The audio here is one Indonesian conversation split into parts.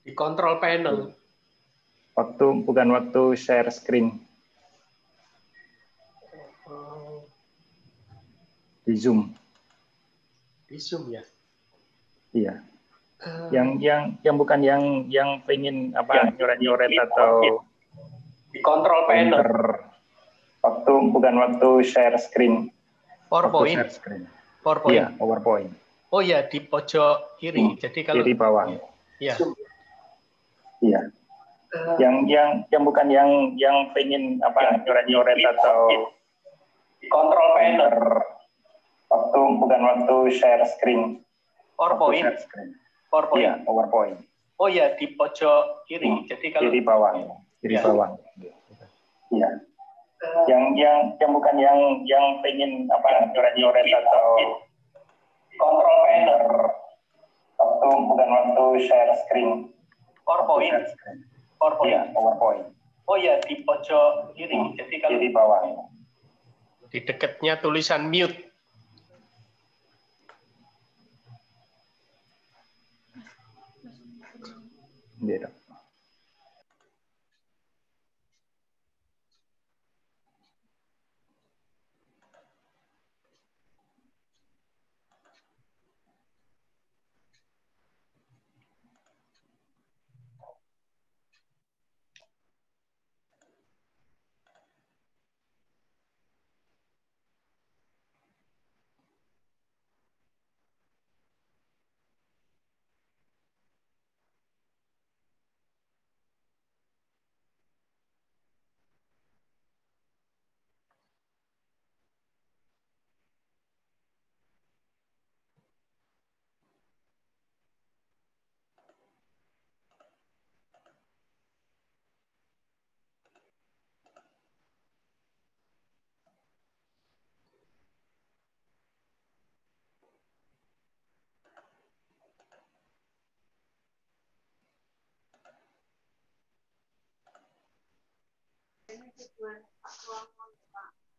Di control panel. Waktu bukan waktu share screen Oh, di Zoom. di Zoom ya. Iya. Eh, Yang yang yang bukan yang yang pengen apa nyoret-nyoret atau di control panel. Waktu bukan waktu share screen. Waktu PowerPoint. share screen. PowerPoint. Iya, PowerPoint. Oh ya, di pojok kiri. Jadi kalau Kiri bawah. ya. Iya. Yang yang yang bukan yang yang pengen apa nyoret-nyoret atau di control panel. Waktu bukan waktu share screen. PowerPoint. share screen. PowerPoint. Iya, PowerPoint. Oh ya, di pojok kiri. Jadi kalau Kiri bawah. Kiri Iya. bawah. Iya. Yang yang yang bukan yang yang pengen apa nyoret-nyoret atau control panel. waktu bukan waktu share screen. PowerPoint. share screen. PowerPoint. Iya, PowerPoint. Oh ya, di pojok kiri. Jadi kalau Kiri bawah. di dekatnya tulisan mute. Gitu. 自分、あとはなんと。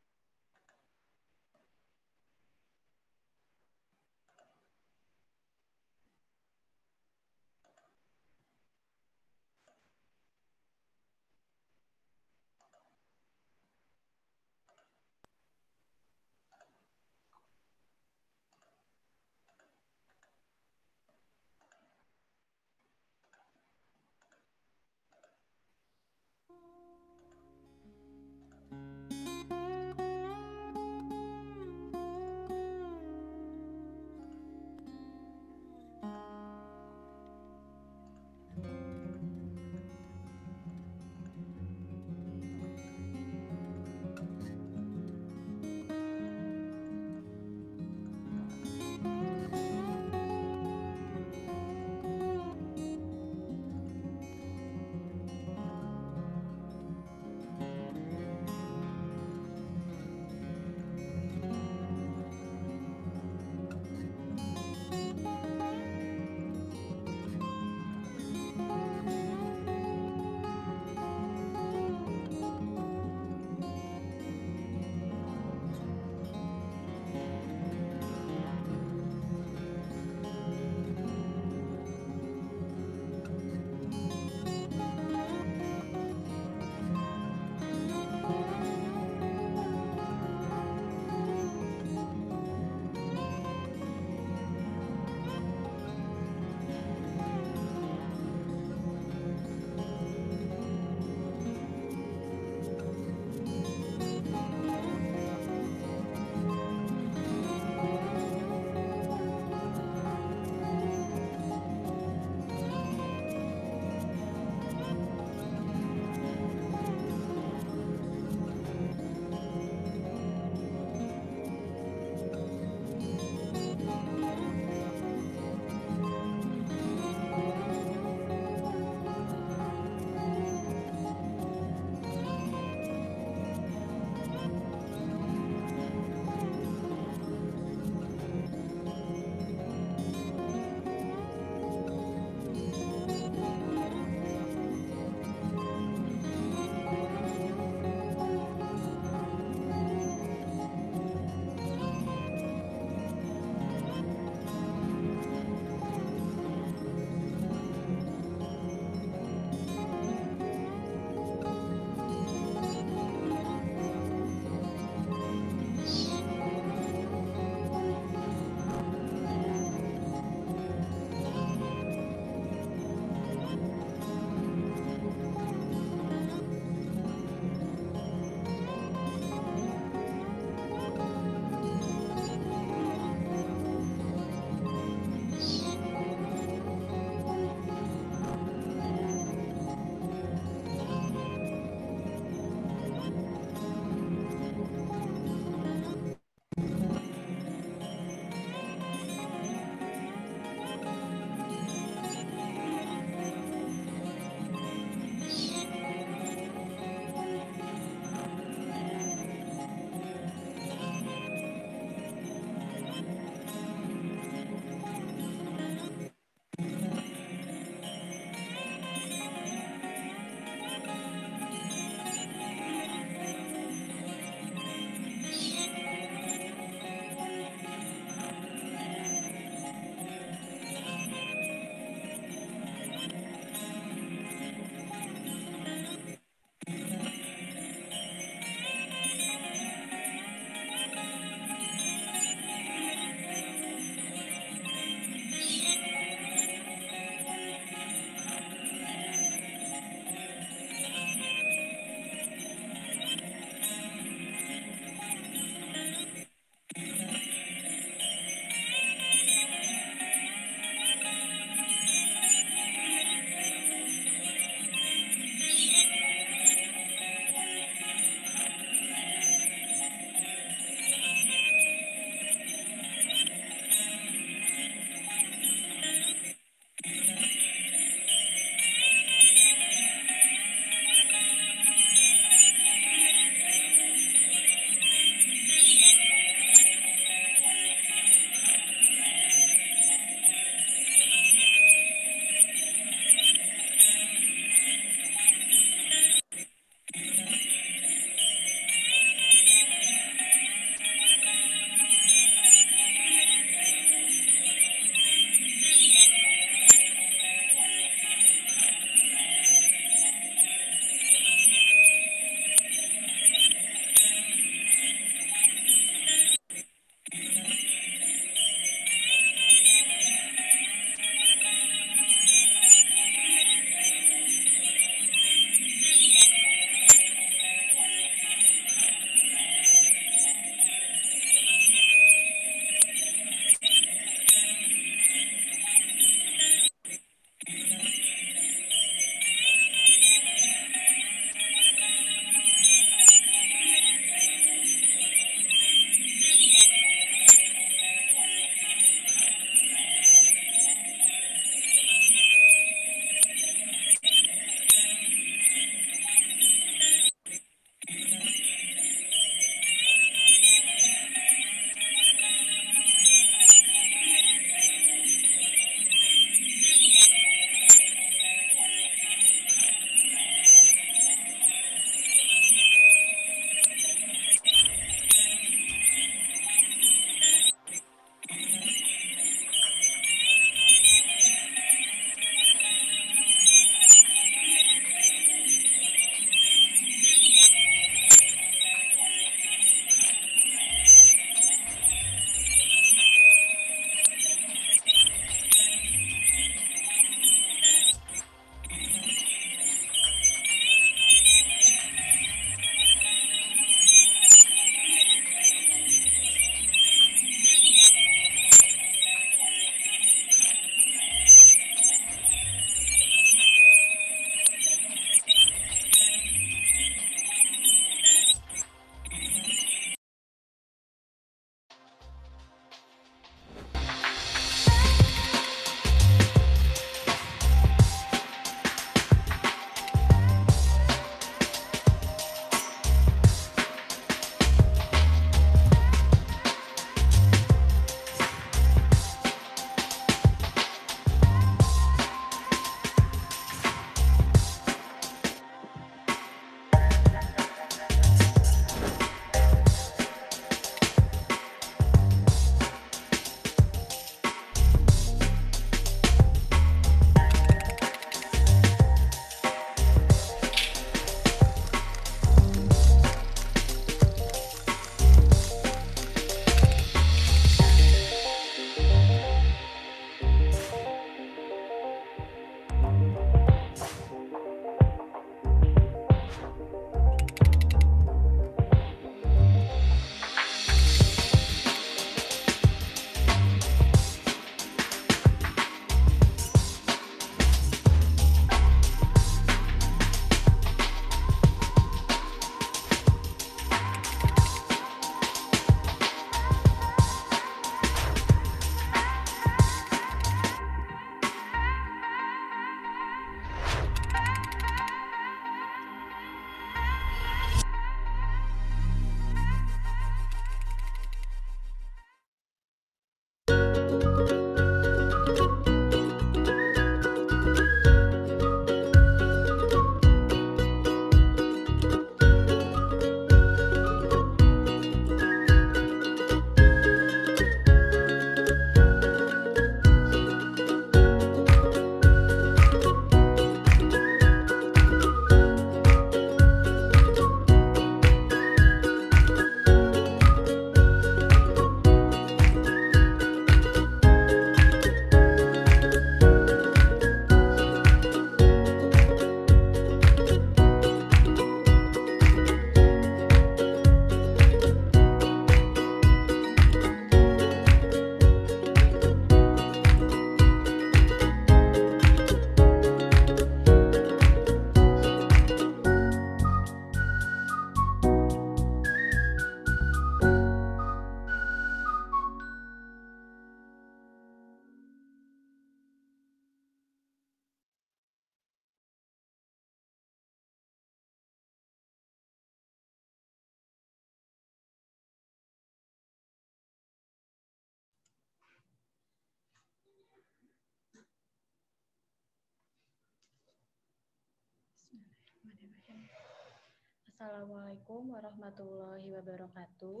Assalamualaikum warahmatullahi wabarakatuh.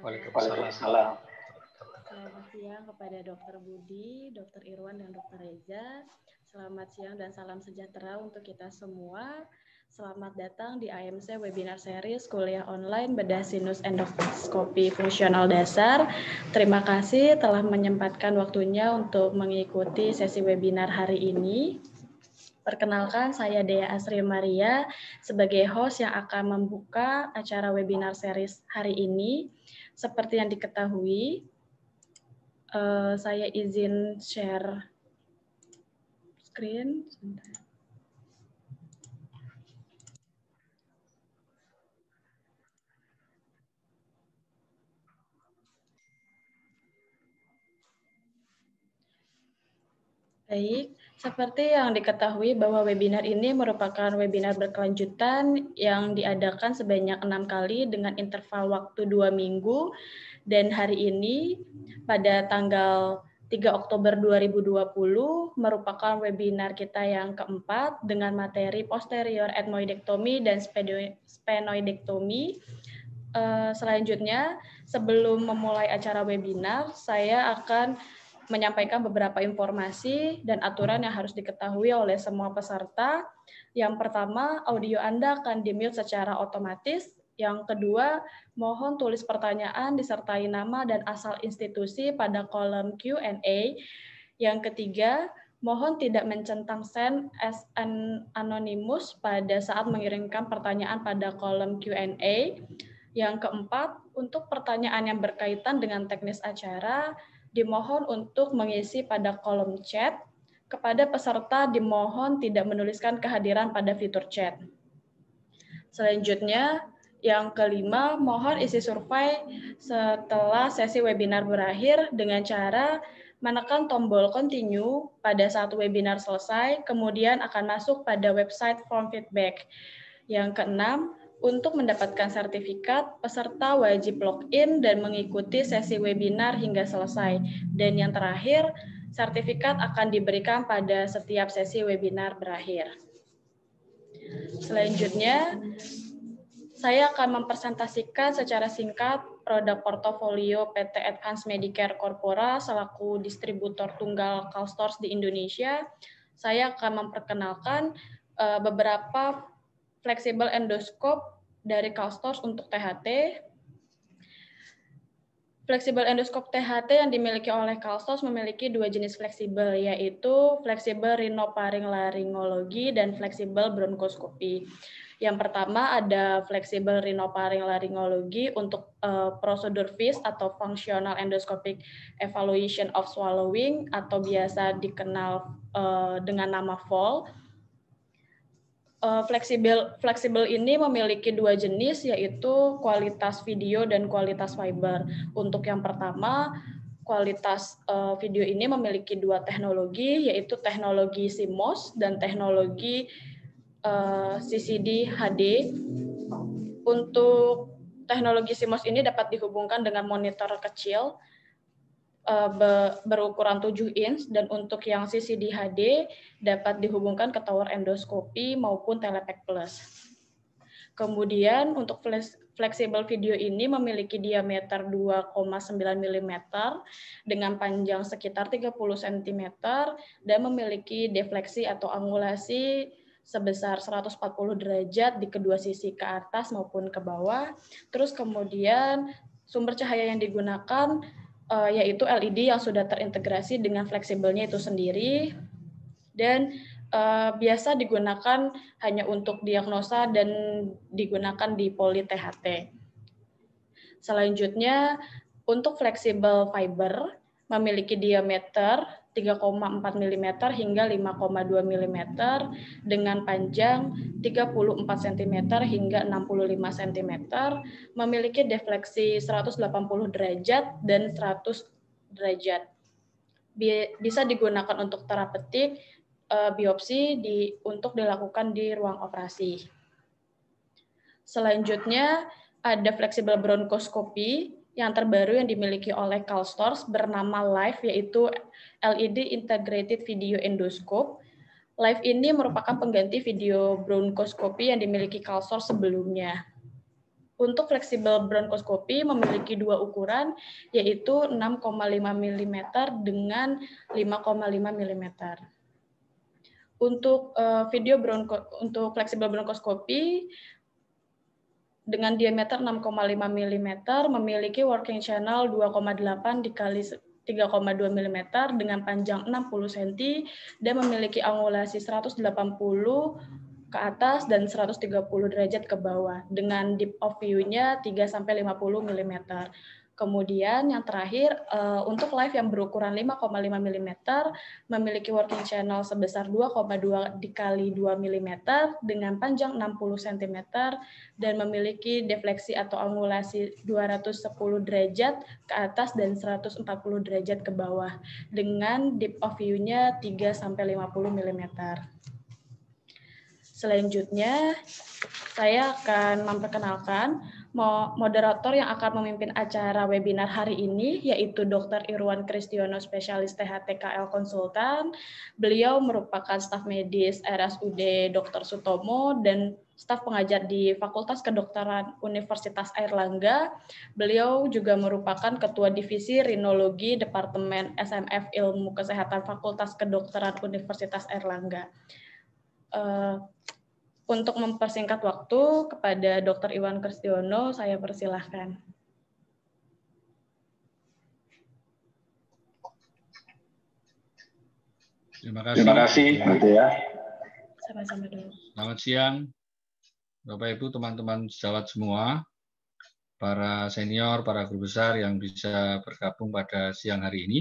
Waalaikumsalam. Selamat siang kepada Dr. Budi, Dr. Irwan, dan Dr. Reza. Selamat siang dan salam sejahtera untuk kita semua. Selamat datang di AMC Webinar Series Kuliah Online Bedah Sinus Endoskopi Fungsional Dasar. Terima kasih telah menyempatkan waktunya untuk mengikuti sesi webinar hari ini. Perkenalkan, saya Dea Asri Maria sebagai host yang akan membuka acara webinar series hari ini. Seperti yang diketahui, uh, saya izin share screen. Baik, seperti yang diketahui bahwa webinar ini merupakan webinar berkelanjutan yang diadakan sebanyak enam kali dengan interval waktu dua minggu dan hari ini pada tanggal 3 Oktober 2020 merupakan webinar kita yang keempat dengan materi posterior ethmoidektomi dan sphenoidektomi. Eh, selanjutnya, sebelum memulai acara webinar, saya akan menyampaikan beberapa informasi dan aturan yang harus diketahui oleh semua peserta. Yang pertama, audio Anda akan di-mute secara otomatis. Yang kedua, mohon tulis pertanyaan disertai nama dan asal institusi pada kolom Q&A. Yang ketiga, mohon tidak mencentang send as an anonymous pada saat mengirimkan pertanyaan pada kolom Q&A. Yang keempat, untuk pertanyaan yang berkaitan dengan teknis acara, dimohon untuk mengisi pada kolom chat. Kepada peserta dimohon tidak menuliskan kehadiran pada fitur chat. Selanjutnya, yang kelima, mohon isi survei setelah sesi webinar berakhir dengan cara menekan tombol continue pada saat webinar selesai, kemudian akan masuk pada website form feedback. Yang keenam, untuk mendapatkan sertifikat, peserta wajib login dan mengikuti sesi webinar hingga selesai. Dan yang terakhir, sertifikat akan diberikan pada setiap sesi webinar berakhir. Selanjutnya, saya akan mempresentasikan secara singkat produk portofolio PT Advance Medicare Corpora selaku distributor tunggal CalStores di Indonesia. Saya akan memperkenalkan eh, beberapa fleksibel endoskop dari Calstors untuk THT. Fleksibel endoskop THT yang dimiliki oleh Calstors memiliki dua jenis fleksibel, yaitu fleksibel rinoparing-laringologi dan fleksibel bronkoskopi. Yang pertama ada fleksibel rinoparing-laringologi untuk uh, prosedur FIS atau Functional Endoscopic Evaluation of Swallowing atau biasa dikenal uh, dengan nama FOL fleksibel fleksibel ini memiliki dua jenis yaitu kualitas video dan kualitas fiber. Untuk yang pertama, kualitas uh, video ini memiliki dua teknologi yaitu teknologi CMOS dan teknologi uh, CCD HD. Untuk teknologi CMOS ini dapat dihubungkan dengan monitor kecil uh, berukuran 7 inch dan untuk yang CCD HD dapat dihubungkan ke tower endoskopi maupun telepack plus. Kemudian untuk fleksibel video ini memiliki diameter 2,9 mm dengan panjang sekitar 30 cm dan memiliki defleksi atau angulasi sebesar 140 derajat di kedua sisi ke atas maupun ke bawah. Terus kemudian sumber cahaya yang digunakan uh, yaitu LED yang sudah terintegrasi dengan fleksibelnya itu sendiri dan uh, biasa digunakan hanya untuk diagnosa dan digunakan di poli THT. Selanjutnya untuk fleksibel fiber memiliki diameter 3,4 mm hingga 5,2 mm dengan panjang 34 cm hingga 65 cm, memiliki defleksi 180 derajat dan 100 derajat. Bisa digunakan untuk terapeutik, eh, biopsi di, untuk dilakukan di ruang operasi. Selanjutnya ada fleksibel bronkoskopi yang terbaru yang dimiliki oleh CalStores bernama Live yaitu LED Integrated Video Endoscope. Live ini merupakan pengganti video bronkoskopi yang dimiliki Kalsor sebelumnya. Untuk fleksibel bronkoskopi memiliki dua ukuran, yaitu 6,5 mm dengan 5,5 mm. Untuk uh, video bronko, untuk fleksibel bronkoskopi dengan diameter 6,5 mm memiliki working channel 2,8 dikali 3,2 mm dengan panjang 60 cm dan memiliki angulasi 180 ke atas dan 130 derajat ke bawah dengan deep of view-nya 3 sampai 50 mm. Kemudian yang terakhir uh, untuk live yang berukuran 5,5 mm memiliki working channel sebesar 2,2 dikali 2 mm dengan panjang 60 cm dan memiliki defleksi atau angulasi 210 derajat ke atas dan 140 derajat ke bawah dengan deep of view-nya 3 sampai 50 mm. Selanjutnya, saya akan memperkenalkan moderator yang akan memimpin acara webinar hari ini, yaitu Dr. Irwan Kristiono, spesialis THTKL Konsultan. Beliau merupakan staf medis RSUD Dr. Sutomo dan staf pengajar di Fakultas Kedokteran Universitas Airlangga. Beliau juga merupakan Ketua Divisi Rinologi Departemen SMF Ilmu Kesehatan Fakultas Kedokteran Universitas Airlangga. Uh, untuk mempersingkat waktu kepada Dr. Iwan Kristiono, saya persilahkan. Terima kasih. Terima kasih, ya. Sama-sama dulu. Selamat siang, Bapak Ibu, teman-teman sejawat semua, para senior, para guru besar yang bisa bergabung pada siang hari ini.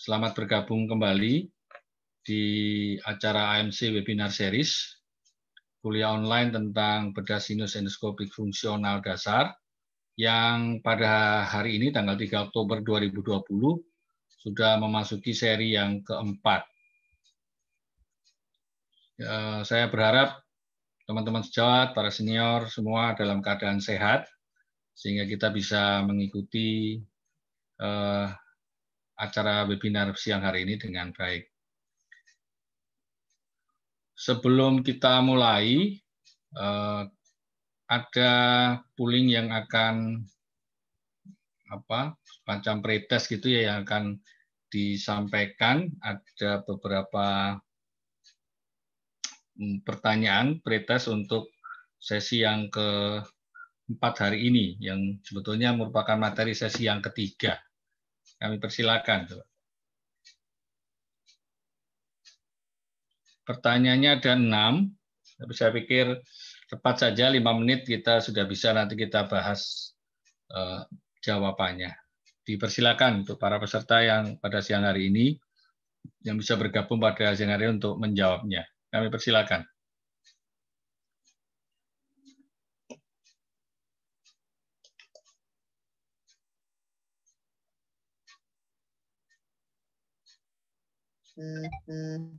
Selamat bergabung kembali di acara AMC Webinar Series kuliah online tentang bedah sinus endoskopik fungsional dasar yang pada hari ini tanggal 3 Oktober 2020 sudah memasuki seri yang keempat. Ya, saya berharap teman-teman sejawat, para senior semua dalam keadaan sehat sehingga kita bisa mengikuti uh, acara webinar siang hari ini dengan baik sebelum kita mulai, uh, ada pooling yang akan apa semacam pretest gitu ya yang akan disampaikan. Ada beberapa hmm, pertanyaan pretest untuk sesi yang keempat hari ini yang sebetulnya merupakan materi sesi yang ketiga. Kami persilakan. Coba. Pertanyaannya ada enam, tapi saya pikir cepat saja lima menit kita sudah bisa nanti kita bahas uh, jawabannya. Dipersilakan untuk para peserta yang pada siang hari ini yang bisa bergabung pada siang hari untuk menjawabnya. Kami persilakan. Hmm,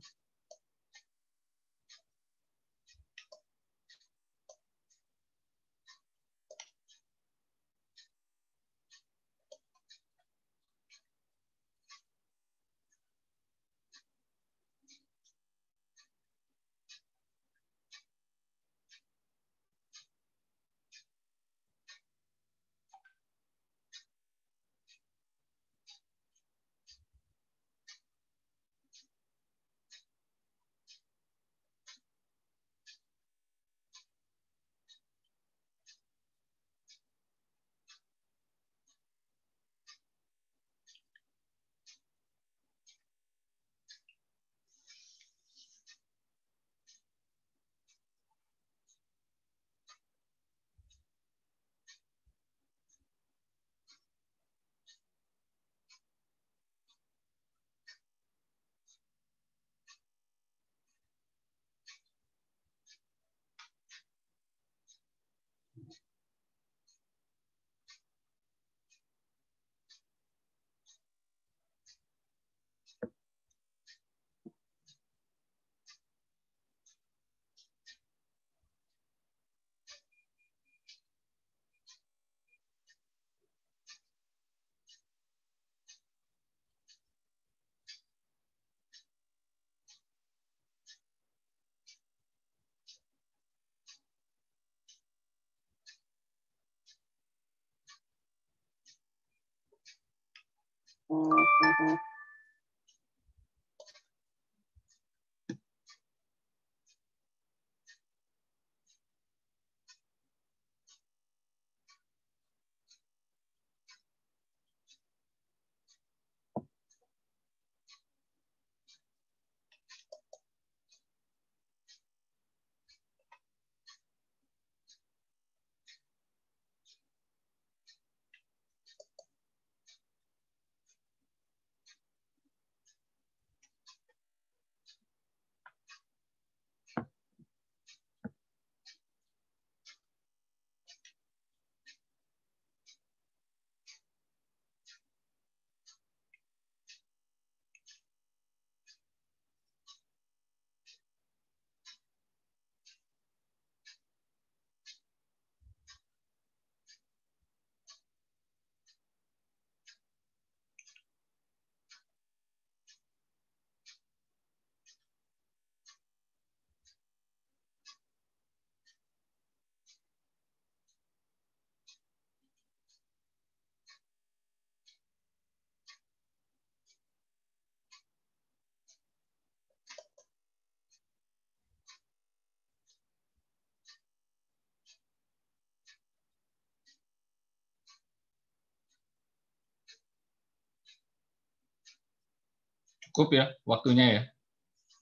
Cukup ya waktunya ya.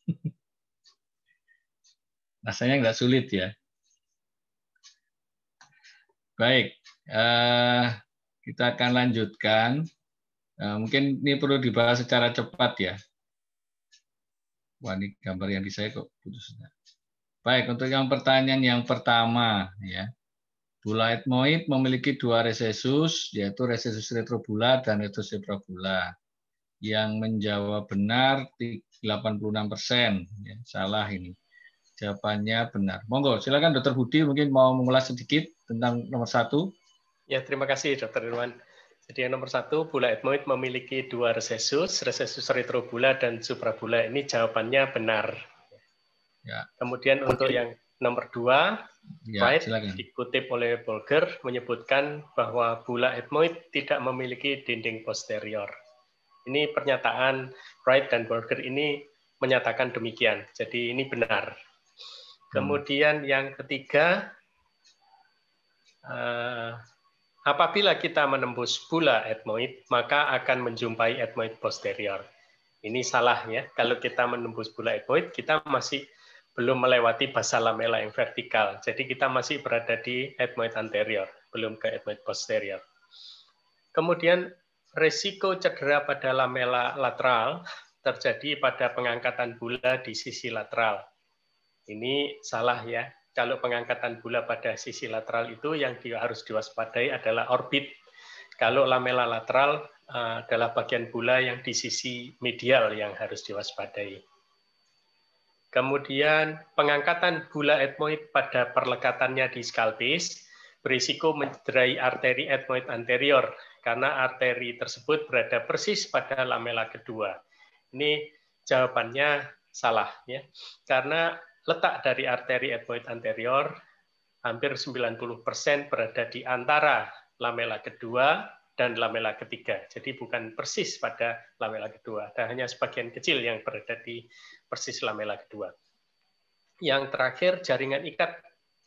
Rasanya nggak sulit ya. Baik, eh, kita akan lanjutkan. Eh, mungkin ini perlu dibahas secara cepat ya. Wah, ini gambar yang di saya kok putus. Baik, untuk yang pertanyaan yang pertama ya. Bula etmoid memiliki dua resesus, yaitu resesus retrobula dan retroseprabula. Yang menjawab benar 86 persen, ya, salah ini. Jawabannya benar. Monggo, silakan Dokter Budi mungkin mau mengulas sedikit tentang nomor satu. Ya, terima kasih Dokter Irwan. Jadi yang nomor satu, bula etmoid memiliki dua resesus, resesus retrobula dan suprabula. Ini jawabannya benar. Ya. Kemudian untuk yang nomor dua, Ya, White silakan. dikutip oleh Bolger menyebutkan bahwa bula etmoid tidak memiliki dinding posterior. Ini pernyataan Wright dan Bolger ini menyatakan demikian. Jadi ini benar. Kemudian yang ketiga, eh, apabila kita menembus bula etmoid, maka akan menjumpai etmoid posterior. Ini salah ya. Kalau kita menembus bula etmoid, kita masih belum melewati basa lamela yang vertikal. Jadi kita masih berada di etmoid anterior, belum ke etmoid posterior. Kemudian resiko cedera pada lamela lateral terjadi pada pengangkatan bula di sisi lateral. Ini salah ya. Kalau pengangkatan bula pada sisi lateral itu yang harus diwaspadai adalah orbit. Kalau lamela lateral eh, adalah bagian bula yang di sisi medial yang harus diwaspadai. Kemudian pengangkatan bula etmoid pada perlekatannya di skalpis berisiko mencederai arteri etmoid anterior karena arteri tersebut berada persis pada lamela kedua. Ini jawabannya salah ya. Karena letak dari arteri etmoid anterior hampir 90% berada di antara lamela kedua dan lamela ketiga. Jadi bukan persis pada lamela kedua, ada hanya sebagian kecil yang berada di persis lamela kedua. Yang terakhir, jaringan ikat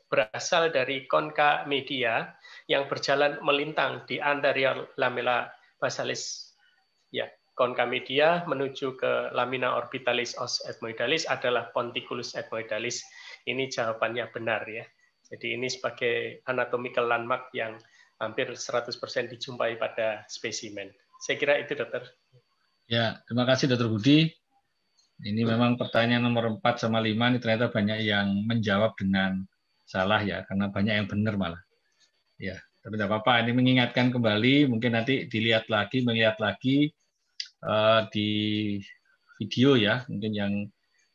berasal dari konka media yang berjalan melintang di anterior lamela basalis. Ya, konka media menuju ke lamina orbitalis os ethmoidalis adalah ponticulus ethmoidalis. Ini jawabannya benar ya. Jadi ini sebagai anatomical landmark yang hampir 100% dijumpai pada spesimen. Saya kira itu dokter. Ya, terima kasih Dokter Budi. Ini memang pertanyaan nomor 4 sama 5 ini ternyata banyak yang menjawab dengan salah ya, karena banyak yang benar malah. Ya, tapi tidak apa-apa. Ini mengingatkan kembali, mungkin nanti dilihat lagi, melihat lagi eh, di video ya, mungkin yang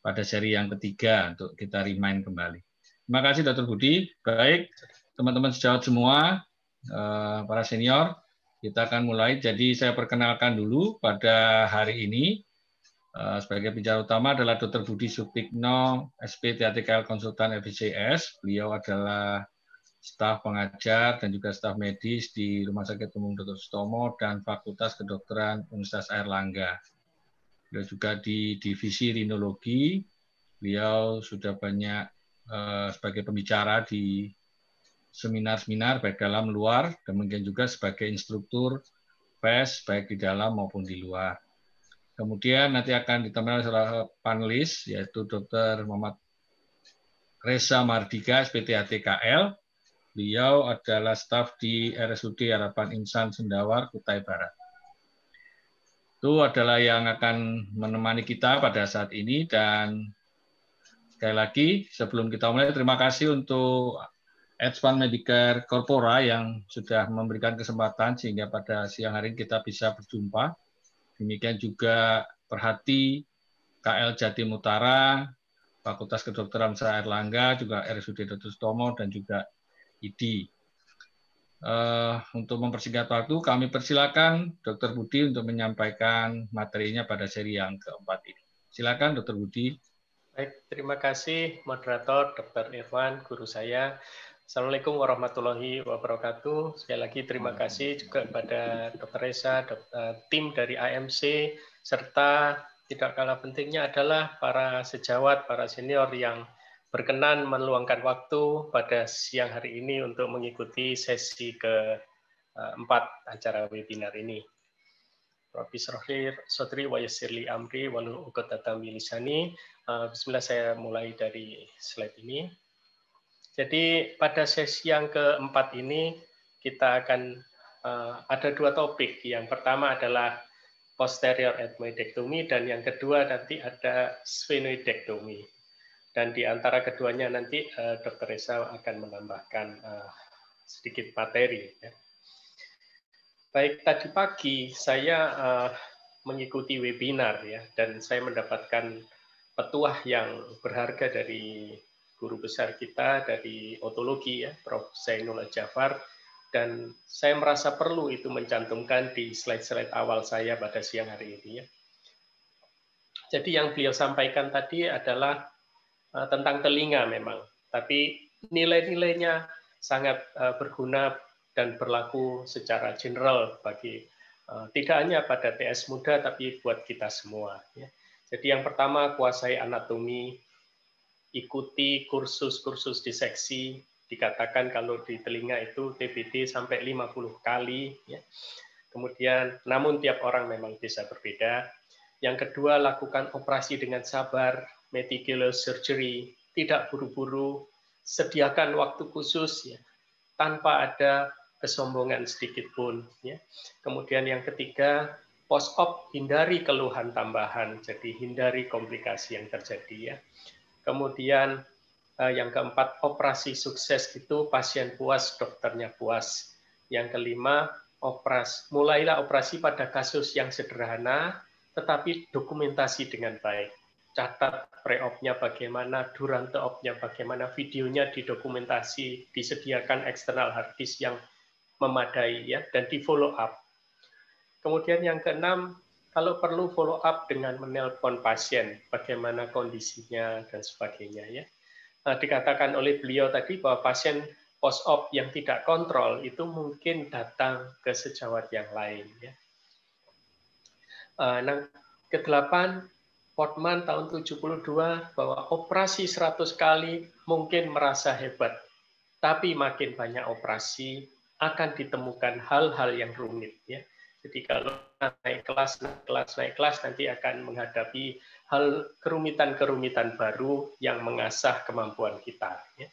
pada seri yang ketiga untuk kita remind kembali. Terima kasih Dokter Budi. Baik, teman-teman sejawat semua, eh, para senior, kita akan mulai. Jadi saya perkenalkan dulu pada hari ini sebagai bicara utama adalah Dr. Budi Supikno, SP TATKL Konsultan FICS. Beliau adalah staf pengajar dan juga staf medis di Rumah Sakit Umum Dr. Sutomo dan Fakultas Kedokteran Universitas Airlangga. Beliau juga di divisi rinologi. Beliau sudah banyak uh, sebagai pembicara di seminar-seminar baik dalam luar dan mungkin juga sebagai instruktur PES baik di dalam maupun di luar. Kemudian nanti akan ditemani salah panelis yaitu Dr. Muhammad Reza Mardika, SPTATKL. Beliau adalah staf di RSUD Harapan Insan Sendawar, Kutai Barat. Itu adalah yang akan menemani kita pada saat ini dan sekali lagi sebelum kita mulai terima kasih untuk Edspan Medicare Corpora yang sudah memberikan kesempatan sehingga pada siang hari kita bisa berjumpa. Demikian juga Perhati, KL Jatim Utara, Fakultas Kedokteran Saya Erlangga, juga RSUD Dr. Stomo, dan juga ID. Uh, eh, untuk mempersingkat waktu, kami persilakan Dr. Budi untuk menyampaikan materinya pada seri yang keempat ini. Silakan Dr. Budi. Baik, terima kasih moderator Dr. Irwan, guru saya. Assalamualaikum warahmatullahi wabarakatuh. Sekali lagi terima kasih juga kepada Dr. Reza, eh, tim dari AMC, serta tidak kalah pentingnya adalah para sejawat, para senior yang berkenan meluangkan waktu pada siang hari ini untuk mengikuti sesi keempat acara webinar ini. Profesor Sotri Wayasirli Amri Walu Uqatatami milisani. Eh, bismillah saya mulai dari slide ini. Jadi pada sesi yang keempat ini kita akan eh, ada dua topik. Yang pertama adalah posterior ethmoidectomy dan yang kedua nanti ada sphenoidectomy. Dan di antara keduanya nanti uh, eh, Dr. Reza akan menambahkan uh, sedikit materi. Ya. Baik, tadi pagi saya uh, mengikuti webinar ya, dan saya mendapatkan petuah yang berharga dari guru besar kita dari otologi ya, Prof. Zainul Jafar, dan saya merasa perlu itu mencantumkan di slide-slide awal saya pada siang hari ini ya. Jadi yang beliau sampaikan tadi adalah uh, tentang telinga memang, tapi nilai-nilainya sangat uh, berguna dan berlaku secara general bagi uh, tidak hanya pada TS muda tapi buat kita semua ya. Jadi yang pertama kuasai anatomi, ikuti kursus-kursus diseksi, dikatakan kalau di telinga itu TBD sampai 50 kali. Ya. Kemudian, namun tiap orang memang bisa berbeda. Yang kedua, lakukan operasi dengan sabar, meticulous surgery, tidak buru-buru, sediakan waktu khusus ya, tanpa ada kesombongan sedikit pun. Ya. Kemudian yang ketiga, post-op hindari keluhan tambahan, jadi hindari komplikasi yang terjadi. ya. Kemudian Eh, yang keempat, operasi sukses itu pasien puas, dokternya puas. Yang kelima, operasi mulailah operasi pada kasus yang sederhana, tetapi dokumentasi dengan baik. Catat pre-op-nya bagaimana, durante op-nya bagaimana, videonya didokumentasi, disediakan eksternal hard disk yang memadai ya dan di follow up. Kemudian yang keenam, kalau perlu follow up dengan menelpon pasien, bagaimana kondisinya dan sebagainya ya. Eh, dikatakan oleh beliau tadi bahwa pasien post-op yang tidak kontrol itu mungkin datang ke sejawat yang lain. Ya. Eh, nah, kedelapan, Portman tahun 72 bahwa operasi 100 kali mungkin merasa hebat, tapi makin banyak operasi akan ditemukan hal-hal yang rumit. Ya. Jadi kalau naik kelas, naik kelas, naik kelas nanti akan menghadapi hal kerumitan-kerumitan baru yang mengasah kemampuan kita. Ya.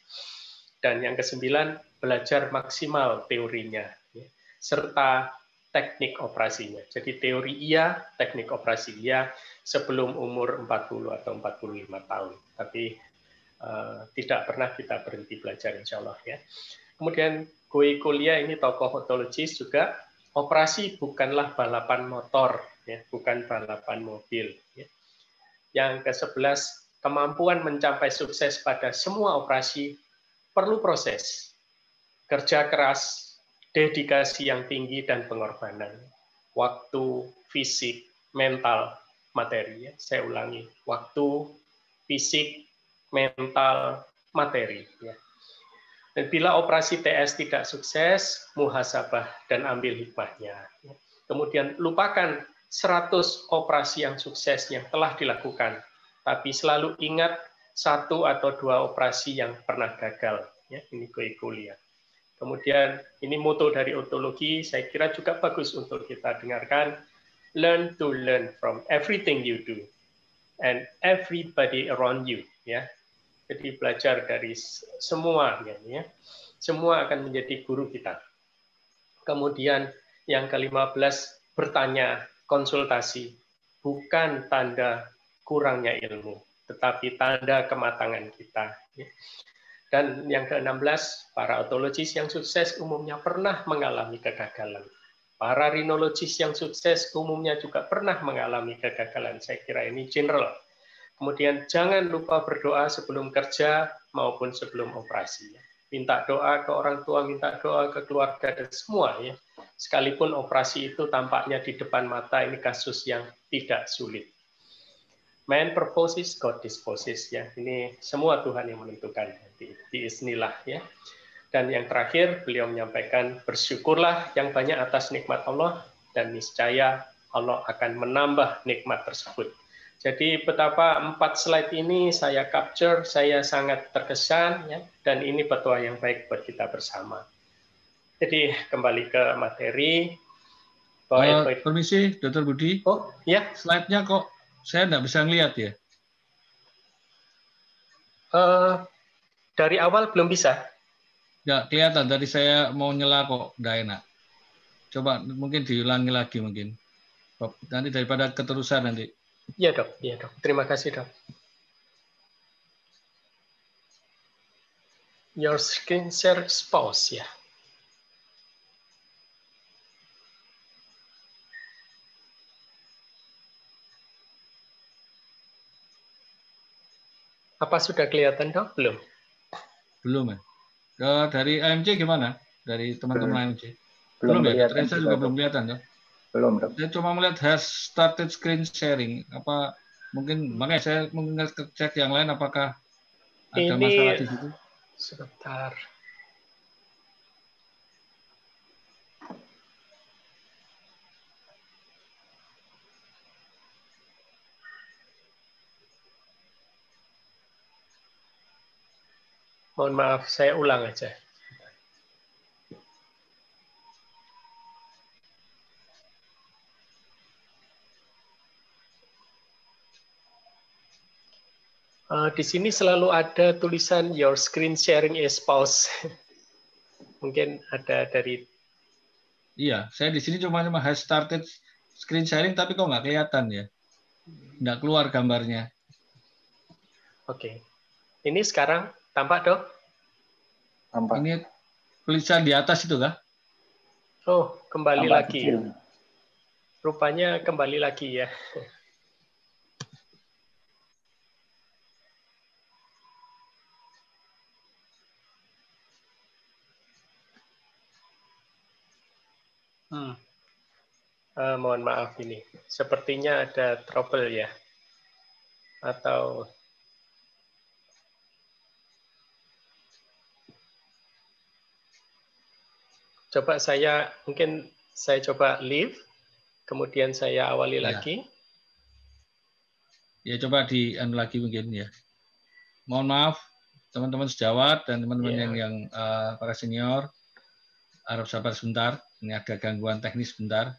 Dan yang kesembilan, belajar maksimal teorinya, ya, serta teknik operasinya. Jadi teori iya, teknik operasi iya, sebelum umur 40 atau 45 tahun. Tapi uh, tidak pernah kita berhenti belajar, insya Allah. Ya. Kemudian Goi Kuliah ini tokoh otologis juga operasi bukanlah balapan motor, ya, bukan balapan mobil. Ya. Yang ke-11, kemampuan mencapai sukses pada semua operasi perlu proses, kerja keras, dedikasi yang tinggi, dan pengorbanan. Waktu, fisik, mental, materi. Ya. Saya ulangi, waktu, fisik, mental, materi. Ya. Dan bila operasi TS tidak sukses, muhasabah dan ambil hikmahnya. Kemudian lupakan 100 operasi yang sukses yang telah dilakukan, tapi selalu ingat satu atau dua operasi yang pernah gagal. Ya, ini kuliah. Kemudian ini moto dari ontologi, saya kira juga bagus untuk kita dengarkan. Learn to learn from everything you do and everybody around you. Ya, jadi belajar dari semua, ya. Semua akan menjadi guru kita. Kemudian yang ke-15 bertanya, konsultasi, bukan tanda kurangnya ilmu, tetapi tanda kematangan kita. Ya. Dan yang ke-16, para otologis yang sukses umumnya pernah mengalami kegagalan. Para rinologis yang sukses umumnya juga pernah mengalami kegagalan. Saya kira ini general Kemudian jangan lupa berdoa sebelum kerja maupun sebelum operasi. Minta doa ke orang tua, minta doa ke keluarga dan semua ya. Sekalipun operasi itu tampaknya di depan mata ini kasus yang tidak sulit. Man purposes, God disposes ya. Ini semua Tuhan yang menentukan di, di isnilah ya. Dan yang terakhir beliau menyampaikan bersyukurlah yang banyak atas nikmat Allah dan niscaya Allah akan menambah nikmat tersebut jadi betapa empat slide ini saya capture, saya sangat terkesan, ya, dan ini petua yang baik buat kita bersama. Jadi kembali ke materi. uh, permisi, Dr. Budi. Oh, ya. Slide-nya kok saya nggak bisa ngelihat ya? Uh, dari awal belum bisa. Nggak kelihatan. Tadi saya mau nyela kok nggak enak. Coba mungkin diulangi lagi mungkin. Nanti daripada keterusan nanti. Iya dok, iya dok. Terima kasih dok. Your screen share spouse ya. Apa sudah kelihatan dok? Belum. Belum ya. Dari AMC gimana? Dari teman-teman AMC? Belum, belum ya? Ternyata juga belum kelihatan ya? Belum, dok. Saya cuma melihat has started screen sharing. Apa mungkin makanya saya mungkin cek yang lain apakah ada Ini... masalah di situ? Sebentar. Mohon maaf, saya ulang aja. Uh, di sini selalu ada tulisan your screen sharing is pause. Mungkin ada dari Iya, saya di sini cuma cuma has started screen sharing tapi kok nggak kelihatan ya. Nggak keluar gambarnya. Oke. Okay. Ini sekarang tampak, Dok? Tampak. Ini tulisan di atas itu kah? Oh, kembali tampak lagi. Kecil. Rupanya kembali lagi ya. Hmm. Uh, mohon maaf ini, sepertinya ada trouble ya, atau coba saya mungkin saya coba leave, kemudian saya awali ya. lagi. Ya coba di anu lagi mungkin ya. Mohon maaf teman-teman sejawat dan teman-teman ya. yang yang uh, para senior harap sabar sebentar. Ini ada gangguan teknis sebentar.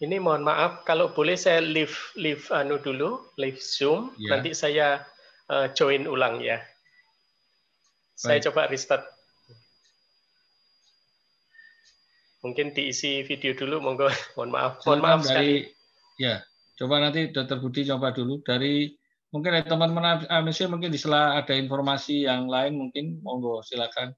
Ini mohon maaf kalau boleh saya leave leave anu dulu, leave Zoom, ya. nanti saya uh, join ulang ya. Baik. Saya coba restart. Mungkin diisi video dulu, monggo. Mohon maaf, mohon maaf dari, sekali. Ya, coba nanti Dokter Budi coba dulu dari Mungkin teman-teman Indonesia mungkin di sela ada informasi yang lain mungkin monggo silakan.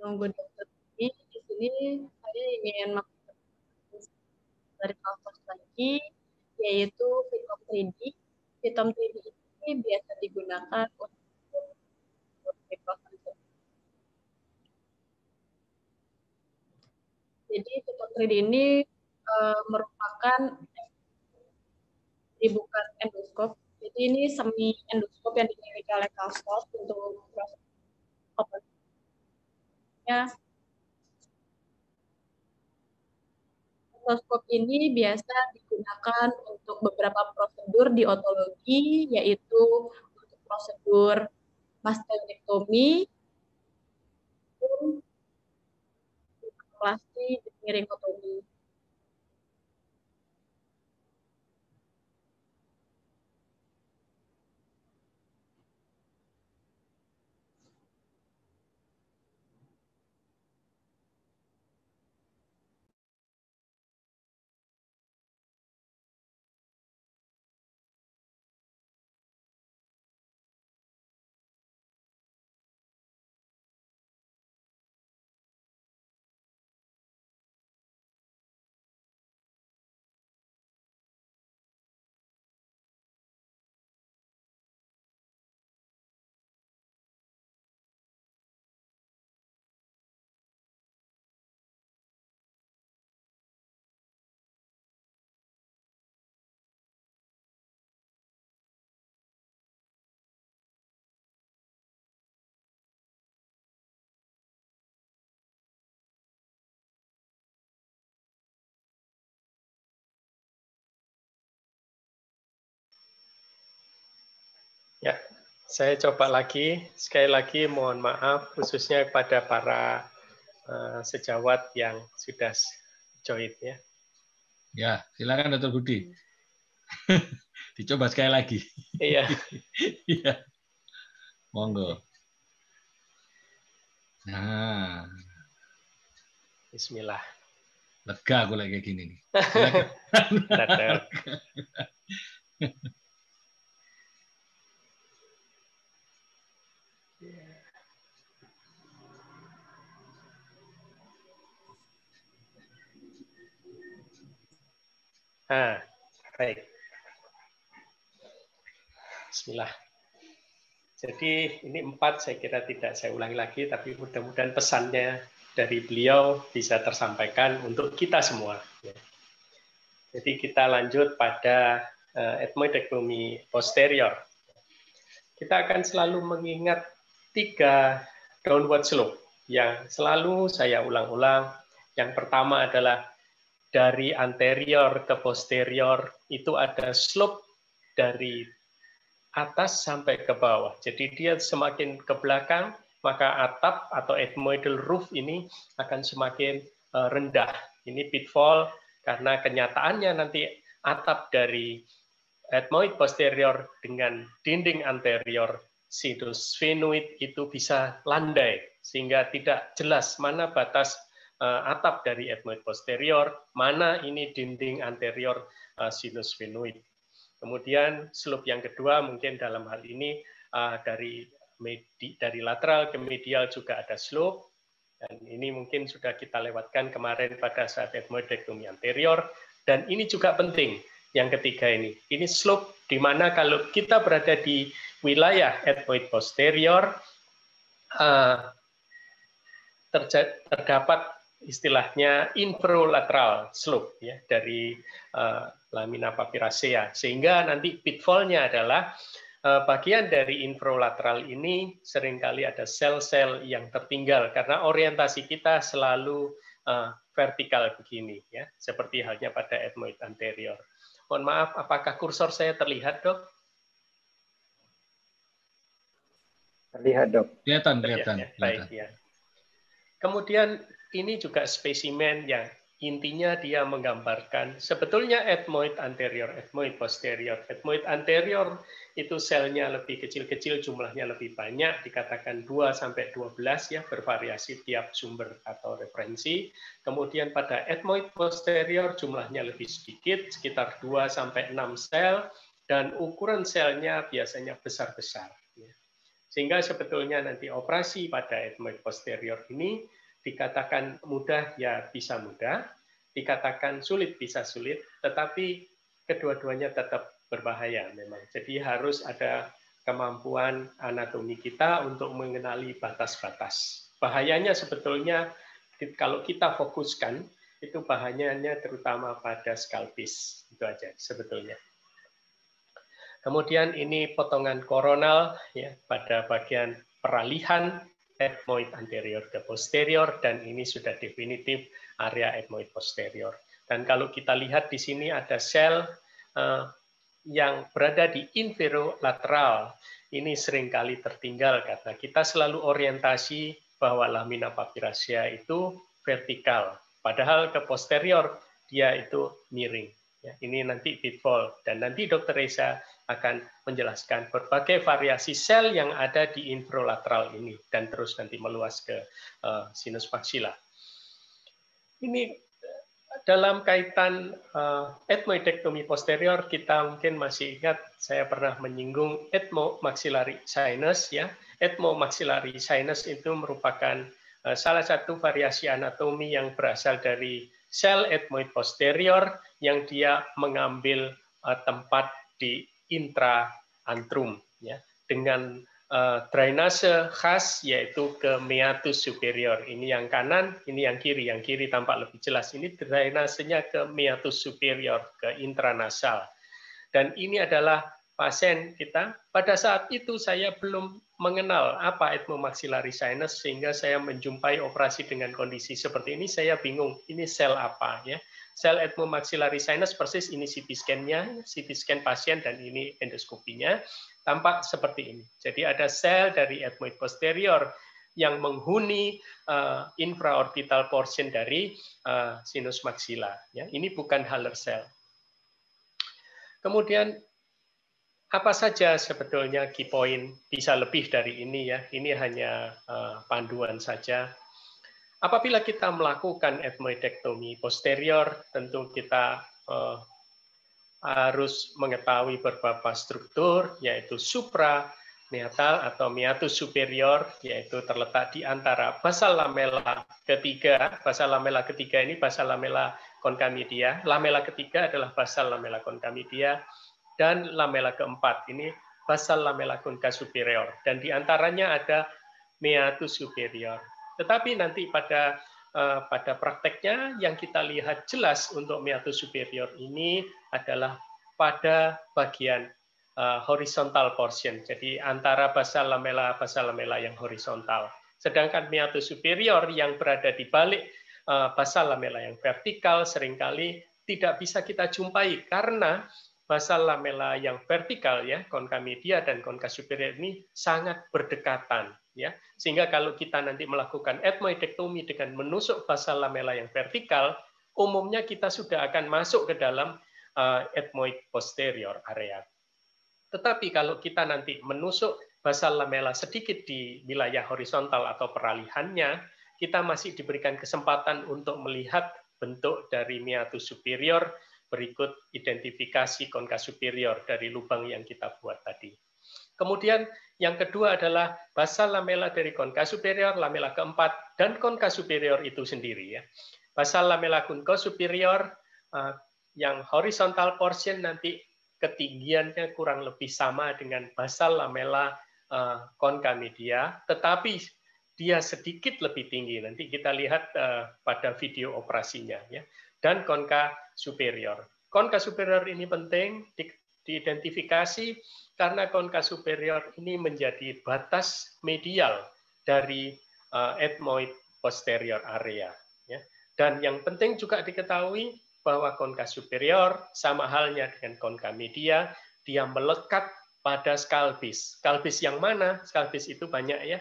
Menunggu dokter ini di sini saya ingin dari kampus lagi yaitu Fitom 3D. Fitom 3D ini biasa digunakan untuk Jadi Fitom 3D ini uh, merupakan bukan endoskop. Jadi ini semi endoskop yang dimiliki oleh Kalsos untuk proses ya. Endoskop ini biasa digunakan untuk beberapa prosedur di otologi, yaitu untuk prosedur mastektomi, plastik, miringotomi. Ya, saya coba lagi. Sekali lagi mohon maaf khususnya kepada para uh, sejawat yang sudah join ya. Ya, silakan Dr. Budi. Dicoba sekali lagi. Iya. Iya. Monggo. Nah. Bismillah. Lega aku lagi kayak gini nih. Ah, baik. Bismillah. Jadi ini empat saya kira tidak saya ulangi lagi, tapi mudah-mudahan pesannya dari beliau bisa tersampaikan untuk kita semua. Jadi kita lanjut pada uh, etmoidektomi posterior. Kita akan selalu mengingat tiga downward slope yang selalu saya ulang-ulang. Yang pertama adalah dari anterior ke posterior itu ada slope dari atas sampai ke bawah. Jadi dia semakin ke belakang, maka atap atau ethmoidal roof ini akan semakin eh, rendah. Ini pitfall karena kenyataannya nanti atap dari ethmoid posterior dengan dinding anterior sinus sphenoid itu bisa landai sehingga tidak jelas mana batas atap dari ethmoid posterior, mana ini dinding anterior uh, sinus sphenoid. Kemudian slope yang kedua mungkin dalam hal ini uh, dari medi, dari lateral ke medial juga ada slope dan ini mungkin sudah kita lewatkan kemarin pada saat ethmoidectomy anterior dan ini juga penting yang ketiga ini. Ini slope di mana kalau kita berada di wilayah ethmoid posterior terdapat istilahnya infralateral slope ya dari uh, lamina papiracea sehingga nanti pitfallnya adalah uh, bagian dari infralateral ini sering kali ada sel-sel yang tertinggal karena orientasi kita selalu uh, vertikal begini ya seperti halnya pada ethmoid anterior. Mohon maaf apakah kursor saya terlihat dok? Terlihat dok. Kelihatan kelihatan. Ya, baik ya. Kemudian ini juga spesimen yang intinya dia menggambarkan sebetulnya ethmoid anterior, ethmoid posterior. Ethmoid anterior itu selnya lebih kecil-kecil, jumlahnya lebih banyak, dikatakan 2 sampai 12 ya, bervariasi tiap sumber atau referensi. Kemudian pada ethmoid posterior jumlahnya lebih sedikit, sekitar 2 sampai 6 sel dan ukuran selnya biasanya besar-besar. Sehingga sebetulnya nanti operasi pada ethmoid posterior ini dikatakan mudah ya bisa mudah, dikatakan sulit bisa sulit, tetapi kedua-duanya tetap berbahaya memang. Jadi harus ada kemampuan anatomi kita untuk mengenali batas-batas. Bahayanya sebetulnya kalau kita fokuskan itu bahayanya terutama pada skalpis itu aja sebetulnya. Kemudian ini potongan koronal ya pada bagian peralihan ethmoid anterior ke posterior dan ini sudah definitif area ethmoid posterior. Dan kalau kita lihat di sini ada sel uh, yang berada di inferolateral ini sering kali tertinggal karena kita selalu orientasi bahwa lamina papiracea itu vertikal, padahal ke posterior dia itu miring. Ya, ini nanti pitfall dan nanti Dr. Reza akan menjelaskan berbagai variasi sel yang ada di infralateral ini dan terus nanti meluas ke uh, sinus maxilla. Ini dalam kaitan uh, ethmoidektomi posterior kita mungkin masih ingat saya pernah menyinggung ethmo maxillary sinus ya. Ethmo maxillary sinus itu merupakan salah satu variasi anatomi yang berasal dari sel ethmoid posterior yang dia mengambil tempat di intraantrum ya dengan uh, drainase khas yaitu ke meatus superior. Ini yang kanan, ini yang kiri. Yang kiri tampak lebih jelas. Ini drainasenya ke meatus superior, ke intranasal. Dan ini adalah pasien kita. Pada saat itu saya belum mengenal apa ethmomaxillary sinus sehingga saya menjumpai operasi dengan kondisi seperti ini saya bingung ini sel apa ya sel ethmomaxillary sinus persis ini CT scan-nya CT scan pasien dan ini endoskopinya tampak seperti ini. Jadi ada sel dari ethmoid posterior yang menghuni uh, infraorbital portion dari uh, sinus maxilla ya. Ini bukan Haller cell kemudian apa saja sebetulnya key point bisa lebih dari ini ya? Ini hanya uh, panduan saja apabila kita melakukan ethmoidektomi posterior tentu kita uh, harus mengetahui beberapa struktur yaitu supra meatal atau meatus superior yaitu terletak di antara basal lamela ketiga. Basal lamela ketiga ini basal lamela concamidia lamela ketiga adalah basal lamela concamidia dan lamela keempat ini basal lamela conca superior. Dan di antaranya ada meatus superior. Tetapi nanti pada eh, pada prakteknya yang kita lihat jelas untuk meatus superior ini adalah pada bagian eh, horizontal portion. Jadi antara basal lamela basal lamela yang horizontal. Sedangkan meatus superior yang berada di balik eh, basal lamela yang vertikal sering kali tidak bisa kita jumpai karena basal lamela yang vertikal ya konka media dan konka superior ini sangat berdekatan ya. Sehingga kalau kita nanti melakukan ethmoidektomi dengan menusuk basal lamela yang vertikal umumnya kita sudah akan masuk ke dalam uh, ethmoid posterior area. Tetapi kalau kita nanti menusuk basal lamela sedikit di wilayah horizontal atau peralihannya kita masih diberikan kesempatan untuk melihat bentuk dari meatus superior berikut identifikasi konka superior dari lubang yang kita buat tadi. Kemudian yang kedua adalah basal lamela dari konka superior, lamela keempat, dan konka superior itu sendiri. ya. Basal lamela konka superior eh, yang horizontal portion nanti ketinggiannya kurang lebih sama dengan basal lamela konka eh, media, tetapi dia sedikit lebih tinggi. Nanti kita lihat eh, pada video operasinya. ya dan konka superior. Konka superior ini penting di, diidentifikasi karena konka superior ini menjadi batas medial dari uh, ethmoid posterior area. Ya. Dan yang penting juga diketahui bahwa konka superior sama halnya dengan konka media, dia melekat pada skalpis. Skalpis yang mana? Skalpis itu banyak ya.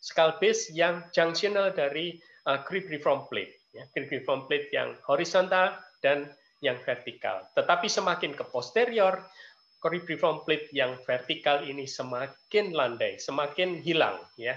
Skalpis yang junctional dari uh, cribriform plate ya, cribriform plate yang horizontal dan yang vertikal. Tetapi semakin ke posterior, cribriform plate yang vertikal ini semakin landai, semakin hilang ya.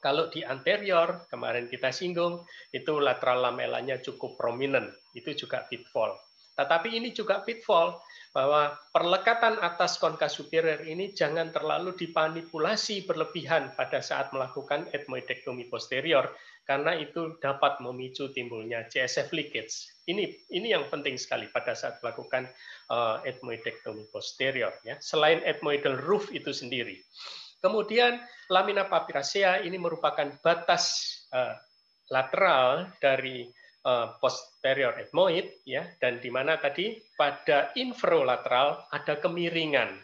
Kalau di anterior kemarin kita singgung itu lateral lamelanya cukup prominent, itu juga pitfall. Tetapi ini juga pitfall bahwa perlekatan atas konka superior ini jangan terlalu dimanipulasi berlebihan pada saat melakukan ethmoidectomy posterior karena itu dapat memicu timbulnya CSF leakage. Ini ini yang penting sekali pada saat melakukan uh, ethmoidectomy posterior ya. Selain ethmoidal roof itu sendiri. Kemudian lamina papiracea ini merupakan batas uh, lateral dari Eh, posterior ethmoid ya dan di mana tadi pada inferolateral ada kemiringan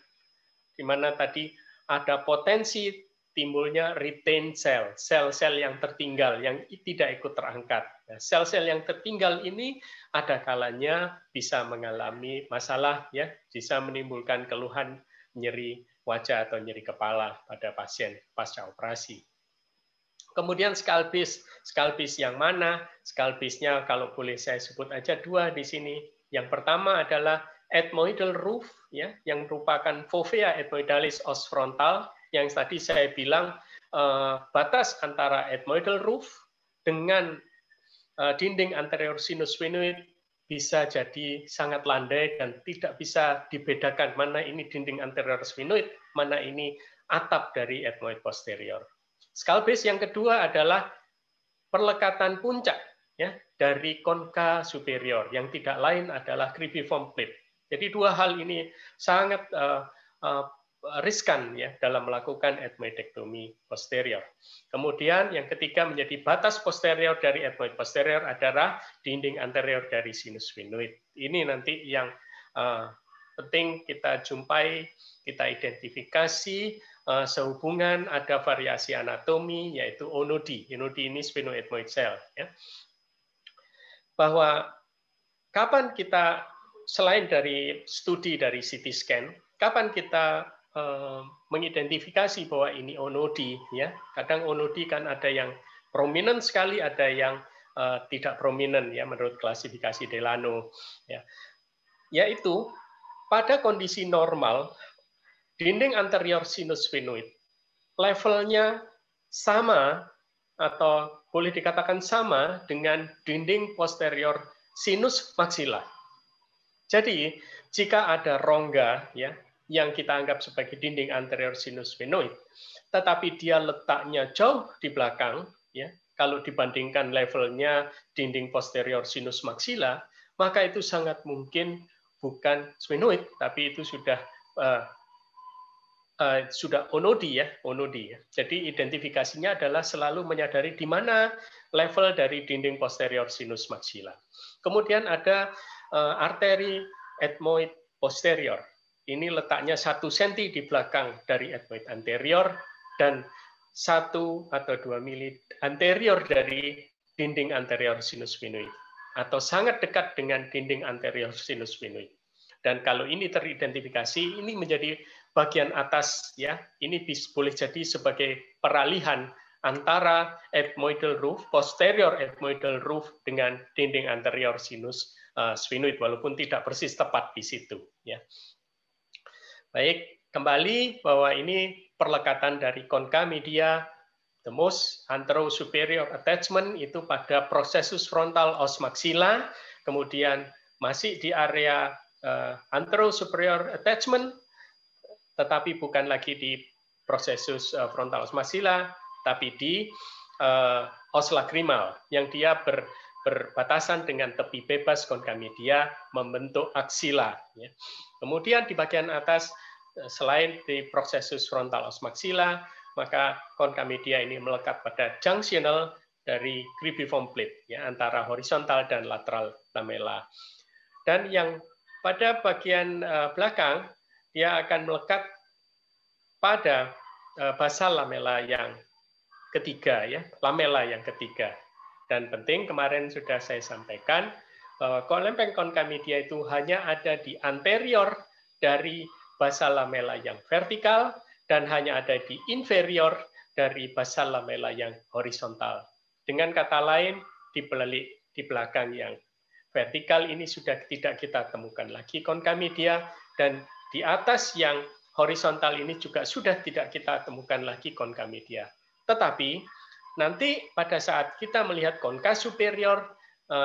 di mana tadi ada potensi timbulnya retain cell, sel-sel yang tertinggal yang tidak ikut terangkat. Nah, sel-sel yang tertinggal ini ada kalanya bisa mengalami masalah ya, bisa menimbulkan keluhan nyeri wajah atau nyeri kepala pada pasien pasca operasi. Kemudian skalpis, skalpis yang mana? Skalpisnya kalau boleh saya sebut aja dua di sini. Yang pertama adalah ethmoidal roof, ya, yang merupakan fovea ethmoidalis os frontal, yang tadi saya bilang eh, batas antara ethmoidal roof dengan eh, dinding anterior sinus sphenoid bisa jadi sangat landai dan tidak bisa dibedakan mana ini dinding anterior sphenoid, mana ini atap dari ethmoid posterior. Skull base yang kedua adalah perlekatan puncak ya dari konka superior yang tidak lain adalah cribriform plate. Jadi dua hal ini sangat uh, uh, riskan ya dalam melakukan ethmoidectomy posterior. Kemudian yang ketiga menjadi batas posterior dari ethmoid posterior adalah dinding anterior dari sinus sphenoid. Ini nanti yang uh, penting kita jumpai, kita identifikasi Eh, sehubungan ada variasi anatomi yaitu onodi. Onodi ini sphenoethmoid cell. Ya. Bahwa kapan kita selain dari studi dari CT scan, kapan kita uh, mengidentifikasi bahwa ini onodi ya. Kadang onodi kan ada yang prominent sekali, ada yang uh, tidak prominent ya menurut klasifikasi Delano ya. Yaitu pada kondisi normal dinding anterior sinus sphenoid levelnya sama atau boleh dikatakan sama dengan dinding posterior sinus maxilla. Jadi, jika ada rongga ya yang kita anggap sebagai dinding anterior sinus sphenoid, tetapi dia letaknya jauh di belakang ya, kalau dibandingkan levelnya dinding posterior sinus maxilla, maka itu sangat mungkin bukan sphenoid, tapi itu sudah uh, uh, sudah onodi ya, onodi ya. Jadi identifikasinya adalah selalu menyadari di mana level dari dinding posterior sinus maxilla. Kemudian ada uh, arteri ethmoid posterior. Ini letaknya satu senti di belakang dari ethmoid anterior dan satu atau dua mili anterior dari dinding anterior sinus sphenoid atau sangat dekat dengan dinding anterior sinus sphenoid. Dan kalau ini teridentifikasi, ini menjadi bagian atas ya. Ini boleh jadi sebagai peralihan antara ethmoidal roof posterior ethmoidal roof dengan dinding anterior sinus uh, sphenoid walaupun tidak persis tepat di situ ya baik kembali bahwa ini perlekatan dari konka media the most antero superior attachment itu pada prosesus frontal os maxilla kemudian masih di area uh, antero superior attachment tetapi bukan lagi di prosesus eh, frontal masila, tapi di uh, os lagrimal yang dia ber, berbatasan dengan tepi bebas konkamedia membentuk aksila. Ya. Kemudian di bagian atas eh, selain di prosesus frontal os maxilla, maka konkamedia ini melekat pada junctional dari cribriform plate ya antara horizontal dan lateral lamella. Dan yang pada bagian belakang dia akan melekat pada eh, basal lamela yang ketiga ya, lamela yang ketiga. Dan penting kemarin sudah saya sampaikan bahwa kolempeng konkamedia itu hanya ada di anterior dari basal lamela yang vertikal dan hanya ada di inferior dari basal lamela yang horizontal. Dengan kata lain, di di belakang yang vertikal ini sudah tidak kita temukan lagi konkamedia dan di atas yang horizontal ini juga sudah tidak kita temukan lagi konka media. Tetapi nanti pada saat kita melihat konka superior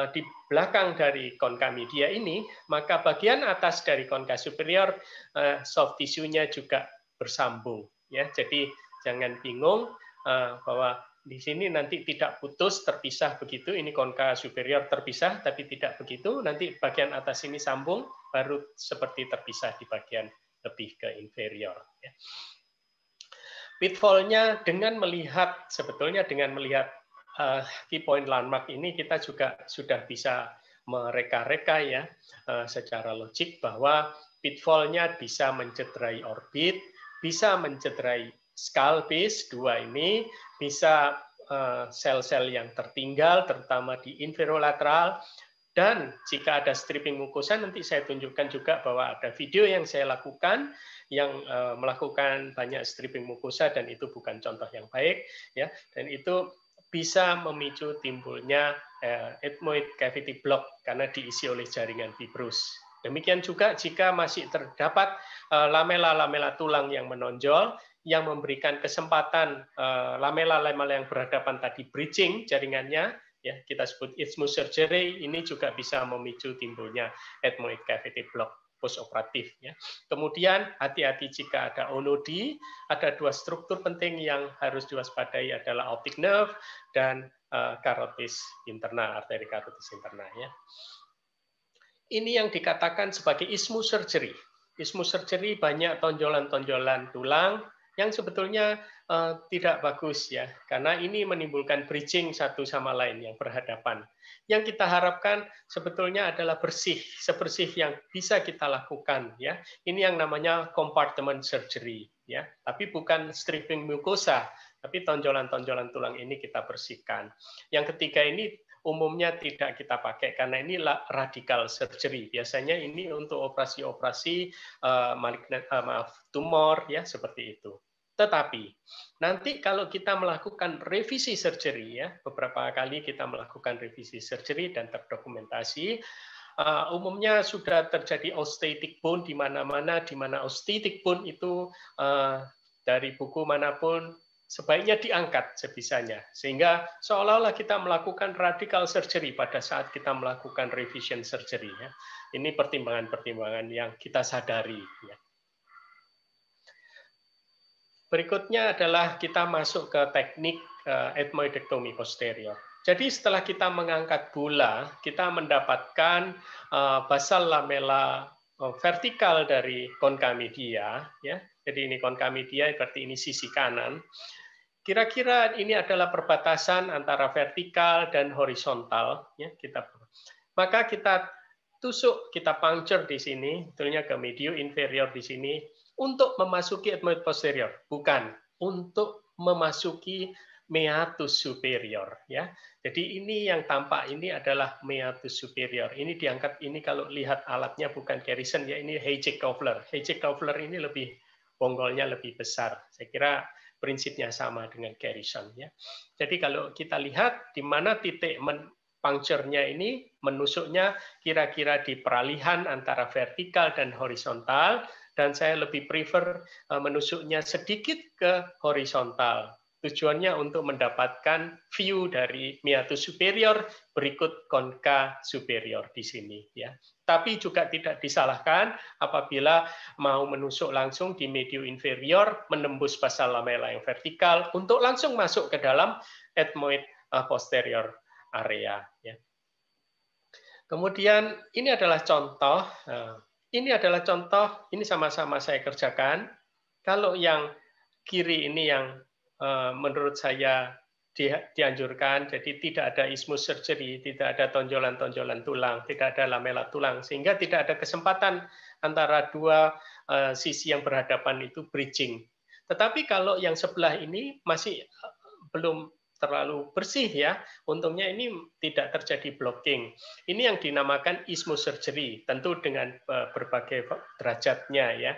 di belakang dari konka media ini, maka bagian atas dari konka superior uh, soft tissue-nya juga bersambung. Ya, jadi jangan bingung uh, bahwa di sini nanti tidak putus terpisah begitu ini konka superior terpisah tapi tidak begitu nanti bagian atas ini sambung baru seperti terpisah di bagian lebih ke inferior ya. pitfallnya dengan melihat sebetulnya dengan melihat uh, key point landmark ini kita juga sudah bisa mereka-reka ya uh, secara logik bahwa pitfallnya bisa mencederai orbit bisa mencederai skull base dua ini bisa eh, sel-sel yang tertinggal terutama di inferolateral dan jika ada stripping mukosa nanti saya tunjukkan juga bahwa ada video yang saya lakukan yang eh, melakukan banyak stripping mukosa dan itu bukan contoh yang baik ya. Dan itu bisa memicu timbulnya eh, ethmoid cavity block karena diisi oleh jaringan fibrus. Demikian juga jika masih terdapat lamela-lamela tulang yang menonjol, yang memberikan kesempatan eh, lamela-lamela yang berhadapan tadi bridging jaringannya ya kita sebut isthmus surgery ini juga bisa memicu timbulnya ethmoid cavity block postoperatif ya. Kemudian hati-hati jika ada onodi, ada dua struktur penting yang harus diwaspadai adalah optic nerve dan uh, carotis interna, arteri carotis interna ya. Ini yang dikatakan sebagai isthmus surgery. Isthmus surgery banyak tonjolan-tonjolan tulang, yang sebetulnya uh, tidak bagus ya karena ini menimbulkan bridging satu sama lain yang berhadapan. Yang kita harapkan sebetulnya adalah bersih, sebersih yang bisa kita lakukan ya. Ini yang namanya compartment surgery ya, tapi bukan stripping mucosa, tapi tonjolan-tonjolan tulang ini kita bersihkan. Yang ketiga ini umumnya tidak kita pakai karena ini radical surgery. Biasanya ini untuk operasi-operasi uh, uh, maaf tumor ya seperti itu. Tetapi nanti kalau kita melakukan revisi surgery ya, beberapa kali kita melakukan revisi surgery dan terdokumentasi, uh, umumnya sudah terjadi osteotic bone di mana-mana, di mana osteotic bone itu uh, dari buku mana pun sebaiknya diangkat sebisanya. Sehingga seolah-olah kita melakukan radical surgery pada saat kita melakukan revision surgery. Ya. Ini pertimbangan-pertimbangan yang kita sadari. Ya. Berikutnya adalah kita masuk ke teknik eh, ethmoidectomy posterior. Jadi setelah kita mengangkat bola, kita mendapatkan eh, basal lamela eh, vertikal dari konka media, ya. Jadi ini konka media berarti ini sisi kanan. Kira-kira ini adalah perbatasan antara vertikal dan horizontal, ya. Kita maka kita tusuk, kita puncture di sini, betulnya ke medio inferior di sini, untuk memasuki ethmoid posterior, bukan untuk memasuki meatus superior ya. Jadi ini yang tampak ini adalah meatus superior. Ini diangkat ini kalau lihat alatnya bukan Garrison ya ini Hayek Kovler. Hayek Kovler ini lebih bonggolnya lebih besar. Saya kira prinsipnya sama dengan Garrison ya. Jadi kalau kita lihat di mana titik puncture-nya ini menusuknya kira-kira di peralihan antara vertikal dan horizontal dan saya lebih prefer eh, menusuknya sedikit ke horizontal. Tujuannya untuk mendapatkan view dari meatus superior berikut konka superior di sini ya. Tapi juga tidak disalahkan apabila mau menusuk langsung di medio inferior menembus basal lamela yang vertikal untuk langsung masuk ke dalam ethmoid eh, posterior area ya. Kemudian ini adalah contoh eh, ini adalah contoh, ini sama-sama saya kerjakan. Kalau yang kiri ini yang eh, menurut saya dianjurkan, jadi tidak ada ismus surgery, tidak ada tonjolan-tonjolan tulang, tidak ada lamela tulang, sehingga tidak ada kesempatan antara dua eh, sisi yang berhadapan itu bridging. Tetapi kalau yang sebelah ini masih eh, belum terlalu bersih ya. Untungnya ini tidak terjadi blocking. Ini yang dinamakan ismus surgery, tentu dengan eh, berbagai derajatnya ya.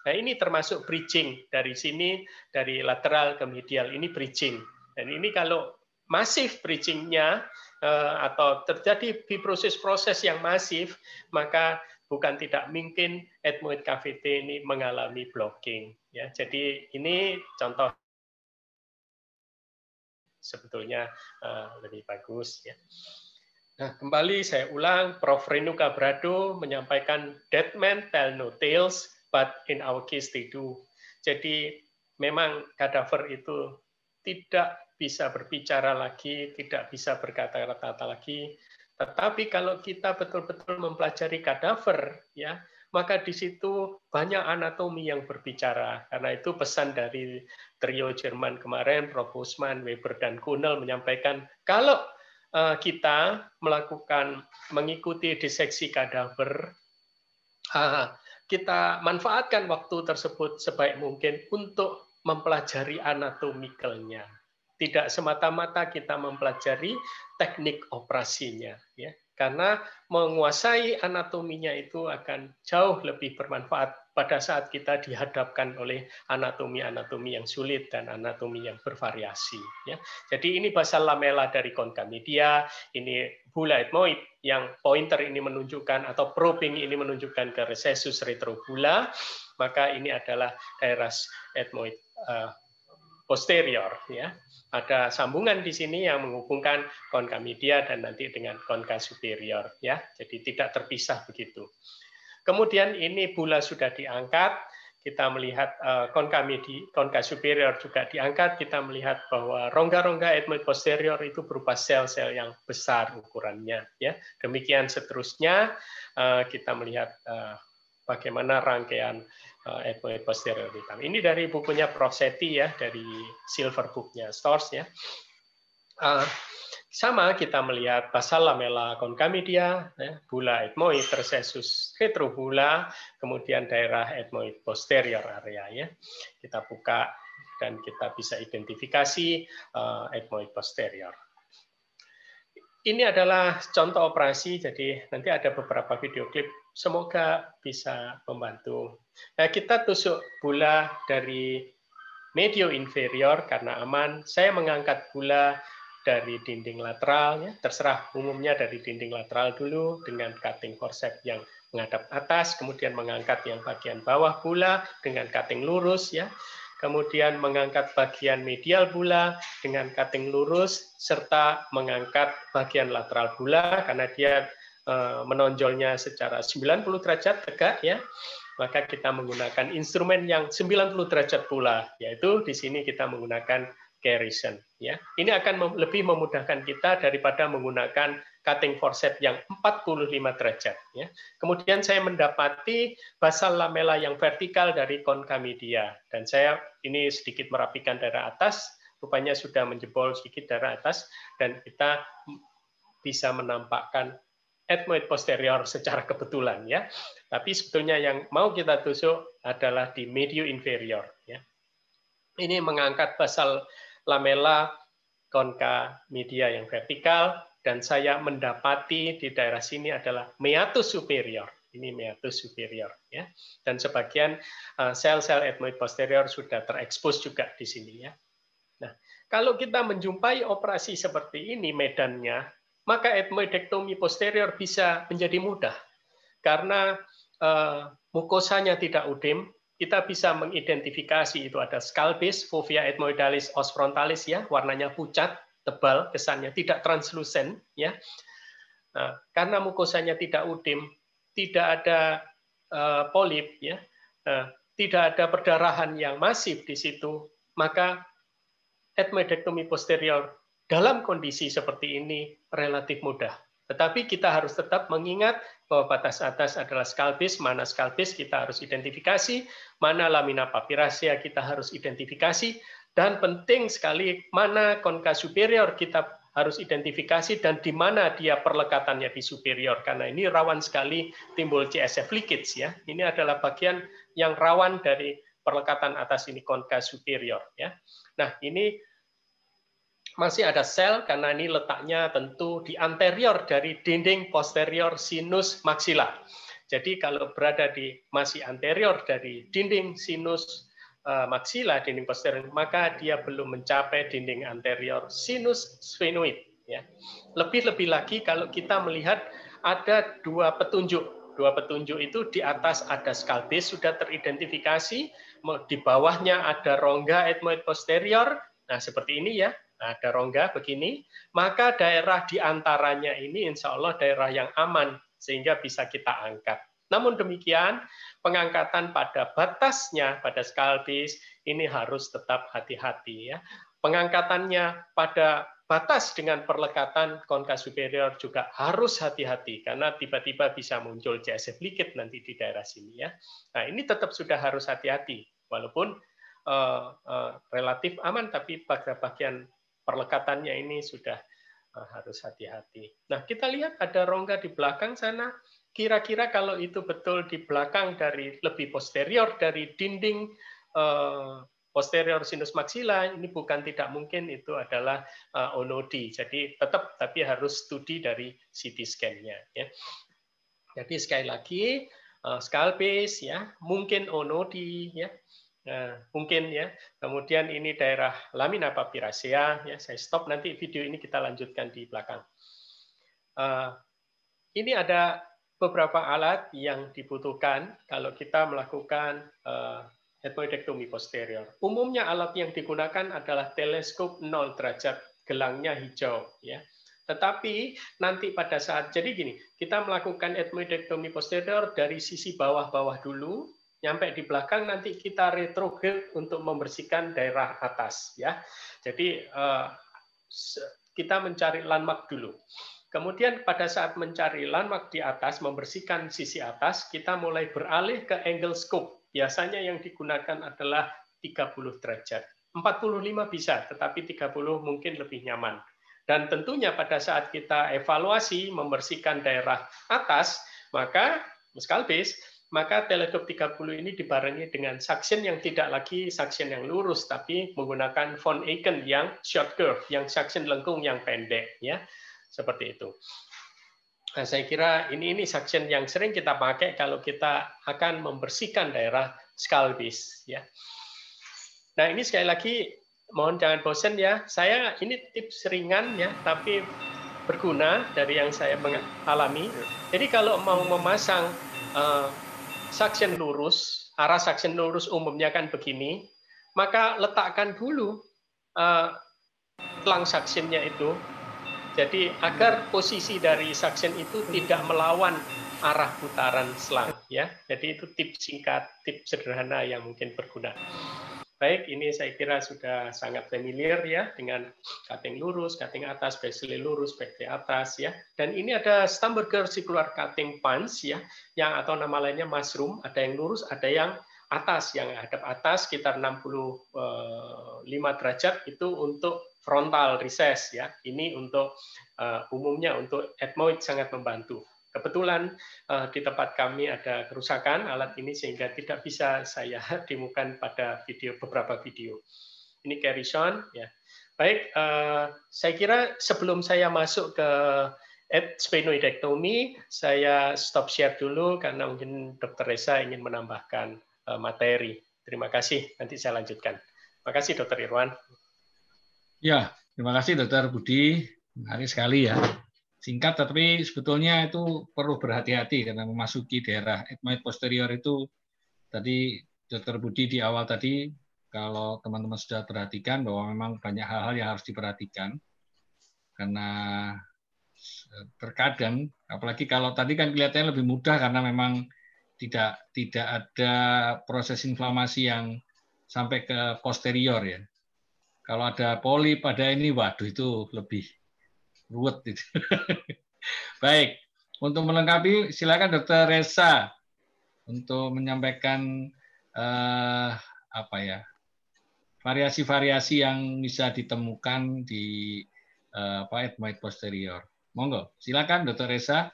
Nah, ini termasuk bridging dari sini dari lateral ke medial ini bridging. Dan ini kalau masif bridgingnya eh, atau terjadi fibrosis proses yang masif, maka bukan tidak mungkin ethmoid cavity ini mengalami blocking. Ya, jadi ini contoh sebetulnya uh, lebih bagus ya. Nah, kembali saya ulang, Prof. Renu Cabrado menyampaikan dead men tell no tales, but in our case they do. Jadi memang kadaver itu tidak bisa berbicara lagi, tidak bisa berkata-kata lagi. Tetapi kalau kita betul-betul mempelajari kadaver, ya, maka di situ banyak anatomi yang berbicara. Karena itu pesan dari trio Jerman kemarin, Prof. Usman, Weber, dan Kunel menyampaikan, kalau Eh, kita melakukan mengikuti diseksi kadaver, kita manfaatkan waktu tersebut sebaik mungkin untuk mempelajari anatomikalnya. Tidak semata-mata kita mempelajari teknik operasinya, ya. Karena menguasai anatominya itu akan jauh lebih bermanfaat pada saat kita dihadapkan oleh anatomi-anatomi yang sulit dan anatomi yang bervariasi. Ya. Jadi ini basal lamela dari konkamedia, ini bula etmoid yang pointer ini menunjukkan atau probing ini menunjukkan ke recessus retrobula, maka ini adalah daerah etmoid uh, posterior. Ya. Ada sambungan di sini yang menghubungkan konka media dan nanti dengan konka superior. Ya. Jadi tidak terpisah begitu. Kemudian ini bula sudah diangkat, kita melihat konka eh, medi, konka superior juga diangkat, kita melihat bahwa rongga-rongga etmoid posterior itu berupa sel-sel yang besar ukurannya. Ya, demikian seterusnya eh, kita melihat eh, bagaimana rangkaian etmoid posterior hitam. Ini dari bukunya Prof. Seti ya, dari Silver Book-nya Stores ya. Sama kita melihat basal lamella concamedia, ya, bula etmoid tersesus retrobula, kemudian daerah etmoid posterior area ya. Kita buka dan kita bisa identifikasi uh, etmoid posterior. Ini adalah contoh operasi, jadi nanti ada beberapa video klip, semoga bisa membantu. Nah, kita tusuk bula dari medio inferior karena aman. Saya mengangkat bula dari dinding lateral, ya, terserah umumnya dari dinding lateral dulu dengan cutting forceps yang menghadap atas, kemudian mengangkat yang bagian bawah pula dengan cutting lurus, ya, kemudian mengangkat bagian medial pula dengan cutting lurus, serta mengangkat bagian lateral pula karena dia menonjolnya secara 90 derajat tegak, ya, maka kita menggunakan instrumen yang 90 derajat pula, yaitu di sini kita menggunakan Garrison. Ya, ini akan lebih memudahkan kita daripada menggunakan cutting forceps yang 45 derajat. Ya. Kemudian saya mendapati basal lamela yang vertikal dari konkamedia dan saya ini sedikit merapikan darah atas, rupanya sudah menjebol sedikit darah atas dan kita bisa menampakkan ethmoid posterior secara kebetulan ya. Tapi sebetulnya yang mau kita tusuk adalah di medio inferior ya. Ini mengangkat basal lamela konka media yang vertikal dan saya mendapati di daerah sini adalah meatus superior. Ini meatus superior ya. Dan sebagian eh, sel-sel etmoid posterior sudah terekspos juga di sini ya. Nah, kalau kita menjumpai operasi seperti ini medannya, maka etmoidektomi posterior bisa menjadi mudah karena uh, mukosanya tidak udim, kita bisa mengidentifikasi itu ada skalbis, fovea ethmoidalis osfrontalis ya, warnanya pucat, tebal, kesannya tidak translucent ya. Nah, karena mukosanya tidak udim, tidak ada uh, polip ya, uh, tidak ada perdarahan yang masif di situ, maka ethmoidectomy posterior dalam kondisi seperti ini relatif mudah. Tetapi kita harus tetap mengingat bahwa batas atas adalah skalpis, mana skalpis kita harus identifikasi, mana lamina papiracea kita harus identifikasi, dan penting sekali mana konka superior kita harus identifikasi dan di mana dia perlekatannya di superior karena ini rawan sekali timbul CSF leakage ya. Ini adalah bagian yang rawan dari perlekatan atas ini konka superior ya. Nah, ini masih ada sel karena ini letaknya tentu di anterior dari dinding posterior sinus maksila. Jadi kalau berada di masih anterior dari dinding sinus uh, maksila, dinding posterior, maka dia belum mencapai dinding anterior sinus sphenoid. Ya. Lebih-lebih lagi kalau kita melihat ada dua petunjuk. Dua petunjuk itu di atas ada skalbis sudah teridentifikasi, di bawahnya ada rongga etmoid posterior. Nah seperti ini ya, ada rongga begini, maka daerah di antaranya ini insya Allah daerah yang aman sehingga bisa kita angkat. Namun demikian, pengangkatan pada batasnya pada skalpis ini harus tetap hati-hati ya. Pengangkatannya pada batas dengan perlekatan konka superior juga harus hati-hati karena tiba-tiba bisa muncul CSF likit nanti di daerah sini ya. Nah, ini tetap sudah harus hati-hati walaupun uh, uh, relatif aman tapi pada bagian perlekatannya ini sudah uh, harus hati-hati. Nah, kita lihat ada rongga di belakang sana. Kira-kira kalau itu betul di belakang dari lebih posterior dari dinding uh, posterior sinus maxilla ini bukan tidak mungkin itu adalah uh, onodi. Jadi tetap tapi harus studi dari CT scan-nya ya. Jadi sekali lagi base ya, mungkin onodi ya. Nah, mungkin ya. Kemudian ini daerah lamina papiracea ya. Saya stop nanti video ini kita lanjutkan di belakang. Uh, ini ada beberapa alat yang dibutuhkan kalau kita melakukan uh, posterior. Umumnya alat yang digunakan adalah teleskop 0 derajat, gelangnya hijau. ya. Tetapi nanti pada saat, jadi gini, kita melakukan ethmoidectomy posterior dari sisi bawah-bawah dulu, nyampe di belakang nanti kita retrograde untuk membersihkan daerah atas. ya. Jadi eh, kita mencari landmark dulu. Kemudian pada saat mencari landmark di atas, membersihkan sisi atas, kita mulai beralih ke angle scope biasanya yang digunakan adalah 30 derajat. 45 bisa, tetapi 30 mungkin lebih nyaman. Dan tentunya pada saat kita evaluasi membersihkan daerah atas, maka skalpis, maka teleskop 30 ini dibarengi dengan suction yang tidak lagi suction yang lurus, tapi menggunakan von Aiken yang short curve, yang suction lengkung yang pendek, ya seperti itu. Nah, saya kira ini ini suction yang sering kita pakai kalau kita akan membersihkan daerah skalpis ya. Nah, ini sekali lagi mohon jangan bosan ya. Saya ini tips ringan ya, tapi berguna dari yang saya alami. Jadi kalau mau memasang uh, suction lurus, arah suction lurus umumnya kan begini, maka letakkan dulu uh, suctionnya itu jadi agar posisi dari suction itu tidak melawan arah putaran selang ya. Jadi itu tips singkat, tips sederhana yang mungkin berguna. Baik, ini saya kira sudah sangat familiar ya dengan cutting lurus, cutting atas, basically lurus, back atas ya. Dan ini ada Stamberger circular cutting punch ya, yang atau nama lainnya mushroom, ada yang lurus, ada yang atas, yang hadap atas sekitar 65 eh, derajat itu untuk frontal recess ya. Ini untuk uh, umumnya untuk ethmoid sangat membantu. Kebetulan uh, di tempat kami ada kerusakan alat ini sehingga tidak bisa saya demokan pada video beberapa video. Ini Carison ya. Baik, uh, saya kira sebelum saya masuk ke sphenoidectomy, saya stop share dulu karena mungkin Dr. Reza ingin menambahkan materi. Terima kasih, nanti saya lanjutkan. Terima kasih Dr. Irwan. Ya, terima kasih Dokter Budi. Menarik sekali ya. Singkat, tapi sebetulnya itu perlu berhati-hati karena memasuki daerah ethmoid posterior itu. Tadi Dokter Budi di awal tadi kalau teman-teman sudah perhatikan bahwa memang banyak hal-hal yang harus diperhatikan. Karena terkadang apalagi kalau tadi kan kelihatannya lebih mudah karena memang tidak tidak ada proses inflamasi yang sampai ke posterior ya. Kalau ada poli pada ini, waduh itu lebih ruwet. Itu. Baik, untuk melengkapi silakan Dokter Reza untuk menyampaikan eh, apa ya variasi-variasi yang bisa ditemukan di eh, apa posterior. Monggo, silakan Dokter Reza.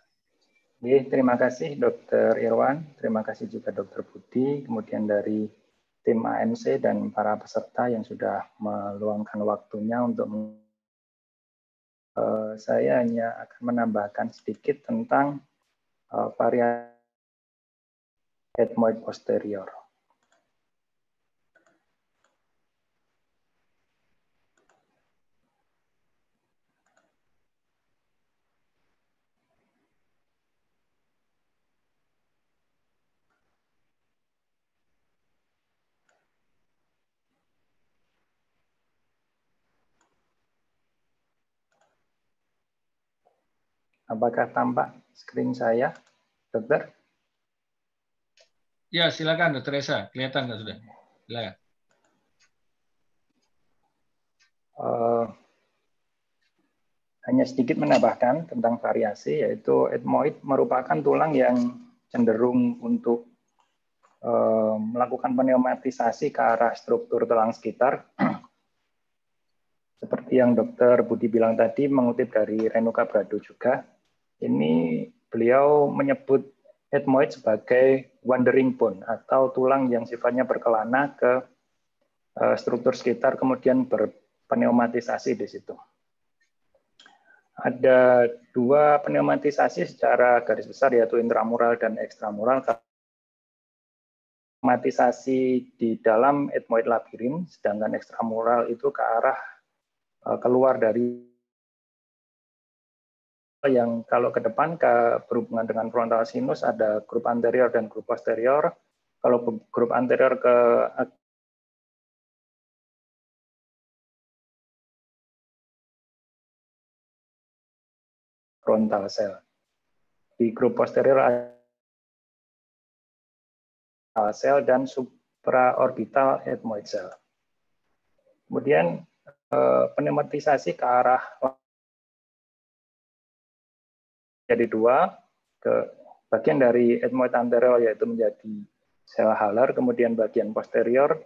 Oke, terima kasih Dokter Irwan, terima kasih juga Dokter Budi, kemudian dari tim AMC dan para peserta yang sudah meluangkan waktunya untuk saya hanya akan menambahkan sedikit tentang uh, variasi ethmoid posterior. Apakah tampak screen saya, dokter? Ya, silakan dokter Esa. Kelihatan nggak sudah? Silakan. Uh, hanya sedikit menambahkan tentang variasi, yaitu etmoid merupakan tulang yang cenderung untuk uh, melakukan pneumatisasi ke arah struktur tulang sekitar. Seperti yang dokter Budi bilang tadi, mengutip dari Renuka Brado juga, ini beliau menyebut ethmoid sebagai wandering bone atau tulang yang sifatnya berkelana ke eh, struktur sekitar kemudian berpneumatisasi di situ. Ada dua pneumatisasi secara garis besar yaitu intramural dan ekstramural. Pneumatisasi di dalam ethmoid labirin, sedangkan ekstramural itu ke arah eh, keluar dari yang kalau ke depan ke berhubungan dengan frontal sinus ada grup anterior dan grup posterior. Kalau grup anterior ke frontal cell. Di grup posterior ada cell dan supraorbital ethmoid cell. Kemudian eh, pneumatisasi ke arah jadi dua, ke bagian dari ethmoid anterior yaitu menjadi sel halar, kemudian bagian posterior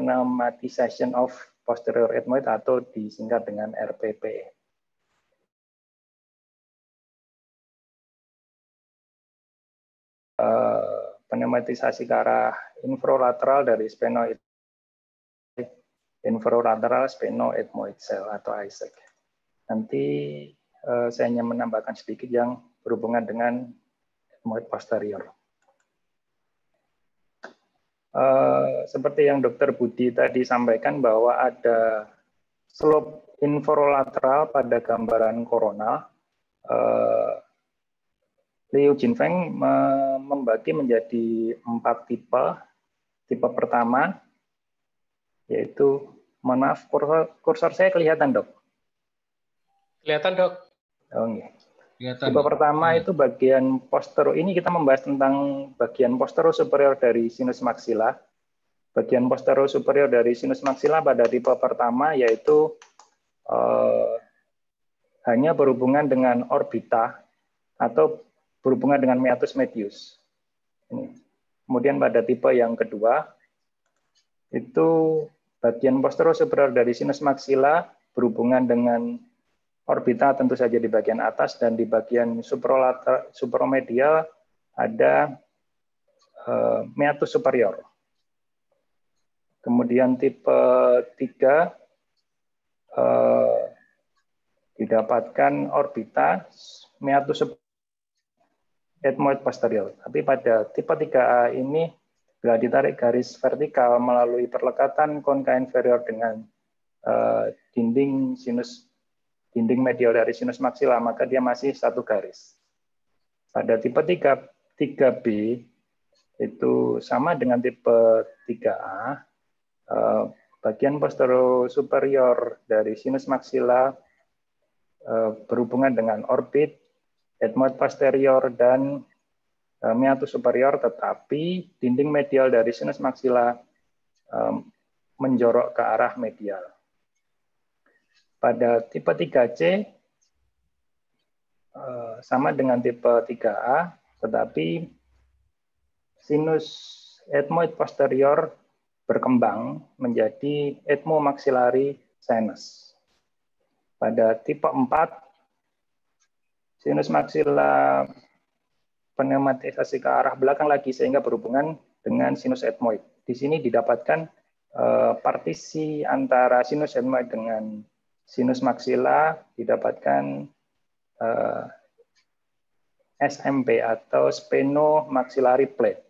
pneumatization of posterior ethmoid atau disingkat dengan RPP. Eh, pneumatisasi ke arah infralateral dari sphenoid inferolateral sphenoethmoid atau ISEC. Nanti uh, saya hanya menambahkan sedikit yang berhubungan dengan ethmoid posterior. Uh, seperti yang Dokter Budi tadi sampaikan bahwa ada slope inferolateral pada gambaran koronal. Uh, Liu Jinfeng membagi menjadi empat tipe. Tipe pertama yaitu mohon maaf kursor, kursor saya kelihatan dok kelihatan dok oh. Kelihatan. Tipe pertama hmm. itu bagian postero. Ini kita membahas tentang bagian postero superior dari sinus maksila. Bagian postero superior dari sinus maksila pada tipe pertama yaitu eh, hanya berhubungan dengan orbita atau berhubungan dengan meatus medius. Ini. Kemudian pada tipe yang kedua itu Bagian posterior superior dari sinus maksila berhubungan dengan orbita tentu saja di bagian atas dan di bagian supromedial ada uh, meatus superior. Kemudian tipe 3 uh, eh, didapatkan orbita meatus ethmoid posterior. Tapi pada tipe 3A ini Bila ditarik garis vertikal melalui perlekatan konka inferior dengan uh, dinding sinus dinding medial dari sinus maksila, maka dia masih satu garis. Pada tipe 3, 3B itu sama dengan tipe 3A, uh, bagian posterior superior dari sinus maksila uh, berhubungan dengan orbit, ethmoid posterior, dan Eh, meatus superior, tetapi dinding medial dari sinus maksila menjorok ke arah medial. Pada tipe 3C eh, sama dengan tipe 3A, tetapi sinus ethmoid posterior berkembang menjadi ethmomaxillary sinus. Pada tipe 4, sinus maksila pneumatisasi ke arah belakang lagi sehingga berhubungan dengan sinus ethmoid. Di sini didapatkan uh, partisi antara sinus ethmoid dengan sinus maksila didapatkan eh, SMP atau maxillary plate.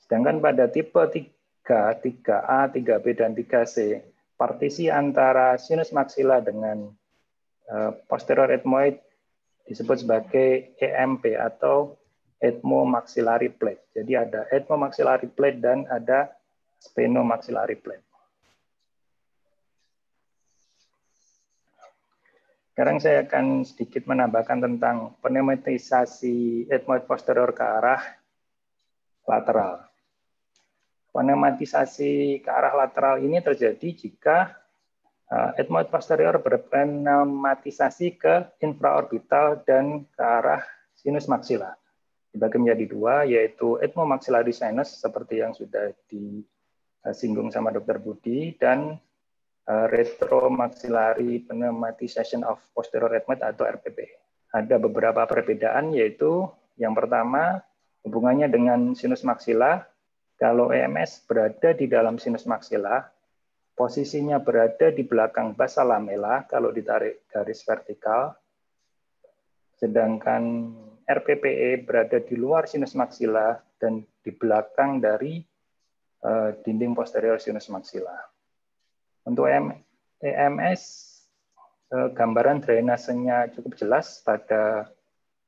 Sedangkan pada tipe 3, 3A, 3B, dan 3C, partisi antara sinus maksila dengan uh, posterior ethmoid disebut sebagai EMP atau ethmomaxillary plate. Jadi ada ethmomaxillary plate dan ada sphenomaxillary plate. Sekarang saya akan sedikit menambahkan tentang pneumatisasi etmoid posterior ke arah lateral. Pneumatisasi ke arah lateral ini terjadi jika etmoid posterior berpneumatisasi ke infraorbital dan ke arah sinus maksila. Dibagi menjadi dua, yaitu etmomaxillaris sinus seperti yang sudah disinggung sama Dr. Budi dan uh, retromaxillary pneumatization of posterior etmoid atau RPP. Ada beberapa perbedaan yaitu yang pertama hubungannya dengan sinus maksila kalau EMS berada di dalam sinus maksila, posisinya berada di belakang basa lamela kalau ditarik garis vertikal, sedangkan RPPE berada di luar sinus maksila dan di belakang dari uh, dinding posterior sinus maksila. Untuk EMS, eh, gambaran drainasenya cukup jelas pada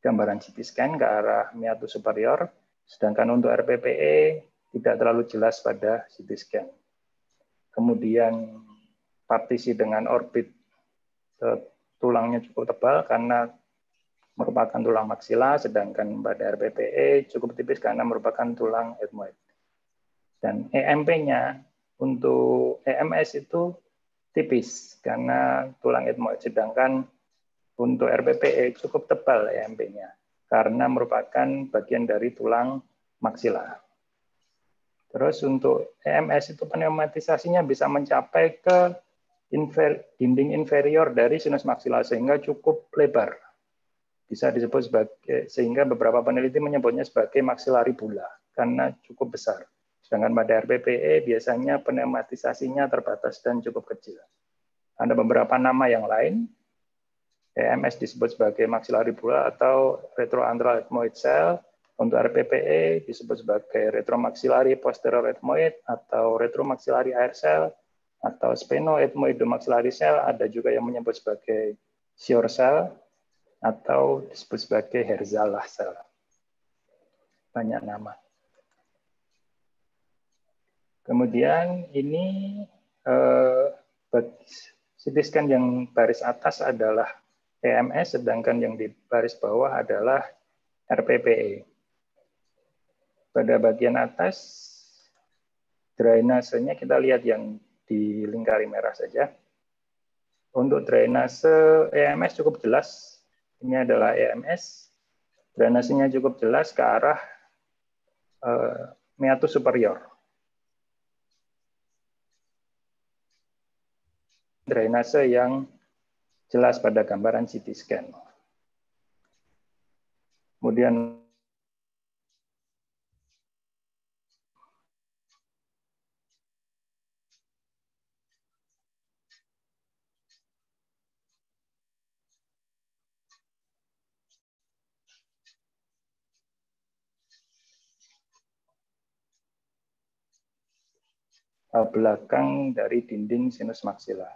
gambaran CT scan ke arah meatus superior, sedangkan untuk RPPE tidak terlalu jelas pada CT scan. Kemudian partisi dengan orbit eh, tulangnya cukup tebal karena merupakan tulang maksila, sedangkan pada RPPE cukup tipis karena merupakan tulang ethmoid. Dan EMP-nya untuk EMS itu tipis karena tulang ethmoid, sedangkan untuk RPPE cukup tebal EMP-nya karena merupakan bagian dari tulang maksila. Terus untuk EMS itu pneumatisasinya bisa mencapai ke infer, dinding inferior dari sinus maksimal sehingga cukup lebar. Bisa disebut sebagai sehingga beberapa peneliti menyebutnya sebagai maksilari bula karena cukup besar. Sedangkan pada RPPE biasanya pneumatisasinya terbatas dan cukup kecil. Ada beberapa nama yang lain. EMS disebut sebagai maxillary bula atau retroantral ethmoid cell untuk RPPE disebut sebagai retromaxillary posterior ethmoid atau retromaxillary air cell atau sphenoethmoidomaxillary cell, ada juga yang menyebut sebagai Shore cell atau disebut sebagai Herzala cell. Banyak nama. Kemudian ini eh, CT yang baris atas adalah EMS, sedangkan yang di baris bawah adalah RPPE. Pada bagian atas, drainasenya kita lihat yang di lingkari merah saja. Untuk drainase EMS cukup jelas. Ini adalah EMS. Drainasenya cukup jelas ke arah uh, meatus superior. Drainase yang jelas pada gambaran CT scan. Kemudian belakang dari dinding sinus maksila.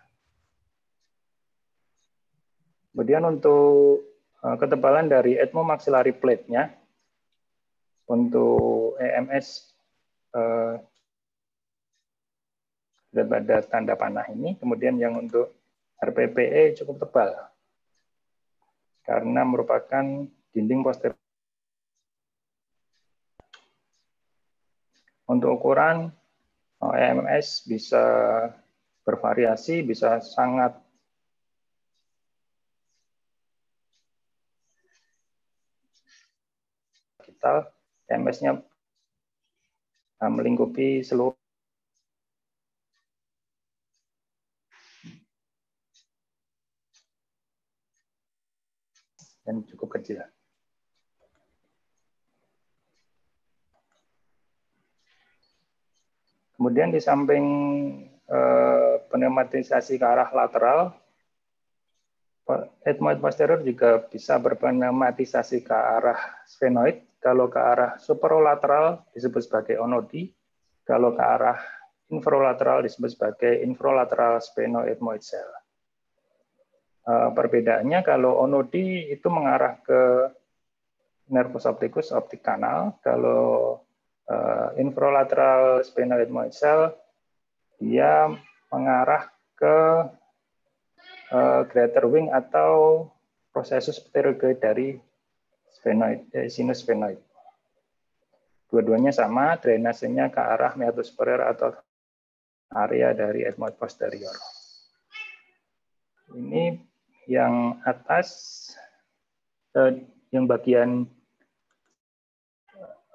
Kemudian untuk eh, ketebalan dari etmomaxillary plate-nya, untuk EMS eh, pada tanda panah ini, kemudian yang untuk RPPE cukup tebal, karena merupakan dinding posterior. Untuk ukuran EMS bisa bervariasi, bisa sangat kita EMS-nya uh, melingkupi seluruh dan cukup kecil. Kemudian di samping eh, pneumatisasi ke arah lateral, ethmoid posterior juga bisa berpneumatisasi ke arah sphenoid. Kalau ke arah superolateral disebut sebagai onodi, kalau ke arah infralateral disebut sebagai infralateral sphenoethmoid cell. Eh, perbedaannya kalau onodi itu mengarah ke nervus opticus, optik kanal. Kalau uh, infralateral sphenoid cell dia mengarah ke uh, greater wing atau prosesus pterygoid dari sphenoid, eh, sinus sphenoid. Dua-duanya sama, drainasenya ke arah meatus superior atau area dari ethmoid posterior. Ini yang atas, eh, yang bagian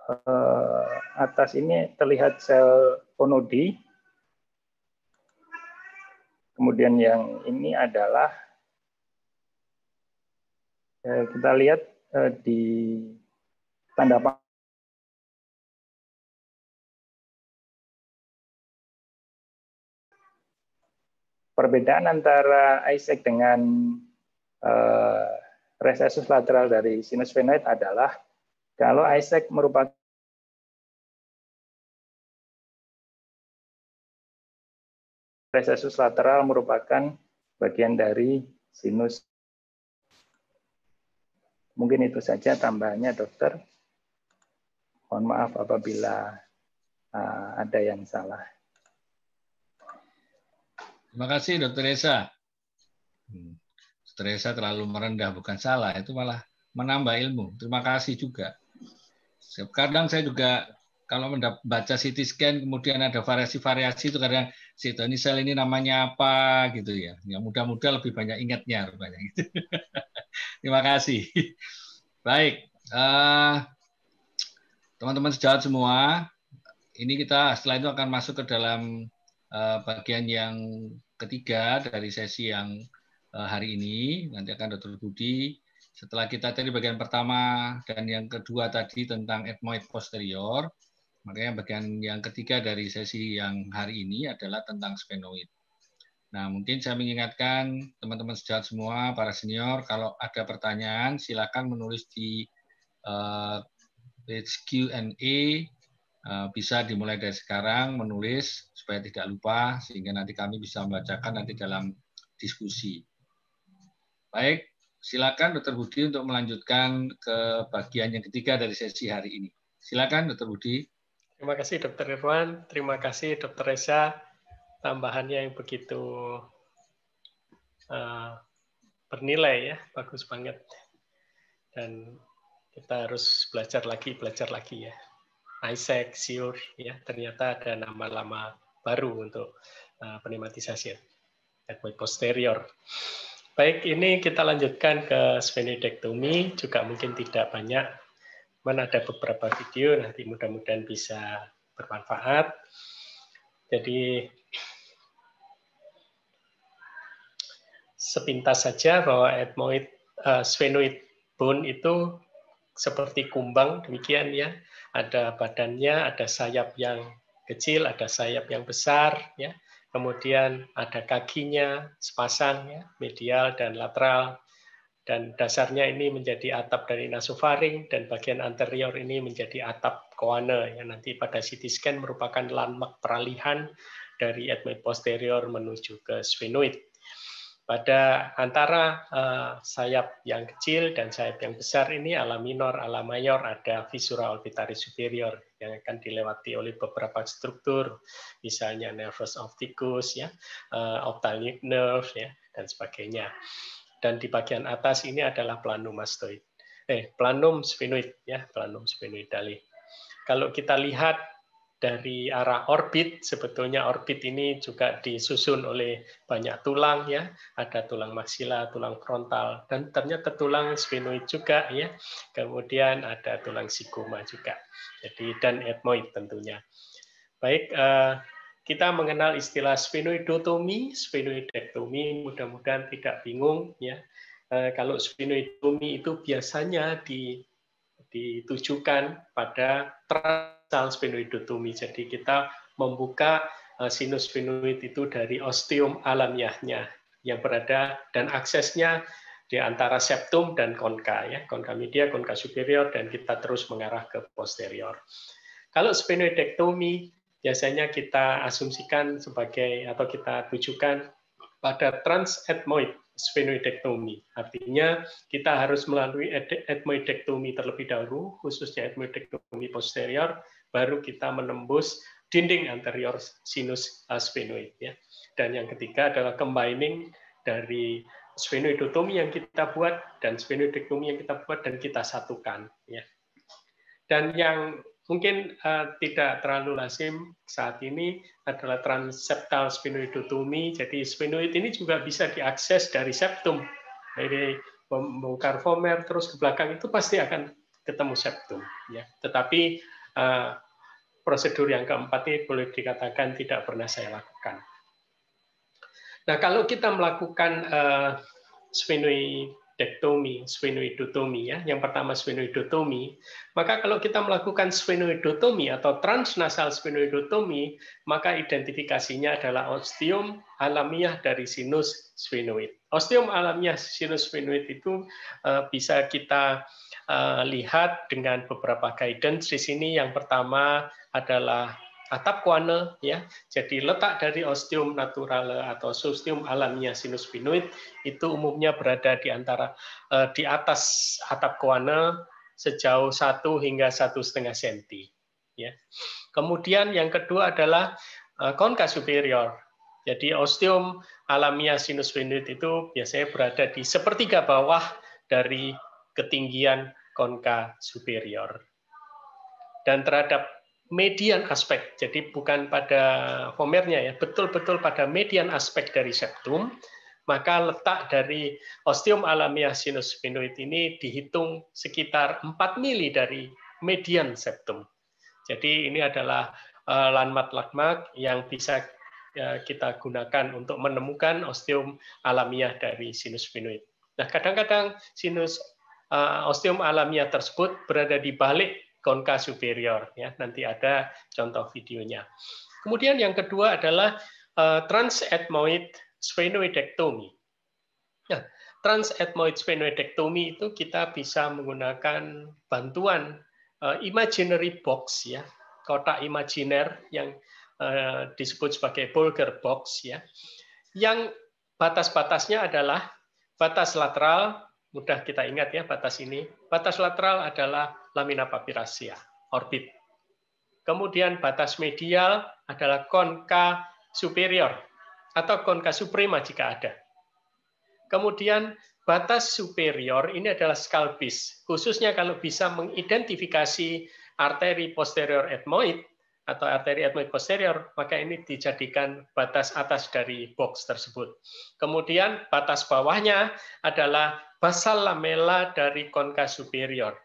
eh, atas ini terlihat sel konodi. Kemudian yang ini adalah eh, kita lihat eh, di tanda perbedaan antara Isaac dengan uh, recessus lateral dari sinus venoid adalah kalau Isaac merupakan recessus lateral merupakan bagian dari sinus. Mungkin itu saja tambahannya, dokter. Mohon maaf apabila uh, ada yang salah. Terima kasih, Dokter Esa. Hmm. Dokter Esa terlalu merendah, bukan salah. Itu malah menambah ilmu. Terima kasih juga. Kadang saya juga kalau baca CT scan kemudian ada variasi-variasi itu kadang ini sel ini namanya apa gitu ya. Yang muda-muda lebih banyak ingatnya rupanya gitu. Terima kasih. Baik, eh, teman-teman sejawat semua, ini kita setelah itu akan masuk ke dalam uh, bagian yang ketiga dari sesi yang uh, hari ini. Nanti akan Dr. Budi. Setelah kita tadi bagian pertama dan yang kedua tadi tentang ethmoid posterior, makanya bagian yang ketiga dari sesi yang hari ini adalah tentang sphenoid. Nah, mungkin saya mengingatkan teman-teman sejawat semua, para senior, kalau ada pertanyaan, silakan menulis di uh, page Q&A, uh, bisa dimulai dari sekarang, menulis, supaya tidak lupa sehingga nanti kami bisa membacakan nanti dalam diskusi. Baik, silakan Dr. Budi untuk melanjutkan ke bagian yang ketiga dari sesi hari ini. Silakan Dr. Budi. Terima kasih Dr. Irwan, terima kasih Dr. Reza tambahannya yang begitu uh, bernilai ya, bagus banget. Dan kita harus belajar lagi, belajar lagi ya. Isaac, Siur, ya ternyata ada nama-nama baru untuk uh, penematisasi ethmoid posterior. Baik, ini kita lanjutkan ke sphenodektomi, juga mungkin tidak banyak, mana ada beberapa video, nanti mudah-mudahan bisa bermanfaat. Jadi, sepintas saja bahwa ethmoid uh, sphenoid bone itu seperti kumbang, demikian ya. Ada badannya, ada sayap yang kecil, ada sayap yang besar, ya. Kemudian ada kakinya sepasang, ya, medial dan lateral. Dan dasarnya ini menjadi atap dari nasofaring dan bagian anterior ini menjadi atap koane yang nanti pada CT scan merupakan landmark peralihan dari ethmoid posterior menuju ke sphenoid. Pada antara uh, sayap yang kecil dan sayap yang besar ini ala minor, ala mayor ada visura orbitalis superior yang akan dilewati oleh beberapa struktur, misalnya nervus opticus, ya, uh, ophthalmic nerve, ya, dan sebagainya. Dan di bagian atas ini adalah planum mastoid, eh planum sphenoid, ya, planum sphenoidale. Kalau kita lihat dari arah orbit. Sebetulnya orbit ini juga disusun oleh banyak tulang ya. Ada tulang maksila tulang frontal dan ternyata tulang sphenoid juga ya. Kemudian ada tulang sikuma juga. Jadi dan ethmoid tentunya. Baik eh, kita mengenal istilah sphenoidotomi sphenoidektomi mudah-mudahan tidak bingung ya. Eh, kalau sphenoidotomi itu biasanya di ditujukan pada transal sphenoidotomi. Jadi kita membuka eh, sinus sphenoid itu dari osteum alamiahnya yang berada dan aksesnya di antara septum dan konka ya, konka media, konka superior dan kita terus mengarah ke posterior. Kalau sphenoidektomi biasanya kita asumsikan sebagai atau kita tujukan pada transetmoid sphenoidektomi. Artinya kita harus melalui ethmoidektomi terlebih dahulu, khususnya ethmoidektomi posterior, baru kita menembus dinding anterior sinus sphenoid. Ya. Dan yang ketiga adalah combining dari sphenoidotomi yang kita buat dan sphenoidektomi yang kita buat dan kita satukan ya. Dan yang mungkin uh, tidak terlalu lazim saat ini adalah transeptal sphenoidotomi. Jadi sphenoid ini juga bisa diakses dari septum. Dari membongkar fomer terus ke belakang itu pasti akan ketemu septum ya. Tetapi uh, prosedur yang keempat ini boleh dikatakan tidak pernah saya lakukan. Nah, kalau kita melakukan uh, sphenoidektomi, sphenoidotomi ya, yang pertama sphenoidotomi, maka kalau kita melakukan sphenoidotomi atau transnasal sphenoidotomi, maka identifikasinya adalah osteum alamiah dari sinus sphenoid. Osteum alamiah sinus sphenoid itu uh, bisa kita uh, lihat dengan beberapa guidance di sini. Yang pertama adalah atap kuane ya. Jadi letak dari osteum naturale atau osteum alamiah sinus spinoid itu umumnya berada di antara eh, di atas atap kuane sejauh satu hingga satu setengah senti. Ya. Kemudian yang kedua adalah konka eh, superior. Jadi osteum alamiah sinus spinoid itu biasanya berada di sepertiga bawah dari ketinggian konka superior. Dan terhadap median aspek, jadi bukan pada homernya ya, betul-betul pada median aspek dari septum, maka letak dari osteum alamiah sinus spinoid ini dihitung sekitar 4 mili dari median septum. Jadi ini adalah eh, landmark landmark yang bisa ya, kita gunakan untuk menemukan osteum alamiah dari sinus spinoid. Nah, kadang-kadang sinus eh, osteum alamiah tersebut berada di balik konka superior ya. Nanti ada contoh videonya. Kemudian yang kedua adalah uh, transetmoid sphenoidectomy nah transetmoid sphenoidectomy itu kita bisa menggunakan bantuan uh, imaginary box ya. Kotak imajiner yang uh, disebut sebagai Bolger box ya. Yang batas-batasnya adalah batas lateral mudah kita ingat ya batas ini. Batas lateral adalah lamina papiraceae, orbit. Kemudian batas medial adalah konka superior atau konka suprema jika ada. Kemudian batas superior ini adalah skalpis, khususnya kalau bisa mengidentifikasi arteri posterior etmoid atau arteri etmoid posterior, maka ini dijadikan batas atas dari box tersebut. Kemudian batas bawahnya adalah basal lamela dari konka superior.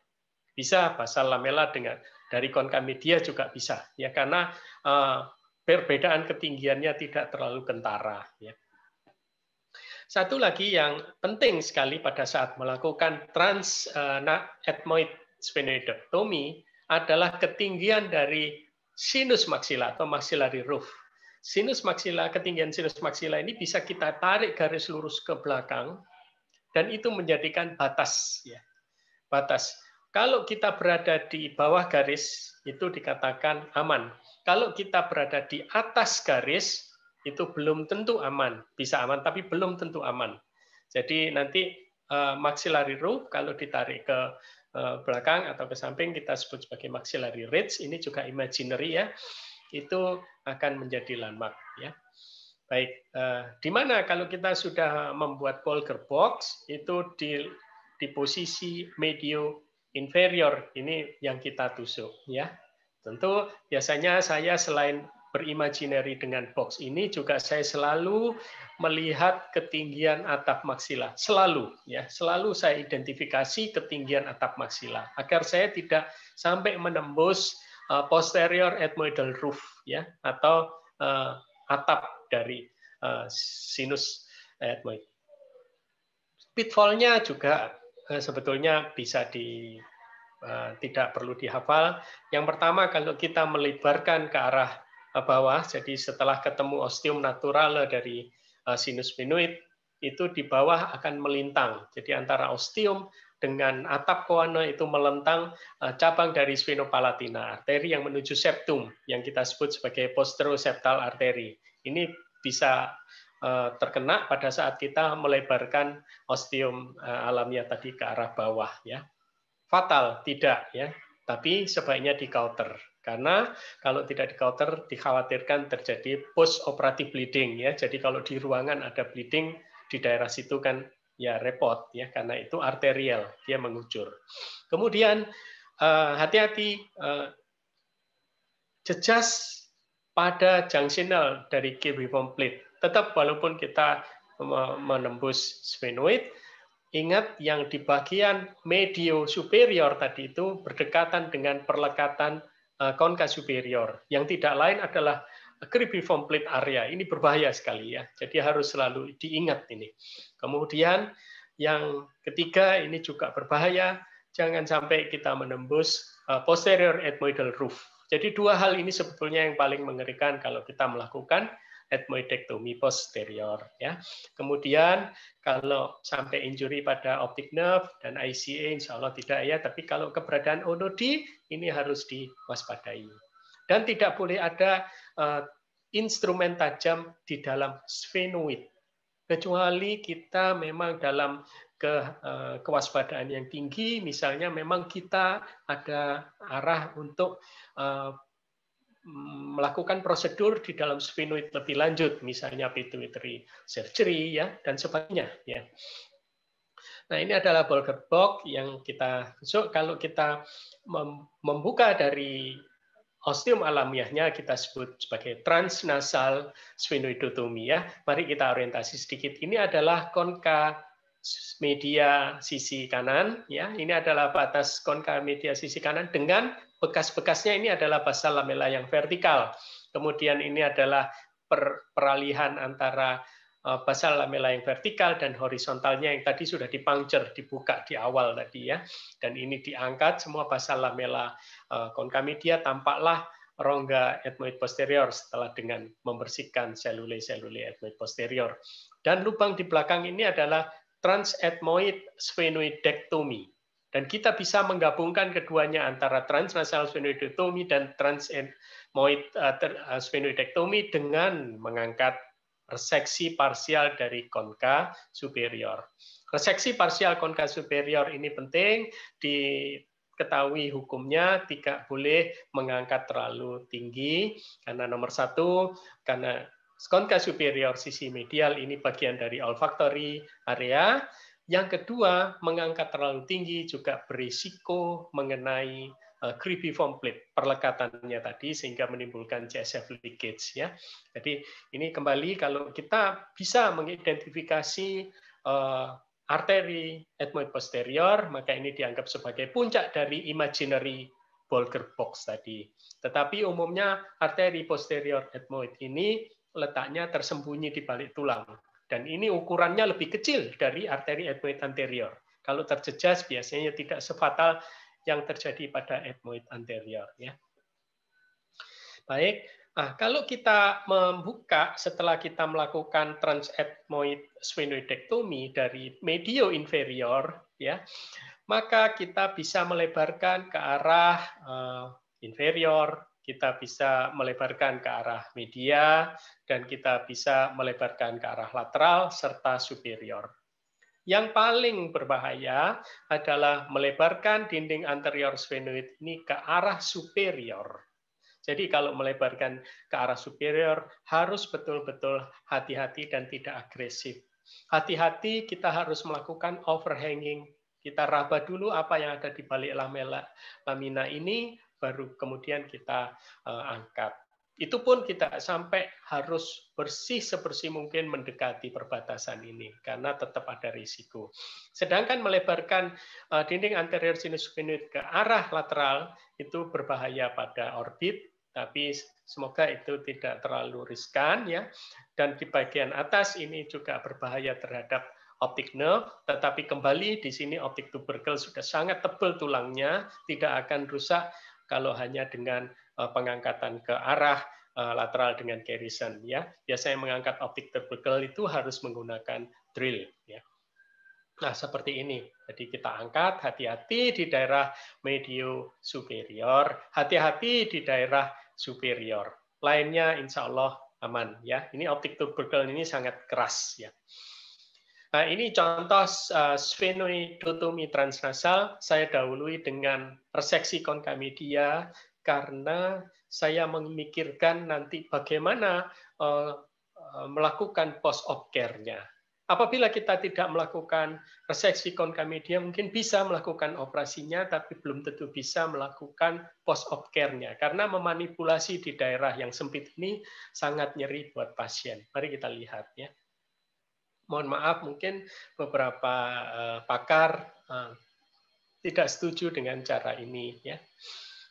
Bisa basal lamela dengan dari konkamedia juga bisa ya karena uh, perbedaan ketinggiannya tidak terlalu kentara ya. Satu lagi yang penting sekali pada saat melakukan trans uh, ethmoid sphenoidectomy adalah ketinggian dari sinus maksila atau maxillary roof. Sinus maksila, ketinggian sinus maksila ini bisa kita tarik garis lurus ke belakang dan itu menjadikan batas ya. Batas kalau kita berada di bawah garis, itu dikatakan aman. Kalau kita berada di atas garis, itu belum tentu aman. Bisa aman, tapi belum tentu aman. Jadi nanti uh, maxillary roof, kalau ditarik ke uh, belakang atau ke samping, kita sebut sebagai maxillary ridge. Ini juga imaginary ya. Itu akan menjadi landmark. ya. Baik, uh, di mana kalau kita sudah membuat Polger box, itu di, di posisi medio inferior ini yang kita tusuk ya. Tentu biasanya saya selain berimajinari dengan box ini juga saya selalu melihat ketinggian atap maksila selalu ya selalu saya identifikasi ketinggian atap maksila agar saya tidak sampai menembus uh, posterior ethmoidal roof ya atau uh, atap dari uh, sinus ethmoid. Pitfallnya juga Eh, sebetulnya bisa di eh, tidak perlu dihafal. Yang pertama kalau kita melebarkan ke arah eh, bawah, jadi setelah ketemu osteum naturale dari sinus spinoid, itu di bawah akan melintang. Jadi antara osteum dengan atap koana itu melentang cabang dari spinopalatina, arteri yang menuju septum, yang kita sebut sebagai posteroseptal arteri. Ini bisa Eh, terkena pada saat kita melebarkan osteum eh, alamiah tadi ke arah bawah ya. Fatal tidak ya, tapi sebaiknya di counter karena kalau tidak di counter dikhawatirkan terjadi post operative bleeding ya. Jadi kalau di ruangan ada bleeding di daerah situ kan ya repot ya karena itu arterial dia mengucur. Kemudian eh, hati-hati jejas pada junctional dari cubiform plate. Tetap walaupun kita menembus sphenoid, ingat yang di bagian medio superior tadi itu berdekatan dengan perlekatan konka eh, superior. Yang tidak lain adalah cribriform plate area. Ini berbahaya sekali ya. Jadi harus selalu diingat ini. Kemudian yang ketiga ini juga berbahaya, jangan sampai kita menembus eh, posterior ethmoidal roof. Jadi dua hal ini sebetulnya yang paling mengerikan kalau kita melakukan ethmoidectomy posterior ya. Kemudian kalau sampai injury pada optic nerve dan ICA insya Allah tidak ya, tapi kalau keberadaan ONOD ini harus diwaspadai. Dan tidak boleh ada uh, instrumen tajam di dalam sphenoid kecuali kita memang dalam ke uh, kewaspadaan yang tinggi misalnya memang kita ada arah untuk uh, melakukan prosedur di dalam sphenoid lebih lanjut, misalnya pituitary surgery ya dan sebagainya ya. Nah, ini adalah Bolger box yang kita so, kalau kita membuka dari osteum alamiahnya kita sebut sebagai transnasal sphenoidotomy ya. Mari kita orientasi sedikit. Ini adalah konka media sisi kanan ya. Ini adalah batas konka media sisi kanan dengan bekas-bekasnya ini adalah basal lamela yang vertikal. Kemudian ini adalah per, peralihan antara eh, basal lamela yang vertikal dan horizontalnya yang tadi sudah dipangcer, dibuka di awal tadi ya. Dan ini diangkat semua basal lamela eh, tampaklah rongga ethmoid posterior setelah dengan membersihkan selule-selule ethmoid posterior. Dan lubang di belakang ini adalah transethmoid sphenoidectomy dan kita bisa menggabungkan keduanya antara transnasal sphenoidectomy dan transethmoid uh, uh, sphenoidectomy dengan mengangkat reseksi parsial dari konka superior. Reseksi parsial konka superior ini penting diketahui hukumnya tidak boleh mengangkat terlalu tinggi karena nomor satu karena konka superior sisi medial ini bagian dari olfactory area yang kedua, mengangkat terlalu tinggi juga berisiko mengenai uh, cribriform plate perlekatannya tadi sehingga menimbulkan CSF leakage ya. Jadi ini kembali kalau kita bisa mengidentifikasi uh, arteri ethmoid posterior maka ini dianggap sebagai puncak dari imaginary Bolger box tadi. Tetapi umumnya arteri posterior ethmoid ini letaknya tersembunyi di balik tulang dan ini ukurannya lebih kecil dari arteri ethmoid anterior. Kalau terjejas biasanya tidak sefatal yang terjadi pada ethmoid anterior. Ya. Baik, nah, kalau kita membuka setelah kita melakukan transethmoid sphenoidectomy dari medio inferior, ya, maka kita bisa melebarkan ke arah uh, inferior, kita bisa melebarkan ke arah media, dan kita bisa melebarkan ke arah lateral serta superior. Yang paling berbahaya adalah melebarkan dinding anterior sphenoid ini ke arah superior. Jadi kalau melebarkan ke arah superior harus betul-betul hati-hati dan tidak agresif. Hati-hati kita harus melakukan overhanging. Kita raba dulu apa yang ada di balik lamela lamina ini baru kemudian kita uh, angkat. Itu pun kita sampai harus bersih sebersih mungkin mendekati perbatasan ini karena tetap ada risiko. Sedangkan melebarkan uh, dinding anterior sinus sphenoid ke arah lateral itu berbahaya pada orbit, tapi semoga itu tidak terlalu riskan ya. Dan di bagian atas ini juga berbahaya terhadap optik nerve, tetapi kembali di sini optik tubercle sudah sangat tebal tulangnya, tidak akan rusak kalau hanya dengan eh, pengangkatan ke arah eh, lateral dengan garrison ya. Biasanya mengangkat optik terbekel itu harus menggunakan drill ya. Nah, seperti ini. Jadi kita angkat hati-hati di daerah medio superior, hati-hati di daerah superior. Lainnya insya Allah aman ya. Ini optik tubercle ini sangat keras ya. Nah, ini contoh uh, sphenoidotomy transnasal. Saya dahului dengan reseksi konkamedia karena saya memikirkan nanti bagaimana uh, melakukan post-op care-nya. Apabila kita tidak melakukan reseksi konka media, mungkin bisa melakukan operasinya, tapi belum tentu bisa melakukan post-op care-nya. Karena memanipulasi di daerah yang sempit ini sangat nyeri buat pasien. Mari kita lihat ya. Mohon maaf, mungkin beberapa uh, pakar uh, tidak setuju dengan cara ini ya.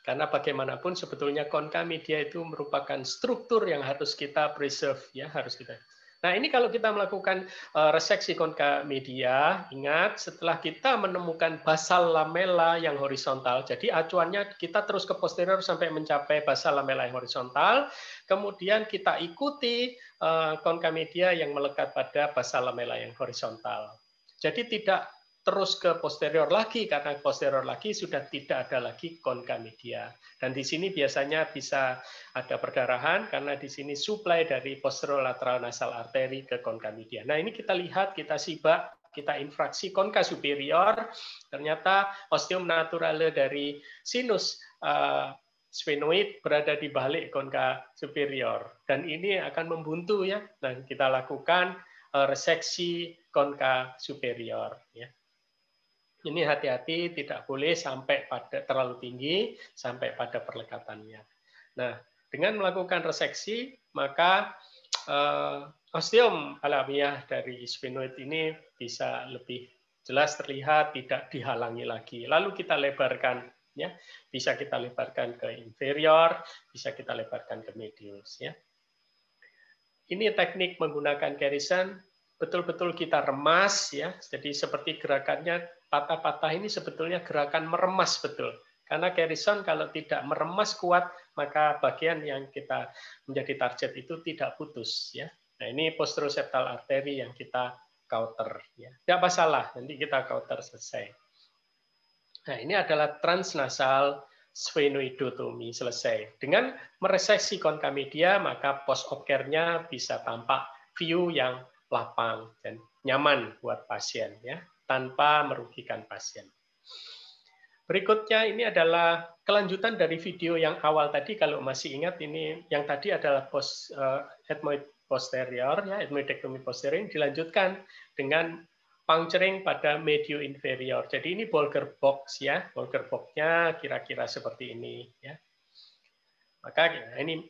Karena bagaimanapun sebetulnya konka media itu merupakan struktur yang harus kita preserve ya, harus kita Nah, ini kalau kita melakukan uh, reseksi konka media, ingat setelah kita menemukan basal lamela yang horizontal, jadi acuannya kita terus ke posterior sampai mencapai basal lamela yang horizontal, kemudian kita ikuti uh, konka media yang melekat pada basal lamela yang horizontal. Jadi tidak terus ke posterior lagi karena posterior lagi sudah tidak ada lagi konka media. Dan di sini biasanya bisa ada perdarahan karena di sini supply dari posterolateral nasal arteri ke konka media. Nah, ini kita lihat, kita sibak, kita infraksi konka superior, ternyata osteum naturale dari sinus uh, sphenoid berada di balik konka superior dan ini akan membuntu ya. Dan kita lakukan uh, reseksi konka superior ya. Ini hati-hati tidak boleh sampai pada terlalu tinggi sampai pada perlekatannya. Nah, dengan melakukan reseksi maka uh, osteum alamiah dari sphenoid ini bisa lebih jelas terlihat tidak dihalangi lagi. Lalu kita lebarkan ya, bisa kita lebarkan ke inferior, bisa kita lebarkan ke medius ya. Ini teknik menggunakan Carrison betul-betul kita remas ya. Jadi seperti gerakannya patah-patah ini sebetulnya gerakan meremas betul. Karena Carrison kalau tidak meremas kuat, maka bagian yang kita menjadi target itu tidak putus. ya. Nah ini posteroseptal arteri yang kita counter. Ya. Tidak masalah, nanti kita counter selesai. Nah ini adalah transnasal sphenoidotomy selesai. Dengan mereseksi konka media, maka post-op care-nya bisa tampak view yang lapang dan nyaman buat pasien. ya tanpa merugikan pasien. Berikutnya ini adalah kelanjutan dari video yang awal tadi kalau masih ingat ini yang tadi adalah post uh, ethmoid posterior ya ethmoidectomy posterior dilanjutkan dengan puncturing pada medio inferior. Jadi ini Bolger box ya, Bolger boxnya kira-kira seperti ini ya. Maka ini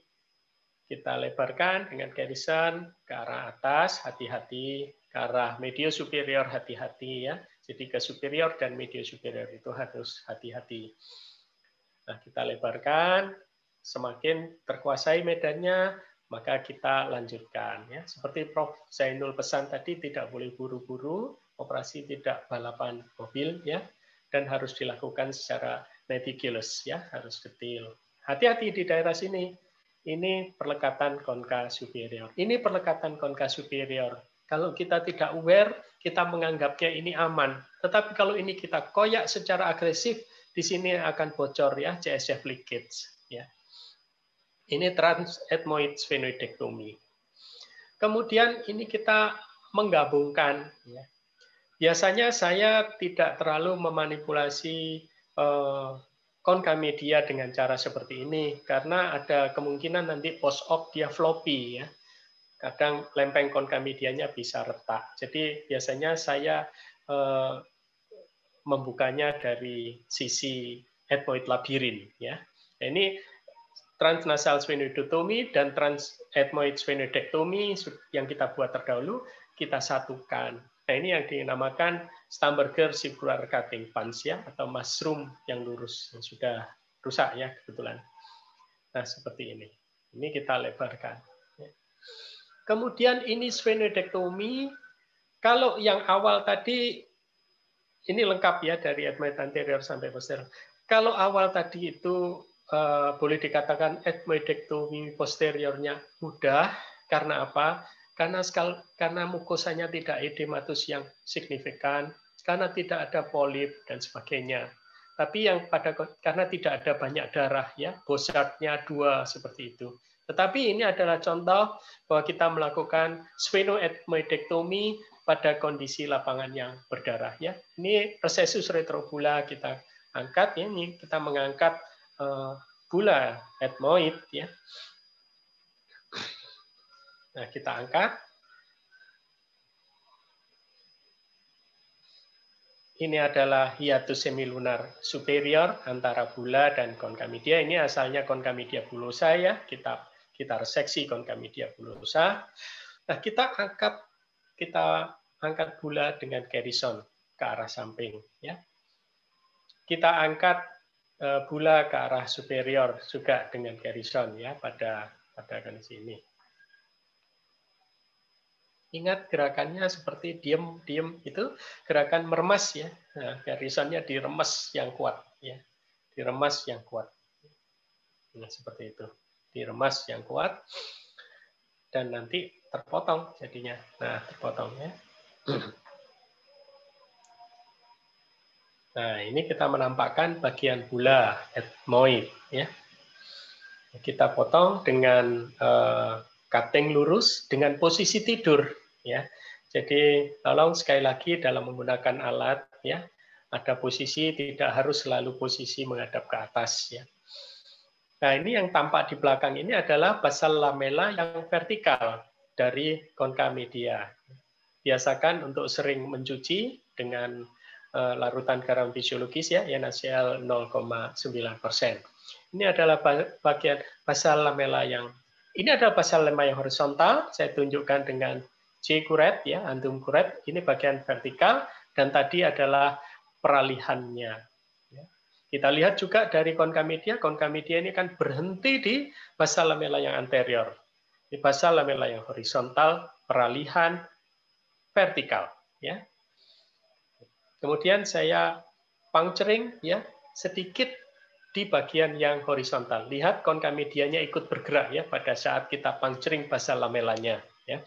kita lebarkan dengan garisan ke arah atas, hati-hati ke arah medio superior hati-hati ya. Jadi ke superior dan medio superior itu harus hati-hati. Nah, kita lebarkan, semakin terkuasai medannya, maka kita lanjutkan ya. Seperti Prof Zainul pesan tadi tidak boleh buru-buru, operasi tidak balapan mobil ya dan harus dilakukan secara meticulous ya, harus detail. Hati-hati di daerah sini. Ini perlekatan konka superior. Ini perlekatan konka superior kalau kita tidak aware, kita menganggapnya ini aman. Tetapi kalau ini kita koyak secara agresif, di sini akan bocor ya CSF leakage. Ya. Ini transethmoid sphenoidectomy. Kemudian ini kita menggabungkan. Ya. Biasanya saya tidak terlalu memanipulasi eh, konka media dengan cara seperti ini karena ada kemungkinan nanti post op dia floppy ya kadang lempeng konkamidianya bisa retak. Jadi biasanya saya eh, membukanya dari sisi ethmoid labirin ya. Nah, ini transnasal sphenoidotomy dan transethmoid sphenoidectomy yang kita buat terdahulu kita satukan. Nah, ini yang dinamakan Stamberger circular cutting pans ya atau mushroom yang lurus yang sudah rusak ya kebetulan. Nah, seperti ini. Ini kita lebarkan. Kemudian ini sphenoidectomy. Kalau yang awal tadi ini lengkap ya dari ethmoid anterior sampai posterior. Kalau awal tadi itu uh, boleh dikatakan ethmoidectomy posteriornya mudah karena apa? Karena skal, karena mukosanya tidak edematus yang signifikan, karena tidak ada polip dan sebagainya. Tapi yang pada karena tidak ada banyak darah ya, bosatnya dua seperti itu. Tetapi ini adalah contoh bahwa kita melakukan sphenoethmoidectomy pada kondisi lapangan yang berdarah ya. Ini resesus retrobula kita angkat ya, ini kita mengangkat uh, bula ethmoid ya. Nah, kita angkat. ini adalah hiatus semilunar superior antara bula dan konkamidia. Ini asalnya konkamidia bulosa ya. Kita kita reseksi konkamidia bulosa. Nah, kita angkat kita angkat bula dengan kerison ke arah samping ya. Kita angkat eh, bula ke arah superior juga dengan kerison ya pada pada kondisi ini. Ingat gerakannya seperti diem diem itu gerakan meremas ya. Nah, garisannya diremas yang kuat ya. Diremas yang kuat. Nah, seperti itu. Diremas yang kuat dan nanti terpotong jadinya. Nah, terpotong ya. Nah, ini kita menampakkan bagian bula ethmoid ya. Kita potong dengan uh, cutting lurus dengan posisi tidur ya. Jadi tolong sekali lagi dalam menggunakan alat ya, ada posisi tidak harus selalu posisi menghadap ke atas ya. Nah, ini yang tampak di belakang ini adalah basal lamela yang vertikal dari konka media. Biasakan untuk sering mencuci dengan eh, larutan garam fisiologis ya, NaCl 0,9 persen. Ini adalah bagian basal lamela yang ini adalah basal lemah yang horizontal, saya tunjukkan dengan C kuret ya, antum kuret, ini bagian vertikal dan tadi adalah peralihannya. Kita lihat juga dari konkamedia, konkamedia ini kan berhenti di basal lamela yang anterior. Di basal lamela yang horizontal, peralihan vertikal ya. Kemudian saya puncturing ya sedikit di bagian yang horizontal. Lihat konkamedianya ikut bergerak ya pada saat kita puncturing basal lamelanya ya.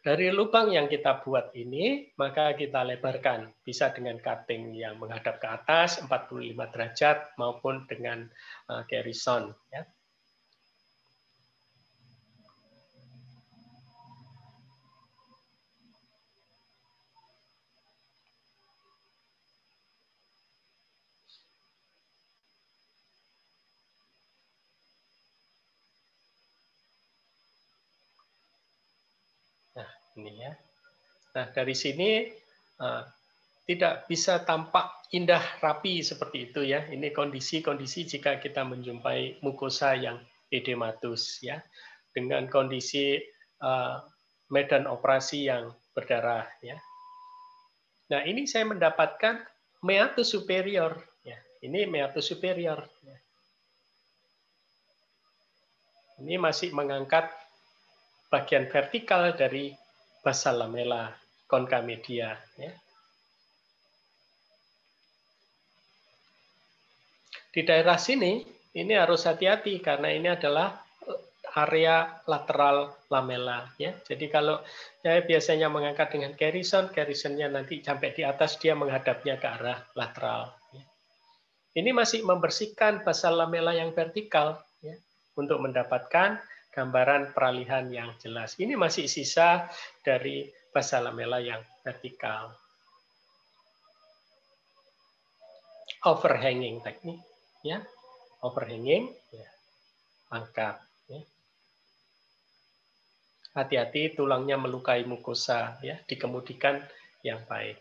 Dari lubang yang kita buat ini, maka kita lebarkan. Bisa dengan cutting yang menghadap ke atas 45 derajat maupun dengan uh, garrison ya. Ini ya. Nah, dari sini uh, tidak bisa tampak indah rapi seperti itu ya. Ini kondisi-kondisi jika kita menjumpai mukosa yang edematus ya dengan kondisi uh, medan operasi yang berdarah ya. Nah, ini saya mendapatkan meatus superior ya. Ini meatus superior ya. Ini masih mengangkat bagian vertikal dari basal lamella concamedia ya. Di daerah sini ini harus hati-hati karena ini adalah area lateral lamella ya. Jadi kalau saya biasanya mengangkat dengan garrison, garrisonnya nanti sampai di atas dia menghadapnya ke arah lateral. Ya. Ini masih membersihkan basal lamella yang vertikal ya, untuk mendapatkan gambaran peralihan yang jelas. Ini masih sisa dari basa lamela yang vertikal. Overhanging teknik, ya, overhanging, ya. angkat. Ya. Hati-hati tulangnya melukai mukosa, ya, dikemudikan yang baik.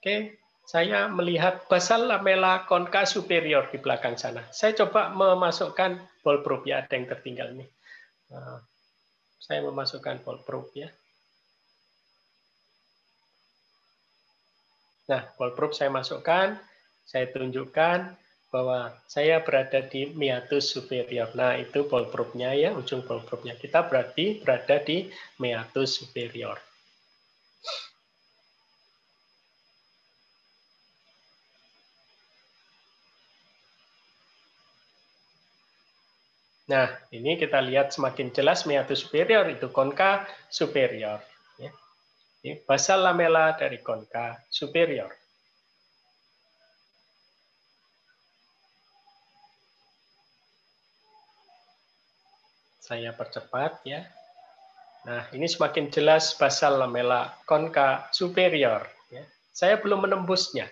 Oke, saya melihat basal lamela konka superior di belakang sana. Saya coba memasukkan ball probe ya, ada yang tertinggal nih. Nah, saya memasukkan ball probe ya. Nah, ball probe saya masukkan, saya tunjukkan bahwa saya berada di meatus superior. Nah, itu ball probe-nya ya, ujung ball probe-nya. Kita berarti berada di meatus superior. Nah, ini kita lihat semakin jelas meatus superior itu konka superior. Ya. Ini basal lamela dari konka superior. Saya percepat ya. Nah, ini semakin jelas basal lamela konka superior. Ya. Saya belum menembusnya.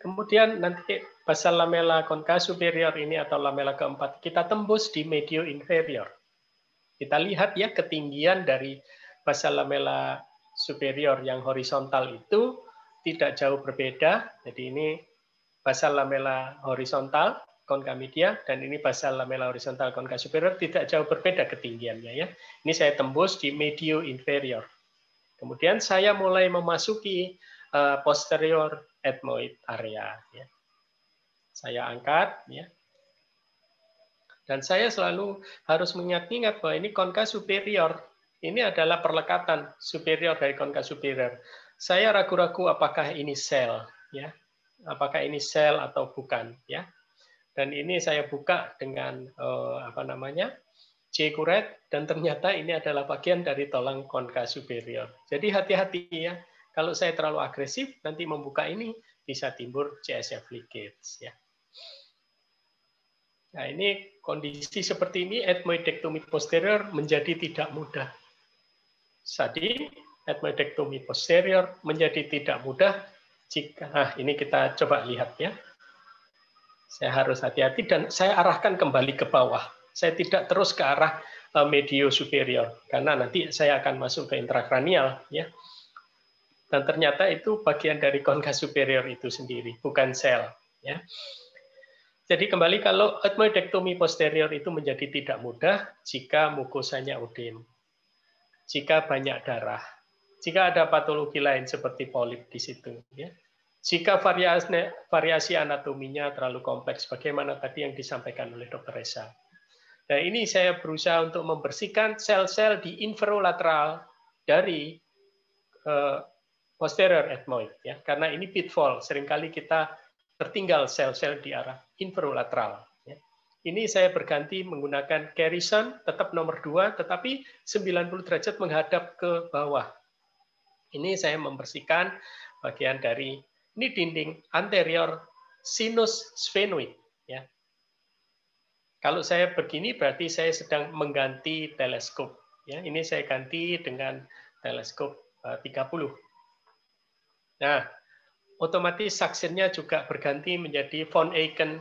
Kemudian nanti basal lamela conca superior ini atau lamela keempat kita tembus di medio inferior. Kita lihat ya ketinggian dari basal lamela superior yang horizontal itu tidak jauh berbeda. Jadi ini basal lamela horizontal konka media dan ini basal lamela horizontal konka superior tidak jauh berbeda ketinggiannya ya. Ini saya tembus di medio inferior. Kemudian saya mulai memasuki uh, posterior ethmoid area ya. Saya angkat ya. Dan saya selalu harus mengingat-ingat bahwa ini konka superior ini adalah perlekatan superior dari konka superior. Saya ragu-ragu apakah ini sel, ya, apakah ini sel atau bukan, ya. Dan ini saya buka dengan eh, apa namanya C kuret dan ternyata ini adalah bagian dari tulang konka superior. Jadi hati-hati ya, kalau saya terlalu agresif nanti membuka ini bisa timbul CSF leakage, ya. Nah ini kondisi seperti ini ethmoidectomy posterior menjadi tidak mudah Sadi ethmoidectomy posterior menjadi tidak mudah jika nah ini kita coba lihat ya. Saya harus hati-hati dan saya arahkan kembali ke bawah. Saya tidak terus ke arah eh, medio superior karena nanti saya akan masuk ke intrakranial ya. Dan ternyata itu bagian dari konka superior itu sendiri, bukan sel ya. Jadi kembali kalau ethmoidectomy posterior itu menjadi tidak mudah jika mukosanya udin jika banyak darah. Jika ada patologi lain seperti polip di situ. Ya. Jika variasi, variasi anatominya terlalu kompleks, bagaimana tadi yang disampaikan oleh Dr. Reza. Nah, ini saya berusaha untuk membersihkan sel-sel di inferolateral dari uh, posterior ethmoid. Ya. Karena ini pitfall, sering kali kita tertinggal sel-sel di arah inferolateral. Ini saya berganti menggunakan Garrison, tetap nomor 2, tetapi 90 derajat menghadap ke bawah. Ini saya membersihkan bagian dari ini dinding anterior sinus sphenoid. Ya. Kalau saya begini berarti saya sedang mengganti teleskop. Ya, ini saya ganti dengan teleskop 30. Nah, otomatis saksinya juga berganti menjadi von Aiken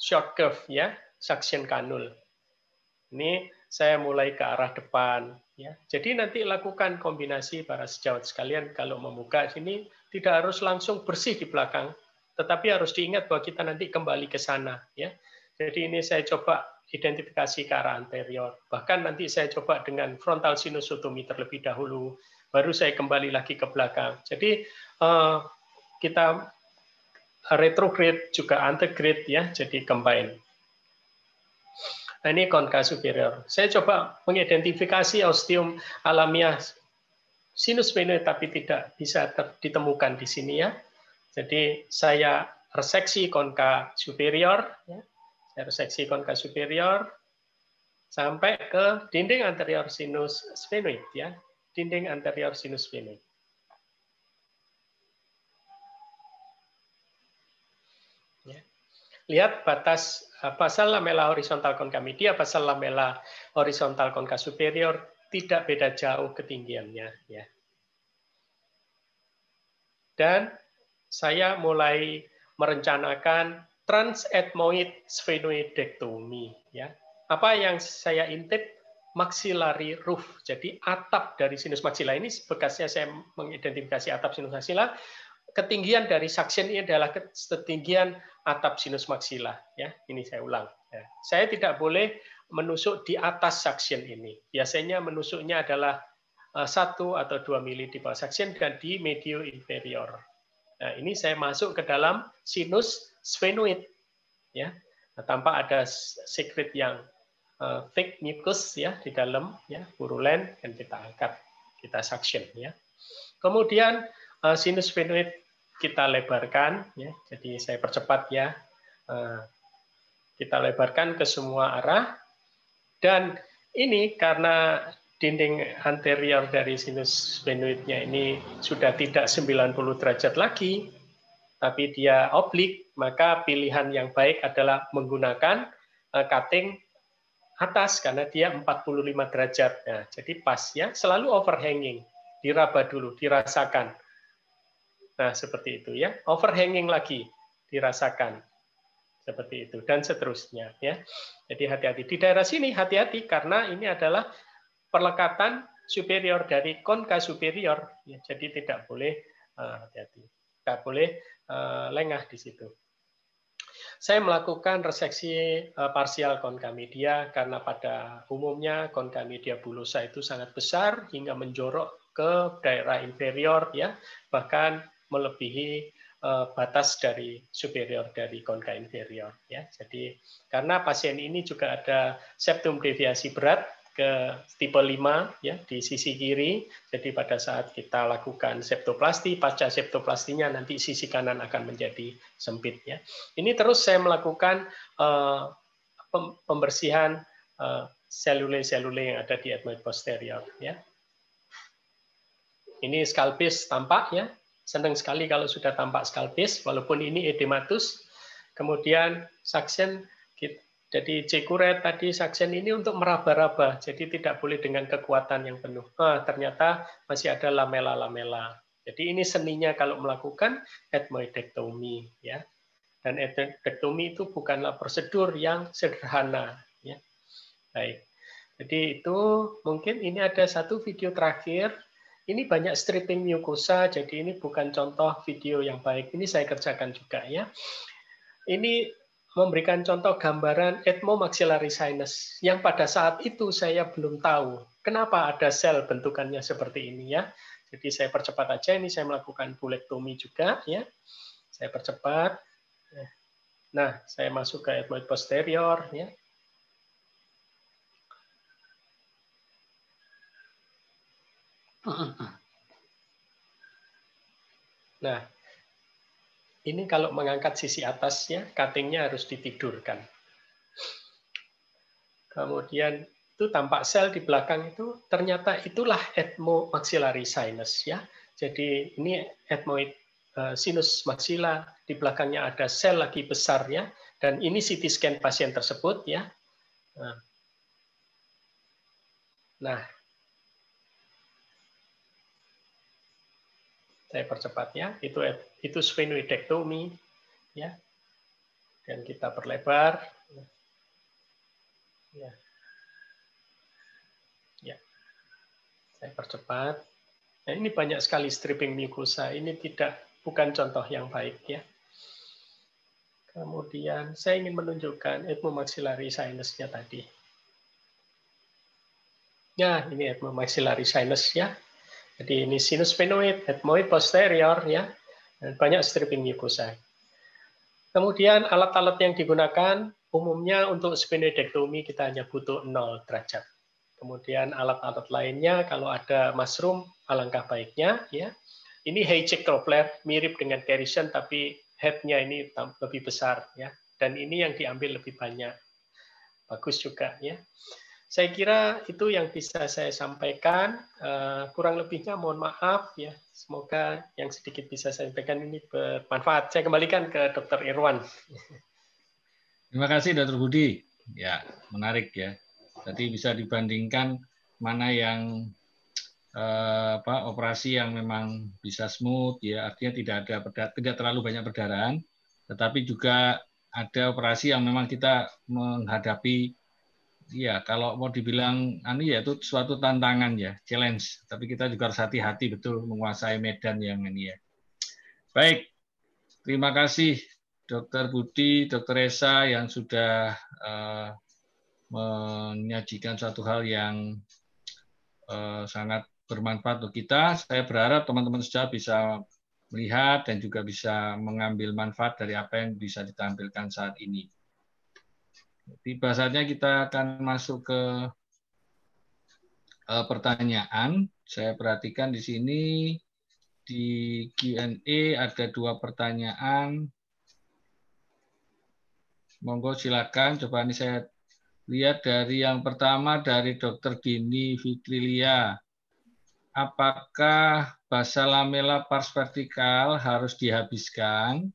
short curve ya, suction kanul. Ini saya mulai ke arah depan ya. Jadi nanti lakukan kombinasi para sejawat sekalian kalau membuka sini tidak harus langsung bersih di belakang, tetapi harus diingat bahwa kita nanti kembali ke sana ya. Jadi ini saya coba identifikasi ke arah anterior. Bahkan nanti saya coba dengan frontal sinusotomi terlebih dahulu, baru saya kembali lagi ke belakang. Jadi eh, kita retrograde juga antegrade ya, jadi combine. Nah, ini konka superior. Saya coba mengidentifikasi osteum alamiah sinus venoid tapi tidak bisa ditemukan di sini ya. Jadi saya reseksi konka superior, ya. saya reseksi konka superior sampai ke dinding anterior sinus sphenoid ya, dinding anterior sinus sphenoid. Lihat batas basal lamela horizontal konka media, basal lamela horizontal konka superior tidak beda jauh ketinggiannya ya. Dan saya mulai merencanakan transetmoid sphenoidectomy ya. Apa yang saya intip maxillary roof. Jadi atap dari sinus maxilla ini bekasnya saya mengidentifikasi atap sinus maxilla ketinggian dari suction ini adalah ketinggian atap sinus maksila. Ya, ini saya ulang. Ya. Saya tidak boleh menusuk di atas suction ini. Biasanya menusuknya adalah eh, satu atau dua mili di bawah suction dan di medio inferior. Nah, ini saya masuk ke dalam sinus sphenoid. Ya, nah, tanpa ada secret yang uh, fake mucus ya di dalam ya purulen dan kita angkat kita suction ya. Kemudian uh, sinus sphenoid kita lebarkan, ya. jadi saya percepat ya, eh, kita lebarkan ke semua arah, dan ini karena dinding anterior dari sinus sphenoidnya ini sudah tidak 90 derajat lagi, tapi dia oblik, maka pilihan yang baik adalah menggunakan eh, cutting atas karena dia 45 derajat. Nah, jadi pas ya, selalu overhanging, diraba dulu, dirasakan Nah, seperti itu ya. Overhanging lagi dirasakan. Seperti itu dan seterusnya ya. Jadi hati-hati di daerah sini hati-hati karena ini adalah perlekatan superior dari konka superior, ya, jadi tidak boleh uh, hati-hati, tidak boleh uh, lengah di situ. Saya melakukan reseksi parsial konka media karena pada umumnya konka media bulosa itu sangat besar hingga menjorok ke daerah inferior ya bahkan melebihi batas dari superior dari konka inferior ya. Jadi karena pasien ini juga ada septum deviasi berat ke tipe 5 ya di sisi kiri. Jadi pada saat kita lakukan septoplasti, pasca septoplastinya nanti sisi kanan akan menjadi sempit ya. Ini terus saya melakukan uh, pembersihan uh, selule-selule yang ada di ethmoid posterior ya. Ini skalpis tampak ya. Senang sekali kalau sudah tampak skalpis walaupun ini edematus. Kemudian saksen jadi cekuret tadi saksen ini untuk meraba-raba, jadi tidak boleh dengan kekuatan yang penuh. Ah, ternyata masih ada lamela-lamela. Jadi ini seninya kalau melakukan ethmoidectomy ya. Dan ethmoidectomy itu bukanlah prosedur yang sederhana ya. Baik. Jadi itu mungkin ini ada satu video terakhir. Ini banyak stripping mucosa, jadi ini bukan contoh video yang baik. Ini saya kerjakan juga ya. Ini memberikan contoh gambaran ethmomaxillary sinus yang pada saat itu saya belum tahu kenapa ada sel bentukannya seperti ini ya. Jadi saya percepat aja ini saya melakukan bulektomi juga ya. Saya percepat. Nah, saya masuk ke ethmoid posterior ya. Nah, ini kalau mengangkat sisi atasnya, cuttingnya harus ditidurkan. Kemudian itu tampak sel di belakang itu ternyata itulah ethmomaxillary sinus ya. Jadi ini ethmoid eh, sinus maxilla di belakangnya ada sel lagi besar ya dan ini CT scan pasien tersebut ya. Nah, saya percepatnya itu itu sphenoidectomy ya. Dan kita perlebar ya. Ya. Saya percepat. Nah, ini banyak sekali stripping mucosa. Ini tidak bukan contoh yang baik ya. Kemudian saya ingin menunjukkan ethmomaxillary sinusnya tadi. Ya ini ethmomaxillary sinus ya jadi ini sinus sphenoid, ethmoid posterior ya, dan banyak stripping mucosa. Kemudian alat-alat yang digunakan umumnya untuk sphenoidectomy kita hanya butuh 0 derajat. Kemudian alat-alat lainnya kalau ada mushroom alangkah baiknya ya. Ini Haycheck Doppler mirip dengan Carison tapi headnya ini lebih besar ya. Dan ini yang diambil lebih banyak. Bagus juga ya. Saya kira itu yang bisa saya sampaikan. Eh, kurang lebihnya mohon maaf ya. Semoga yang sedikit bisa saya sampaikan ini bermanfaat. Saya kembalikan ke Dr. Irwan. Terima kasih Dr. Budi. Ya, menarik ya. Tadi bisa dibandingkan mana yang eh, apa operasi yang memang bisa smooth ya, artinya tidak ada tidak terlalu banyak perdarahan, tetapi juga ada operasi yang memang kita menghadapi Iya, kalau mau dibilang anu ya itu suatu tantangan ya, challenge. Tapi kita juga harus hati-hati betul menguasai medan yang ini ya. Baik, terima kasih Dokter Budi, Dokter Esa yang sudah uh, menyajikan suatu hal yang uh, sangat bermanfaat untuk kita. Saya berharap teman-teman sudah bisa melihat dan juga bisa mengambil manfaat dari apa yang bisa ditampilkan saat ini. Tiba saatnya kita akan masuk ke uh, pertanyaan. Saya perhatikan di sini di Q&A ada dua pertanyaan. Monggo silakan. Coba ini saya lihat dari yang pertama dari Dr. Dini Fitrilia. Apakah basa lamela pars vertikal harus dihabiskan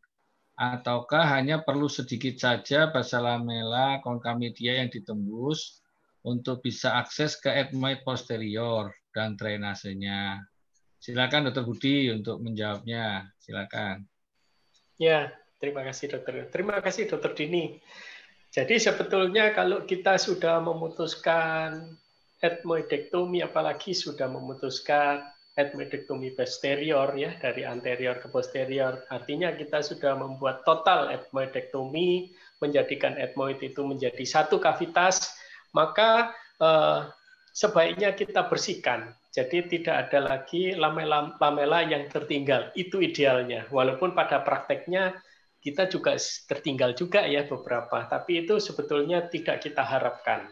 ataukah hanya perlu sedikit saja basa lamela konkamedia yang ditembus untuk bisa akses ke ethmoid posterior dan drainasenya. Silakan Dokter Budi untuk menjawabnya. Silakan. Ya, terima kasih Dokter. Terima kasih Dokter Dini. Jadi sebetulnya kalau kita sudah memutuskan etmoidektomi apalagi sudah memutuskan etmoidektomi posterior ya dari anterior ke posterior. Artinya kita sudah membuat total etmoidektomi menjadikan etmoid itu menjadi satu kavitas maka eh, sebaiknya kita bersihkan. Jadi tidak ada lagi lamela-lamela yang tertinggal. Itu idealnya. Walaupun pada prakteknya kita juga tertinggal juga ya beberapa tapi itu sebetulnya tidak kita harapkan.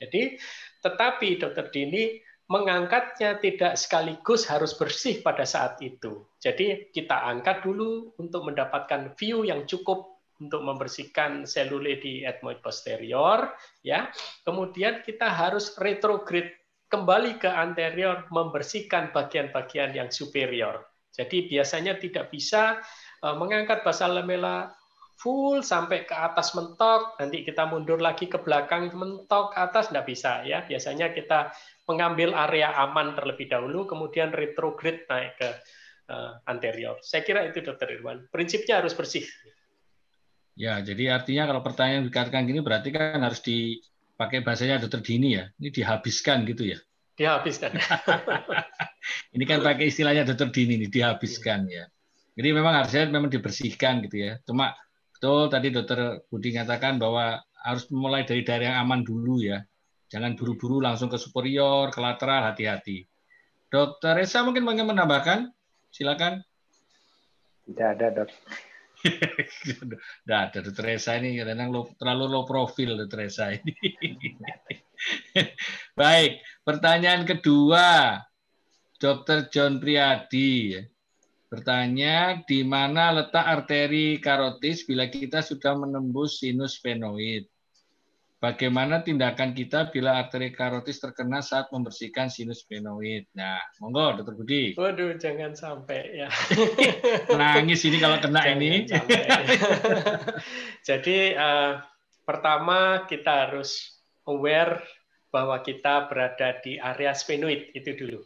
Jadi tetapi dokter Dini mengangkatnya tidak sekaligus harus bersih pada saat itu. Jadi kita angkat dulu untuk mendapatkan view yang cukup untuk membersihkan selule di ethmoid posterior ya. Kemudian kita harus retrograde kembali ke anterior membersihkan bagian-bagian yang superior. Jadi biasanya tidak bisa eh, mengangkat basal lamella full sampai ke atas mentok, nanti kita mundur lagi ke belakang mentok atas, tidak bisa ya. Biasanya kita mengambil area aman terlebih dahulu, kemudian retrograde naik ke uh, anterior. Saya kira itu Dokter Irwan. Prinsipnya harus bersih. Ya, jadi artinya kalau pertanyaan dikatakan gini berarti kan harus dipakai bahasanya Dokter Dini ya. Ini dihabiskan gitu ya. Dihabiskan. ini kan pakai istilahnya Dokter Dini ini dihabiskan ya. Jadi memang harusnya memang dibersihkan gitu ya. Cuma Betul, tadi dokter Budi nyatakan bahwa harus mulai dari daerah yang aman dulu ya. Jangan buru-buru langsung ke superior, ke lateral, hati-hati. Dokter Reza mungkin ingin menambahkan? Silakan. Tidak ada, dok. Tidak ada, dokter Reza ini kadang terlalu low profil, dokter Reza ini. Baik, pertanyaan kedua. Dokter John Priadi. Bertanya, di mana letak arteri karotis bila kita sudah menembus sinus venoid? Bagaimana tindakan kita bila arteri karotis terkena saat membersihkan sinus venoid? Nah, monggo, Dokter Budi. Waduh, jangan sampai ya. Nangis ini kalau kena jangan ini. Jadi uh, pertama kita harus aware bahwa kita berada di area sphenoid itu dulu.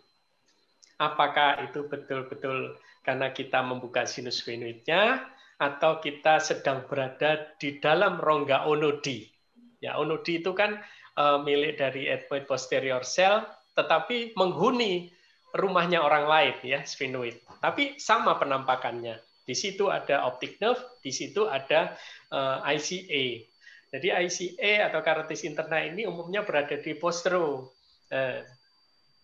Apakah itu betul-betul karena kita membuka sinus venoidnya atau kita sedang berada di dalam rongga onodi. Ya, onodi itu kan uh, milik dari ethmoid posterior cell, tetapi menghuni rumahnya orang lain ya, sphenoid. Tapi sama penampakannya. Di situ ada optic nerve, di situ ada uh, eh, ICA. Jadi ICA atau carotis interna ini umumnya berada di postero. Uh,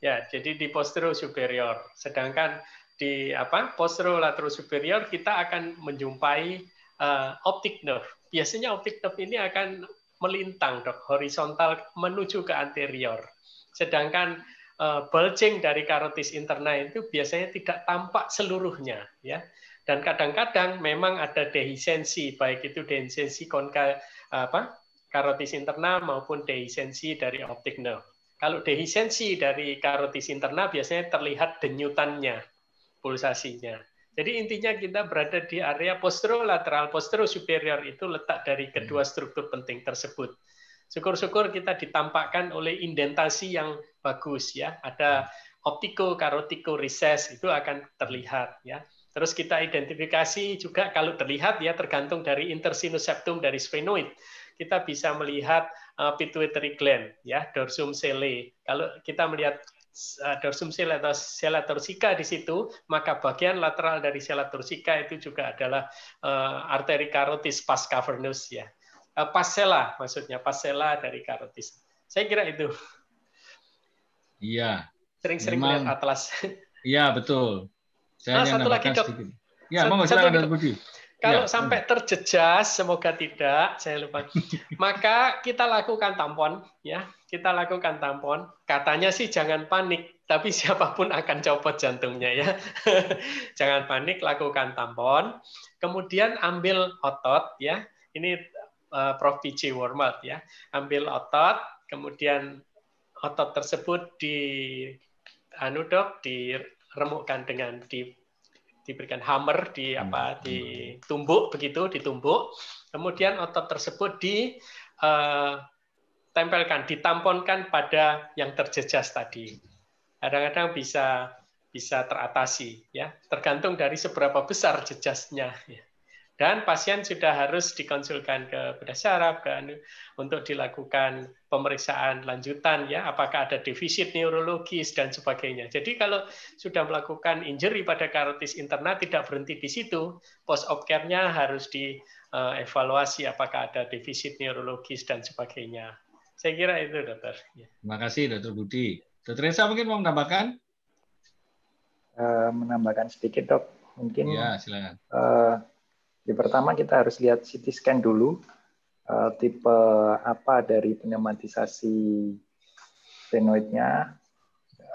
ya, jadi di postero superior. Sedangkan di apa posterolateral superior kita akan menjumpai uh, optic nerve. Biasanya optic nerve ini akan melintang dok horizontal menuju ke anterior. Sedangkan uh, bulging dari karotis interna itu biasanya tidak tampak seluruhnya ya. Dan kadang-kadang memang ada dehisensi baik itu dehisensi konka apa karotis interna maupun dehisensi dari optic nerve. Kalau dehisensi dari karotis interna biasanya terlihat denyutannya pulsasinya. Jadi intinya kita berada di area posterolateral, superior itu letak dari kedua hmm. struktur penting tersebut. Syukur-syukur kita ditampakkan oleh indentasi yang bagus ya. Ada optiko karotiko recess itu akan terlihat ya. Terus kita identifikasi juga kalau terlihat ya tergantung dari intersinus septum dari sphenoid. Kita bisa melihat uh, pituitary gland ya, dorsum sele. Kalau kita melihat Eh, dorsum sel atau sela torsika di situ, maka bagian lateral dari sela torsika itu juga adalah uh, arteri karotis pas cavernous ya. Uh, eh, pasella maksudnya pasella dari karotis. Saya kira itu. Iya. Sering-sering melihat atlas. Iya, betul. Saya nah, satu lagi, Dok. Ya, mau silakan Budi. Kalau ya. sampai terjejas, semoga tidak, saya lupa. Maka kita lakukan tampon, ya. Kita lakukan tampon. Katanya sih jangan panik, tapi siapa pun akan copot jantungnya ya. jangan panik, lakukan tampon. Kemudian ambil otot, ya. Ini uh, Prof. PJ Wormald ya. Ambil otot, kemudian otot tersebut di anu dok diremukkan dengan di diberikan hammer di apa hmm. ditumbuk begitu ditumbuk kemudian otot tersebut ditempelkan eh, ditamponkan pada yang terjejas tadi kadang-kadang bisa bisa teratasi ya tergantung dari seberapa besar jejasnya ya. Dan pasien sudah harus dikonsulkan ke bedah saraf kan untuk dilakukan pemeriksaan lanjutan ya, apakah ada defisit neurologis dan sebagainya. Jadi kalau sudah melakukan injury pada karotis interna tidak berhenti di situ, post op care-nya harus dievaluasi apakah ada defisit neurologis dan sebagainya. Saya kira itu, dokter. Ya. Terima kasih, dokter Budi. Dokter Reza mungkin mau menambahkan? Uh, menambahkan sedikit, dok. Mungkin. Ya, silakan. Uh, di pertama kita harus lihat CT scan dulu uh, tipe apa dari pneumatisasi sphenoidnya,